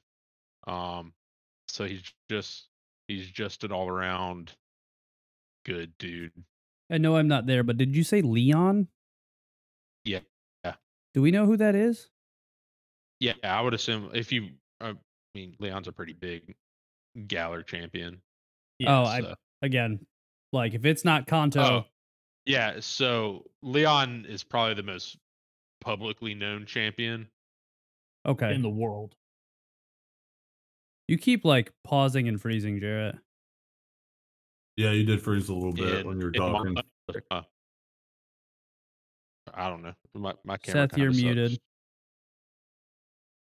Um, so he's just he's just an all around good dude. I know I'm not there, but did you say Leon? Yeah. Yeah. Do we know who that is? Yeah, I would assume if you, uh, I mean, Leon's a pretty big Galar champion. oh, I again, like if it's not Kanto, Oh, yeah. So Leon is probably the most publicly known champion. Okay. in the world. you keep like pausing and freezing, Jarrett. Yeah, you did freeze a little bit in- when you were in Mon- talking. uh, I don't know. My my camera. Seth, you're sucks. muted.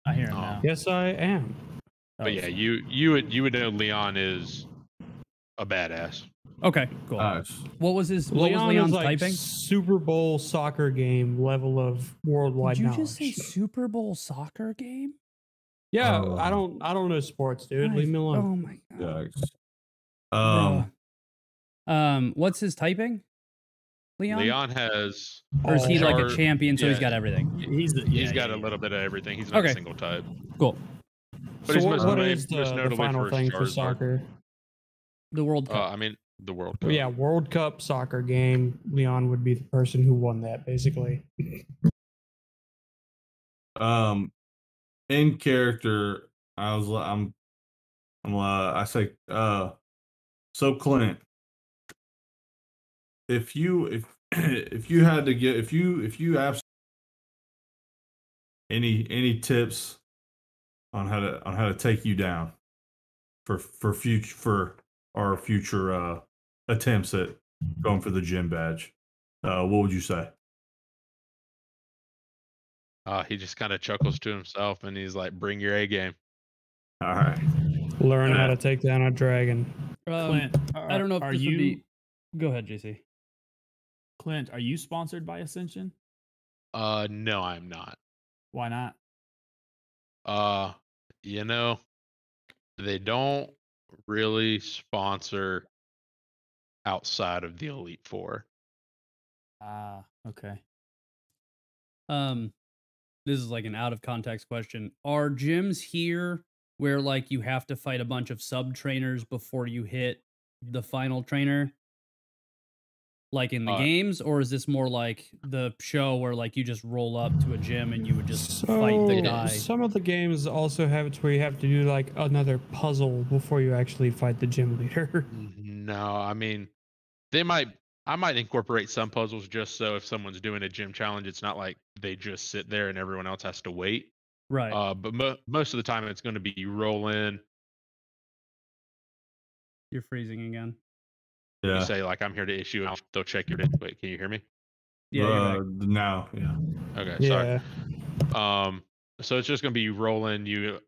I hear him now. Yes, I am. But Oh, yeah, sorry. you you would you would know Leon is a badass. Okay, cool. Nice. what was his? What Leon was Leon's is like typing? Super Bowl soccer game level of worldwide Did you knowledge. just say Super Bowl soccer game? yeah, Oh. I don't. I don't know sports, dude. I- Leave me alone. Oh my god. Yikes. Um, Bruh. um, what's his typing? Leon. Leon has or is he like a champion? So he's got everything. he's the, he's yeah, got yeah, a little bit of everything. He's not Okay. a single type. Cool. But so he's what, most what the, the final for thing for Charizard. soccer? The World Cup. Uh, I mean the World Cup. Yeah, World Cup soccer game. Leon would be the person who won that, basically. um, in character, I was, li- I'm, I'm, uh, I say, uh, so Clint, if you, if, (clears throat) if you had to get, if you, if you have any, any tips on how to, on how to take you down for, for future, for our future, uh, attempts at going for the gym badge, uh, what would you say? Uh, he just kind of chuckles to himself and he's like, "Bring your A game." All right. Learn how to take down a dragon. Um, Clint, I don't know if are this you would be. Go ahead, JC. Clint? Are you sponsored by Ascension? Uh, no, I'm not. Why not? Uh, you know, they don't really sponsor outside of the Elite Four. Ah, okay. Um, this is like an out of context question. Are gyms here where like you have to fight a bunch of sub trainers before you hit the final trainer? Like in the Uh, games, or is this more like the show where like you just roll up to a gym and you would just fight the guy? Some of the games also have it where you have to do like another puzzle before you actually fight the gym leader. (laughs) No, I mean, they might. I might incorporate some puzzles just so if someone's doing a gym challenge, it's not like they just sit there and everyone else has to wait. Right. Uh, but mo- most of the time, it's going to be you roll in, You're freezing again. Yeah. you say like, "I'm here to issue," and they'll check your. Wait, can you hear me? Yeah. uh, back. now, yeah. Okay, sorry. yeah. Um, so it's just gonna be rolling. you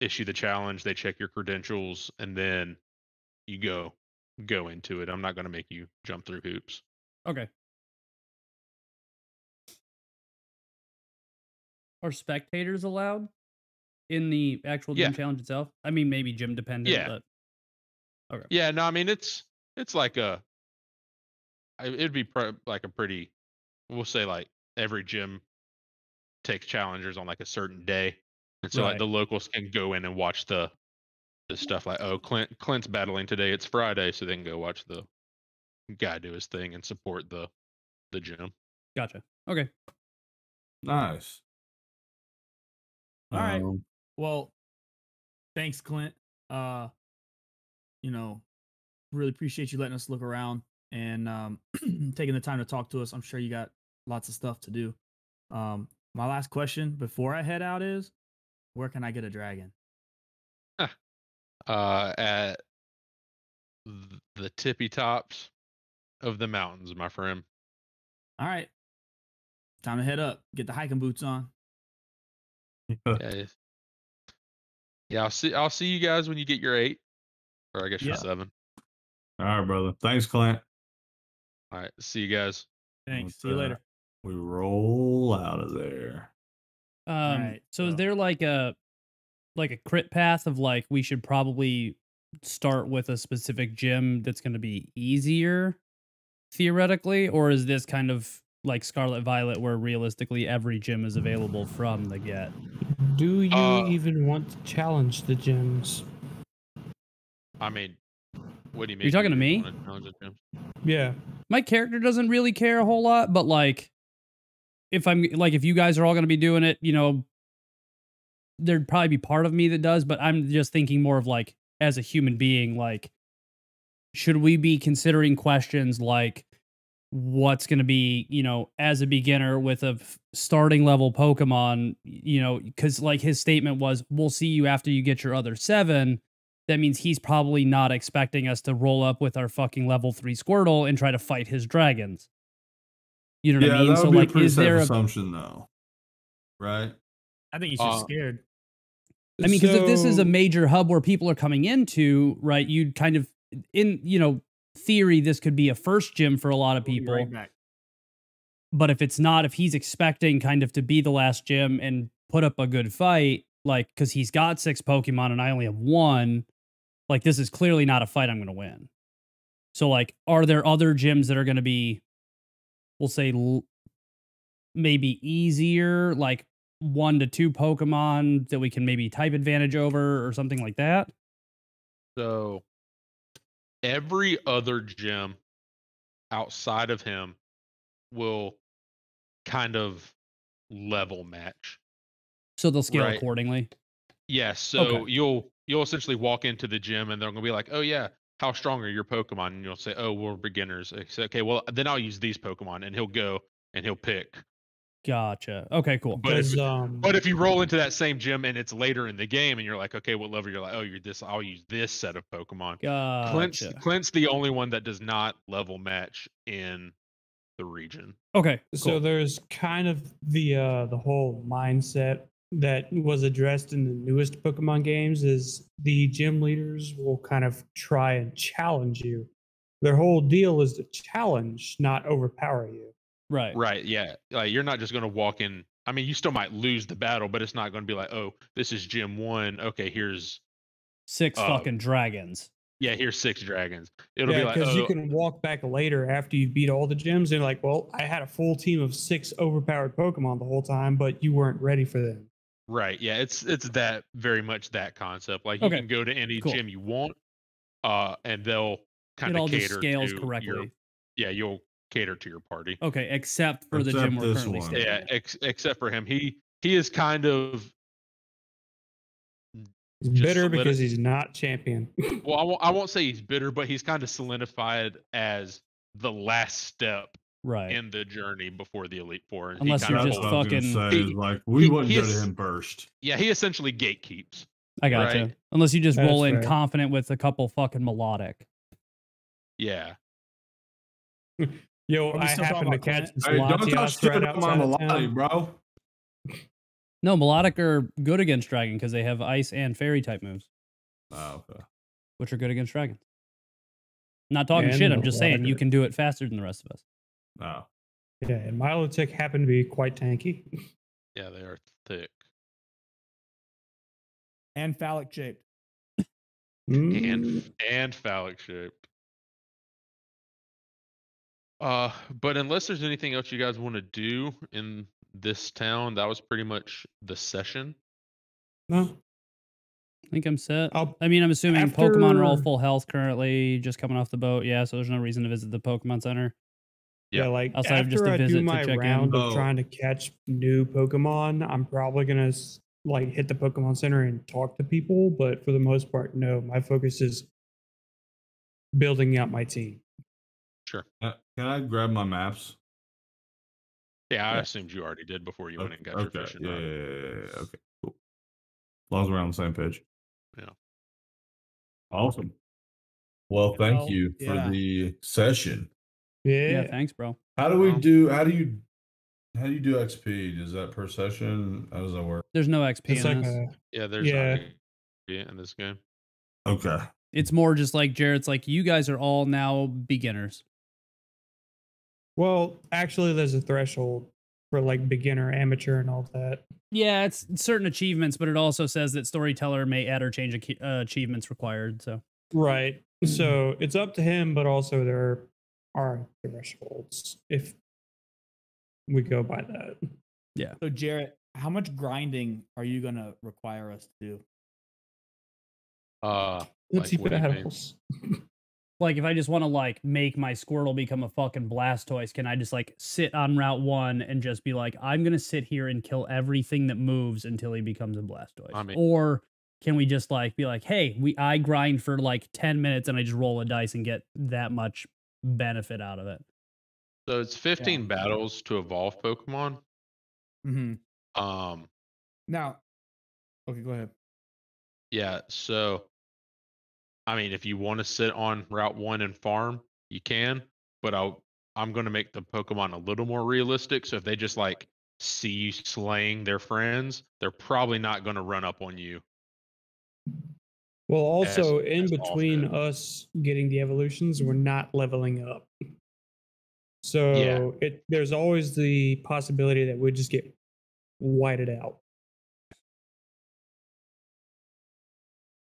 issue the challenge, they check your credentials, and then you go go into it. I'm not gonna make you jump through hoops. Okay. Are spectators allowed in the actual gym Yeah. challenge itself? I mean, maybe gym dependent, Yeah. but Yeah, no, I mean it's it's like a it'd be like a pretty we'll say like every gym takes challengers on like a certain day. And so like the locals can go in and watch the the stuff like oh Clint Clint's battling today, it's Friday, so they can go watch the guy do his thing and support the the gym. gotcha. Okay. Nice. All right. Um, Well, thanks, Clint. Uh, you know, really appreciate you letting us look around and um, (clears throat) taking the time to talk to us. I'm sure you got lots of stuff to do. Um, my last question before I head out is, where can I get a dragon? Uh at the tippy tops of the mountains, my friend. All right, time to head up. Get the hiking boots on. (laughs) Yeah. Yeah, I'll see I'll see you guys when you get your eight. Or I guess your Yeah. seven. All right, brother. Thanks, Clint. All right. See you guys. Thanks. With See you that, later. We roll out of there. Um, Alright, so is there like a like a crit path of like we should probably start with a specific gym that's going to be easier theoretically, or is this kind of like Scarlet Violet where realistically every gym is available from the get? Do you Uh, even want to challenge the gyms? I mean, what do you mean? you talking to me? wanna challenge the gyms? Yeah. my character doesn't really care a whole lot, but like if I'm like if you guys are all going to be doing it, you know, there'd probably be part of me that does, but I'm just thinking more of like as a human being like should we be considering questions like what's going to be, you know, as a beginner with a starting level Pokemon, you know, cuz like his statement was we'll see you after you get your other 7 that means he's probably not expecting us to roll up with our fucking level three Squirtle and try to fight his dragons. You know what I mean? that So be like, a pretty is safe there a? assumption, though, right? I think he's just Uh, scared. I mean, because if this is a major hub where people are coming into, right? You'd kind of, in you know, theory, this could be a first gym for a lot of people. right. But if it's not, if he's expecting kind of to be the last gym and put up a good fight, like because he's got six Pokemon and I only have one, like this is clearly not a fight I'm going to win. So like, are there other gyms that are going to be, we'll say, l- maybe easier, like one to two Pokemon that we can maybe type advantage over or something like that? So every other gym outside of him will kind of level match. So they'll scale Right. accordingly. Yes. So Okay. you'll you'll essentially walk into the gym and they're gonna be like, Oh yeah, how strong are your Pokemon? And you'll say, Oh, we're beginners. I say, okay, well then I'll use these Pokemon and he'll go and he'll pick. Gotcha. Okay, cool. But if, um, but if you roll into that same gym and it's later in the game and you're like, okay, what level? You're like, oh, you're this. I'll use this set of Pokemon. Clint's Gotcha. Clint's the only one that does not level match in the region. Okay. So there's kind of the uh the whole mindset that was addressed in the newest Pokemon games is the gym leaders will kind of try and challenge you. Their whole deal is to challenge, not overpower you. Right. Right. Yeah. Like you're not just going to walk in. I mean, you still might lose the battle, but it's not going to be like, oh, this is gym one. Okay, here's Six Uh, fucking dragons. yeah, here's six dragons. It'll be like, because oh, you can walk back later after you beat all the gyms and like, well, I had a full team of six overpowered Pokemon the whole time, but you weren't ready for them. Right. Yeah, it's it's that very much that concept. Like you Okay, can go to any cool. gym you want, uh, and they'll kind It of all cater just scales to correctly. Your, yeah, you'll cater to your party. Okay, except for the Except gym we're currently one. staying Yeah, at. ex- except for him, he he is kind of He's bitter solidi- because he's not champion. well. I (laughs) won't I won't say he's bitter, but he's kind of solidified as the last step Right. in the journey before the Elite Four. And Unless he you're just holds- what I was gonna fucking- say, He- like we he- wouldn't he go to him first. Yeah, he essentially gatekeeps. I gotcha. right. Unless you just roll in fair. confident with a couple fucking Milotic. Yeah. (laughs) Yo, Are we I still happened talking to about catch Clint? this Hey, don't touch shit right my outside of town. bro. No, Milotic are good against dragon because they have ice and fairy type moves, Oh, okay. which are good against dragons. Not talking And shit. I'm just saying you can do it faster than the rest of us. Oh. Yeah, and Milotic happened to be quite tanky. Yeah, they are thick. And phallic shaped. Mm, and and phallic shaped. Uh, but unless there's anything else you guys want to do in this town, that was pretty much the session. no, I think I'm set. I'll I mean, I'm assuming Pokemon are all full health currently, just coming off the boat. Yeah, so there's no reason to visit the Pokemon Center. Yeah, Yeah. like Outside of after just a I visit do to my check in. round of Oh. trying to catch new Pokemon, I'm probably gonna like hit the Pokemon Center and talk to people. But for the most part, no. My focus is building out my team. Sure. Uh, Can I grab my maps? Yeah, I Yeah. assumed you already did before you went and got okay. your fishing yeah, rod. yeah, yeah, yeah, yeah, Okay, cool. As long as we're on the same page. Yeah. Awesome. Well, thank Well, you for yeah. the session. Yeah, Yeah, thanks, bro. How do we do? How do you? How do you do XP? Is that per session? How does that work? There's no XP it's in like this. a Yeah, there's Yeah. XP in this game. Okay. It's more just like Jarrett's like, you guys are all now beginners. well, actually, there's a threshold for like beginner, amateur, and all that. Yeah, it's certain achievements, but it also says that storyteller may add or change ac- uh, achievements required. So Right. So it's up to him, but also there are thresholds if we go by that. Yeah. So Jarrett, how much grinding are you gonna require us to do? Uh, Let's see what do you (laughs) like if I just want to like make my Squirtle become a fucking Blastoise, can I just like sit on Route One and just be like, I'm gonna sit here and kill everything that moves until he becomes a Blastoise? I mean- or can we just like be like, hey, we I grind for like ten minutes and I just roll a dice and get that much benefit out of it? So it's 15 battles to evolve Pokemon. Mm-hmm. Um, Now, okay, go ahead. yeah. So, I mean, if you want to sit on Route One and farm, you can. But I'll I'm going to make the Pokemon a little more realistic. So if they just like see you slaying their friends, they're probably not going to run up on you. Well, as- also in as between often. us getting the evolutions, we're not leveling up. So it there's always the possibility that we just get whited out.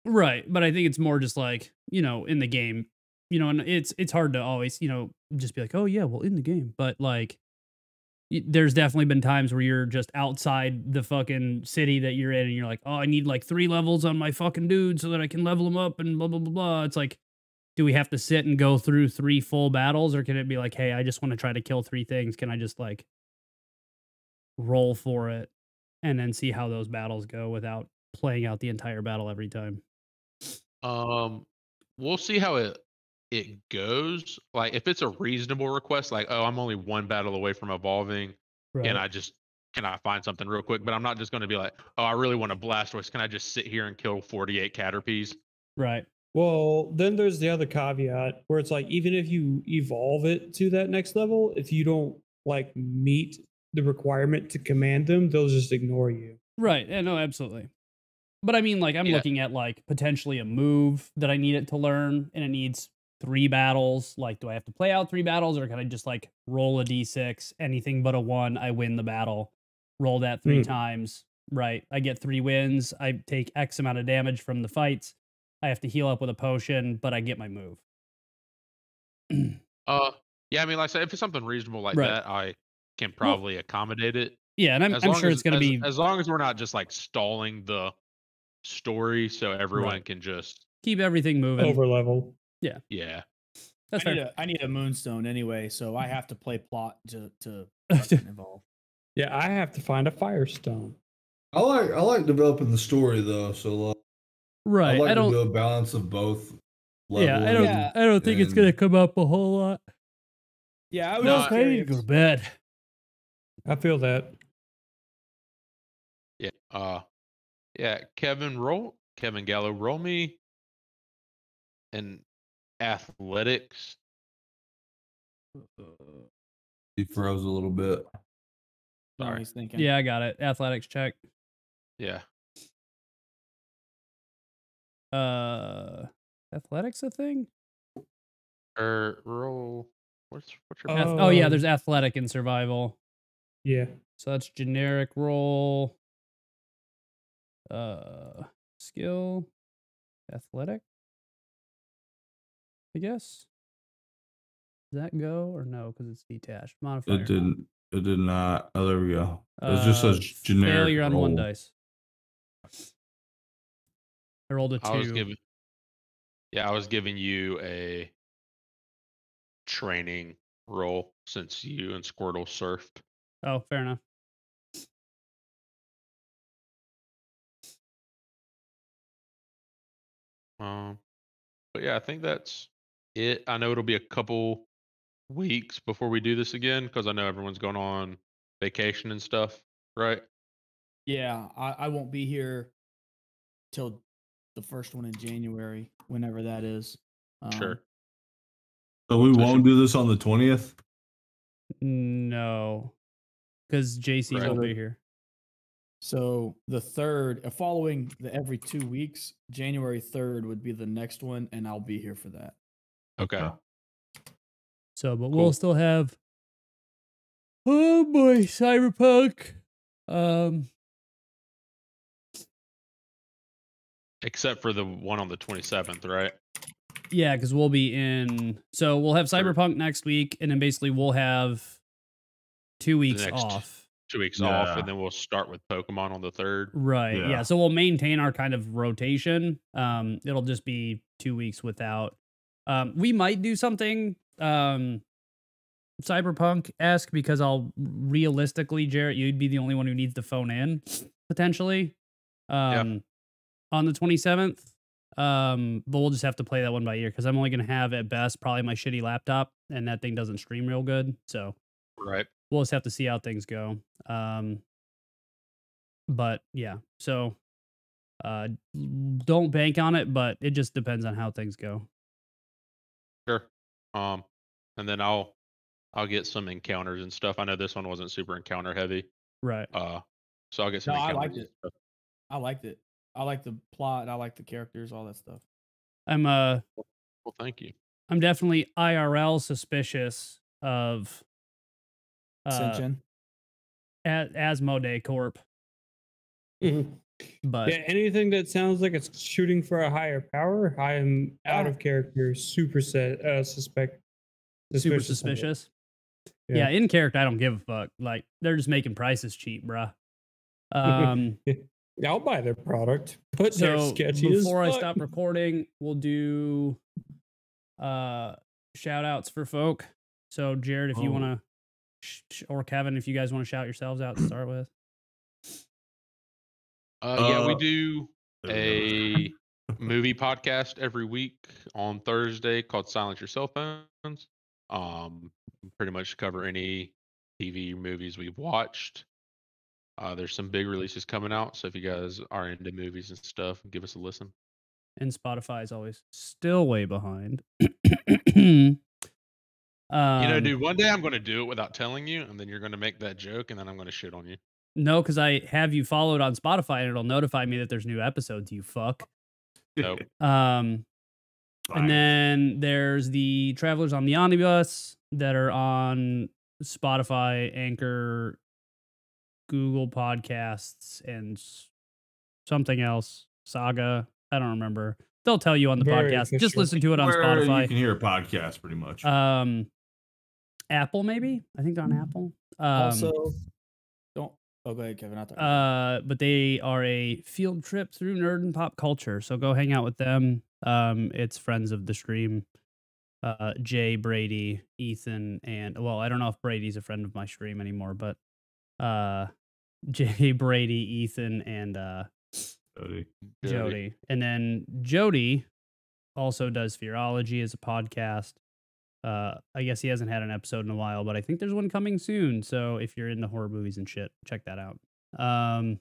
Right, but I think it's more just like you know in the game, you know, and it's it's hard to always you know just be like, oh yeah, well in the game, but like y- there's definitely been times where you're just outside the fucking city that you're in, and you're like, oh, I need like three levels on my fucking dude so that I can level them up and blah blah blah blah. It's like, do we have to sit and go through three full battles, or can it be like, hey, I just want to try to kill three things? Can I just like roll for it and then see how those battles go without playing out the entire battle every time? Um, we'll see how it it goes. Like if it's a reasonable request, like oh, I'm only one battle away from evolving, and I just can I find something real quick. But I'm not just going to be like, oh, I really want to Blastoise. Can I just sit here and kill 48 Caterpies? Right. Well, then there's the other caveat where it's like even if you evolve it to that next level, if you don't like meet the requirement to command them, they'll just ignore you. Right. Yeah, no, absolutely. But I mean, like, I'm Yeah. looking at like potentially a move that I need it to learn, and it needs three battles. Like, do I have to play out three battles, or can I just like roll a d6, anything but a one, I win the battle, roll that three Hmm. times, right? I get three wins. I take X amount of damage from the fights. I have to heal up with a potion, but I get my move. (clears throat) Uh, yeah. I mean, like I said, if it's something reasonable like Right. that, I can probably accommodate it. Yeah, and I'm, I'm sure as, it's going to be as long as we're not just like stalling the story, so everyone can just keep everything moving. Over level. Yeah. That's I need, a, I need a moonstone anyway, so I have to play plot to to (laughs) fucking evolve. Yeah, I have to find a firestone. I like I like developing the story though, so like, right. I like I don't. to do a balance of both. yeah, I don't. Yeah, I don't think it's going to come up a whole lot. Yeah, I was No, I need to go to bed. I feel that. Yeah. Uh yeah, Kevin roll Kevin Gallo roll me an athletics. He froze a little bit. No, Sorry. he's thinking. Yeah, I got it. Athletics check. Yeah. Uh, athletics a thing? Or roll what's what's your Ath- oh yeah, there's athletic and survival. Yeah. So that's generic roll. Uh, skill, athletic. I guess. Does that go or no? Because it's detached. Modifier. It didn't. It did not. Oh, there we go. It Uh, just says generic. Failure on one dice. I rolled a two. I was giving Yeah, I was giving you a training roll since you and Squirtle surfed. Oh, fair enough. Um, but yeah, I think that's it. I know it'll be a couple weeks before we do this again because I know everyone's going on vacation and stuff, right? Yeah, I, I won't be here till the first one in January, whenever that is. Um, Sure. So we won't do this on the twentieth. No, because JC Right. won't be here. So the third, uh, following the every two weeks, January third would be the next one, and I'll be here for that. Okay. So, but Cool. we'll still have. Oh boy, Cyberpunk. Um, Except for the one on the 27th, right? yeah, because we'll be in. So we'll have Cyberpunk next week, and then basically we'll have two weeks next- off. two weeks off, and then we'll start with Pokemon on the third. Right. Yeah. Yeah. So we'll maintain our kind of rotation. Um, it'll just be two weeks without. Um, we might do something um cyberpunk esque because I'll realistically, Jarrett, you'd be the only one who needs to phone in potentially. Um on the 27th. Um, but we'll just have to play that one by ear because I'm only gonna have at best probably my shitty laptop and that thing doesn't stream real good. So Right. we'll just have to see how things go. Um, but yeah, so uh, don't bank on it, but it just depends on how things go. Sure. Um, and then I'll I'll get some encounters and stuff. I know this one wasn't super encounter heavy. Right. Uh, so I'll get some. No, I liked it. I liked it. I like the plot. I like the characters, all that stuff. I'm uh Well, thank you. I'm definitely IRL suspicious of uh Ascension. as Asmodee Corp, Mhm. But yeah, anything that sounds like it's shooting for a higher power, I am out Ah. of character. Super set, uh, suspect. super suspicious. Yeah. in character, I don't give a fuck. Like they're just making prices cheap, bruh. Um (laughs) I'll buy their product, but they're so sketchy before I stop recording, we'll do uh shout outs for folk. So Jared, if you Oh. want to, sh- sh- or Kevin, if you guys want to shout yourselves out to start with. Uh, yeah, we Uh, do we a (laughs) movie podcast every week on Thursday called Silence Your Cell Phones. Um, pretty much cover any TV movies we've watched. Uh, there's some big releases coming out, so if you guys are into movies and stuff, give us a listen. And Spotify is always still way behind. um, (clears throat) you know, dude, one day I'm going to do it without telling you, and then you're going to make that joke, and then I'm going to shit on you. No, because I have you followed on Spotify and it'll notify me that there's new episodes. You fuck. Nope. Um, Fine. And then there's the Travelers on the Omnibus that are on Spotify, Anchor, Google Podcasts, and something else. Saga. I don't remember. They'll tell you on the Very podcast. Just listen to it on Where You can hear a podcast pretty much. Um, Apple maybe. I think they're on Apple. Um, also, don't. Oh, go ahead, Kevin. I thought. uh, but they are a field trip through nerd and pop culture. So go hang out with them. Um, it's friends of the stream. Uh, Jay, Brady, Ethan, and well, I don't know if Brady's a friend of my stream anymore, but uh, (laughs) Jay, Brady, Ethan, and uh, Jody, Jody. And then Jody also does Fearology as a podcast. Uh, I guess he hasn't had an episode in a while, but I think there's one coming soon. So if you're into horror movies and shit, check that out. Um,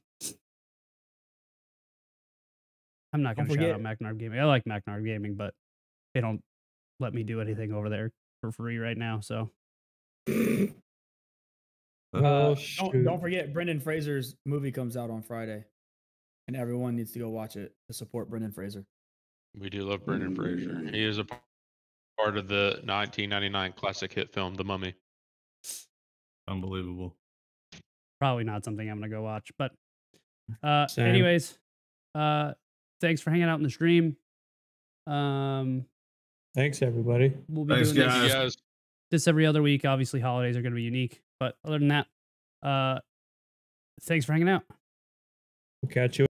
I'm not gonna shout out forget- MacNarb Gaming. I like MacNarb Gaming, but they don't let me do anything over there for free right now. So (coughs) Oh, Uh, don't, don't forget, Brendan Fraser's movie comes out on Friday, and everyone needs to go watch it to support Brendan Fraser. We do love Brendan Fraser. He is a p- part of the 1999 classic hit film, The Mummy. Unbelievable. probably not something I'm gonna go watch. But uh Same. anyways, uh thanks for hanging out in the stream. Um Thanks, everybody. we'll be Thanks, doing Thank this, guys. this every other week. Obviously holidays are gonna be unique. But other than that, uh thanks for hanging out. We'll catch you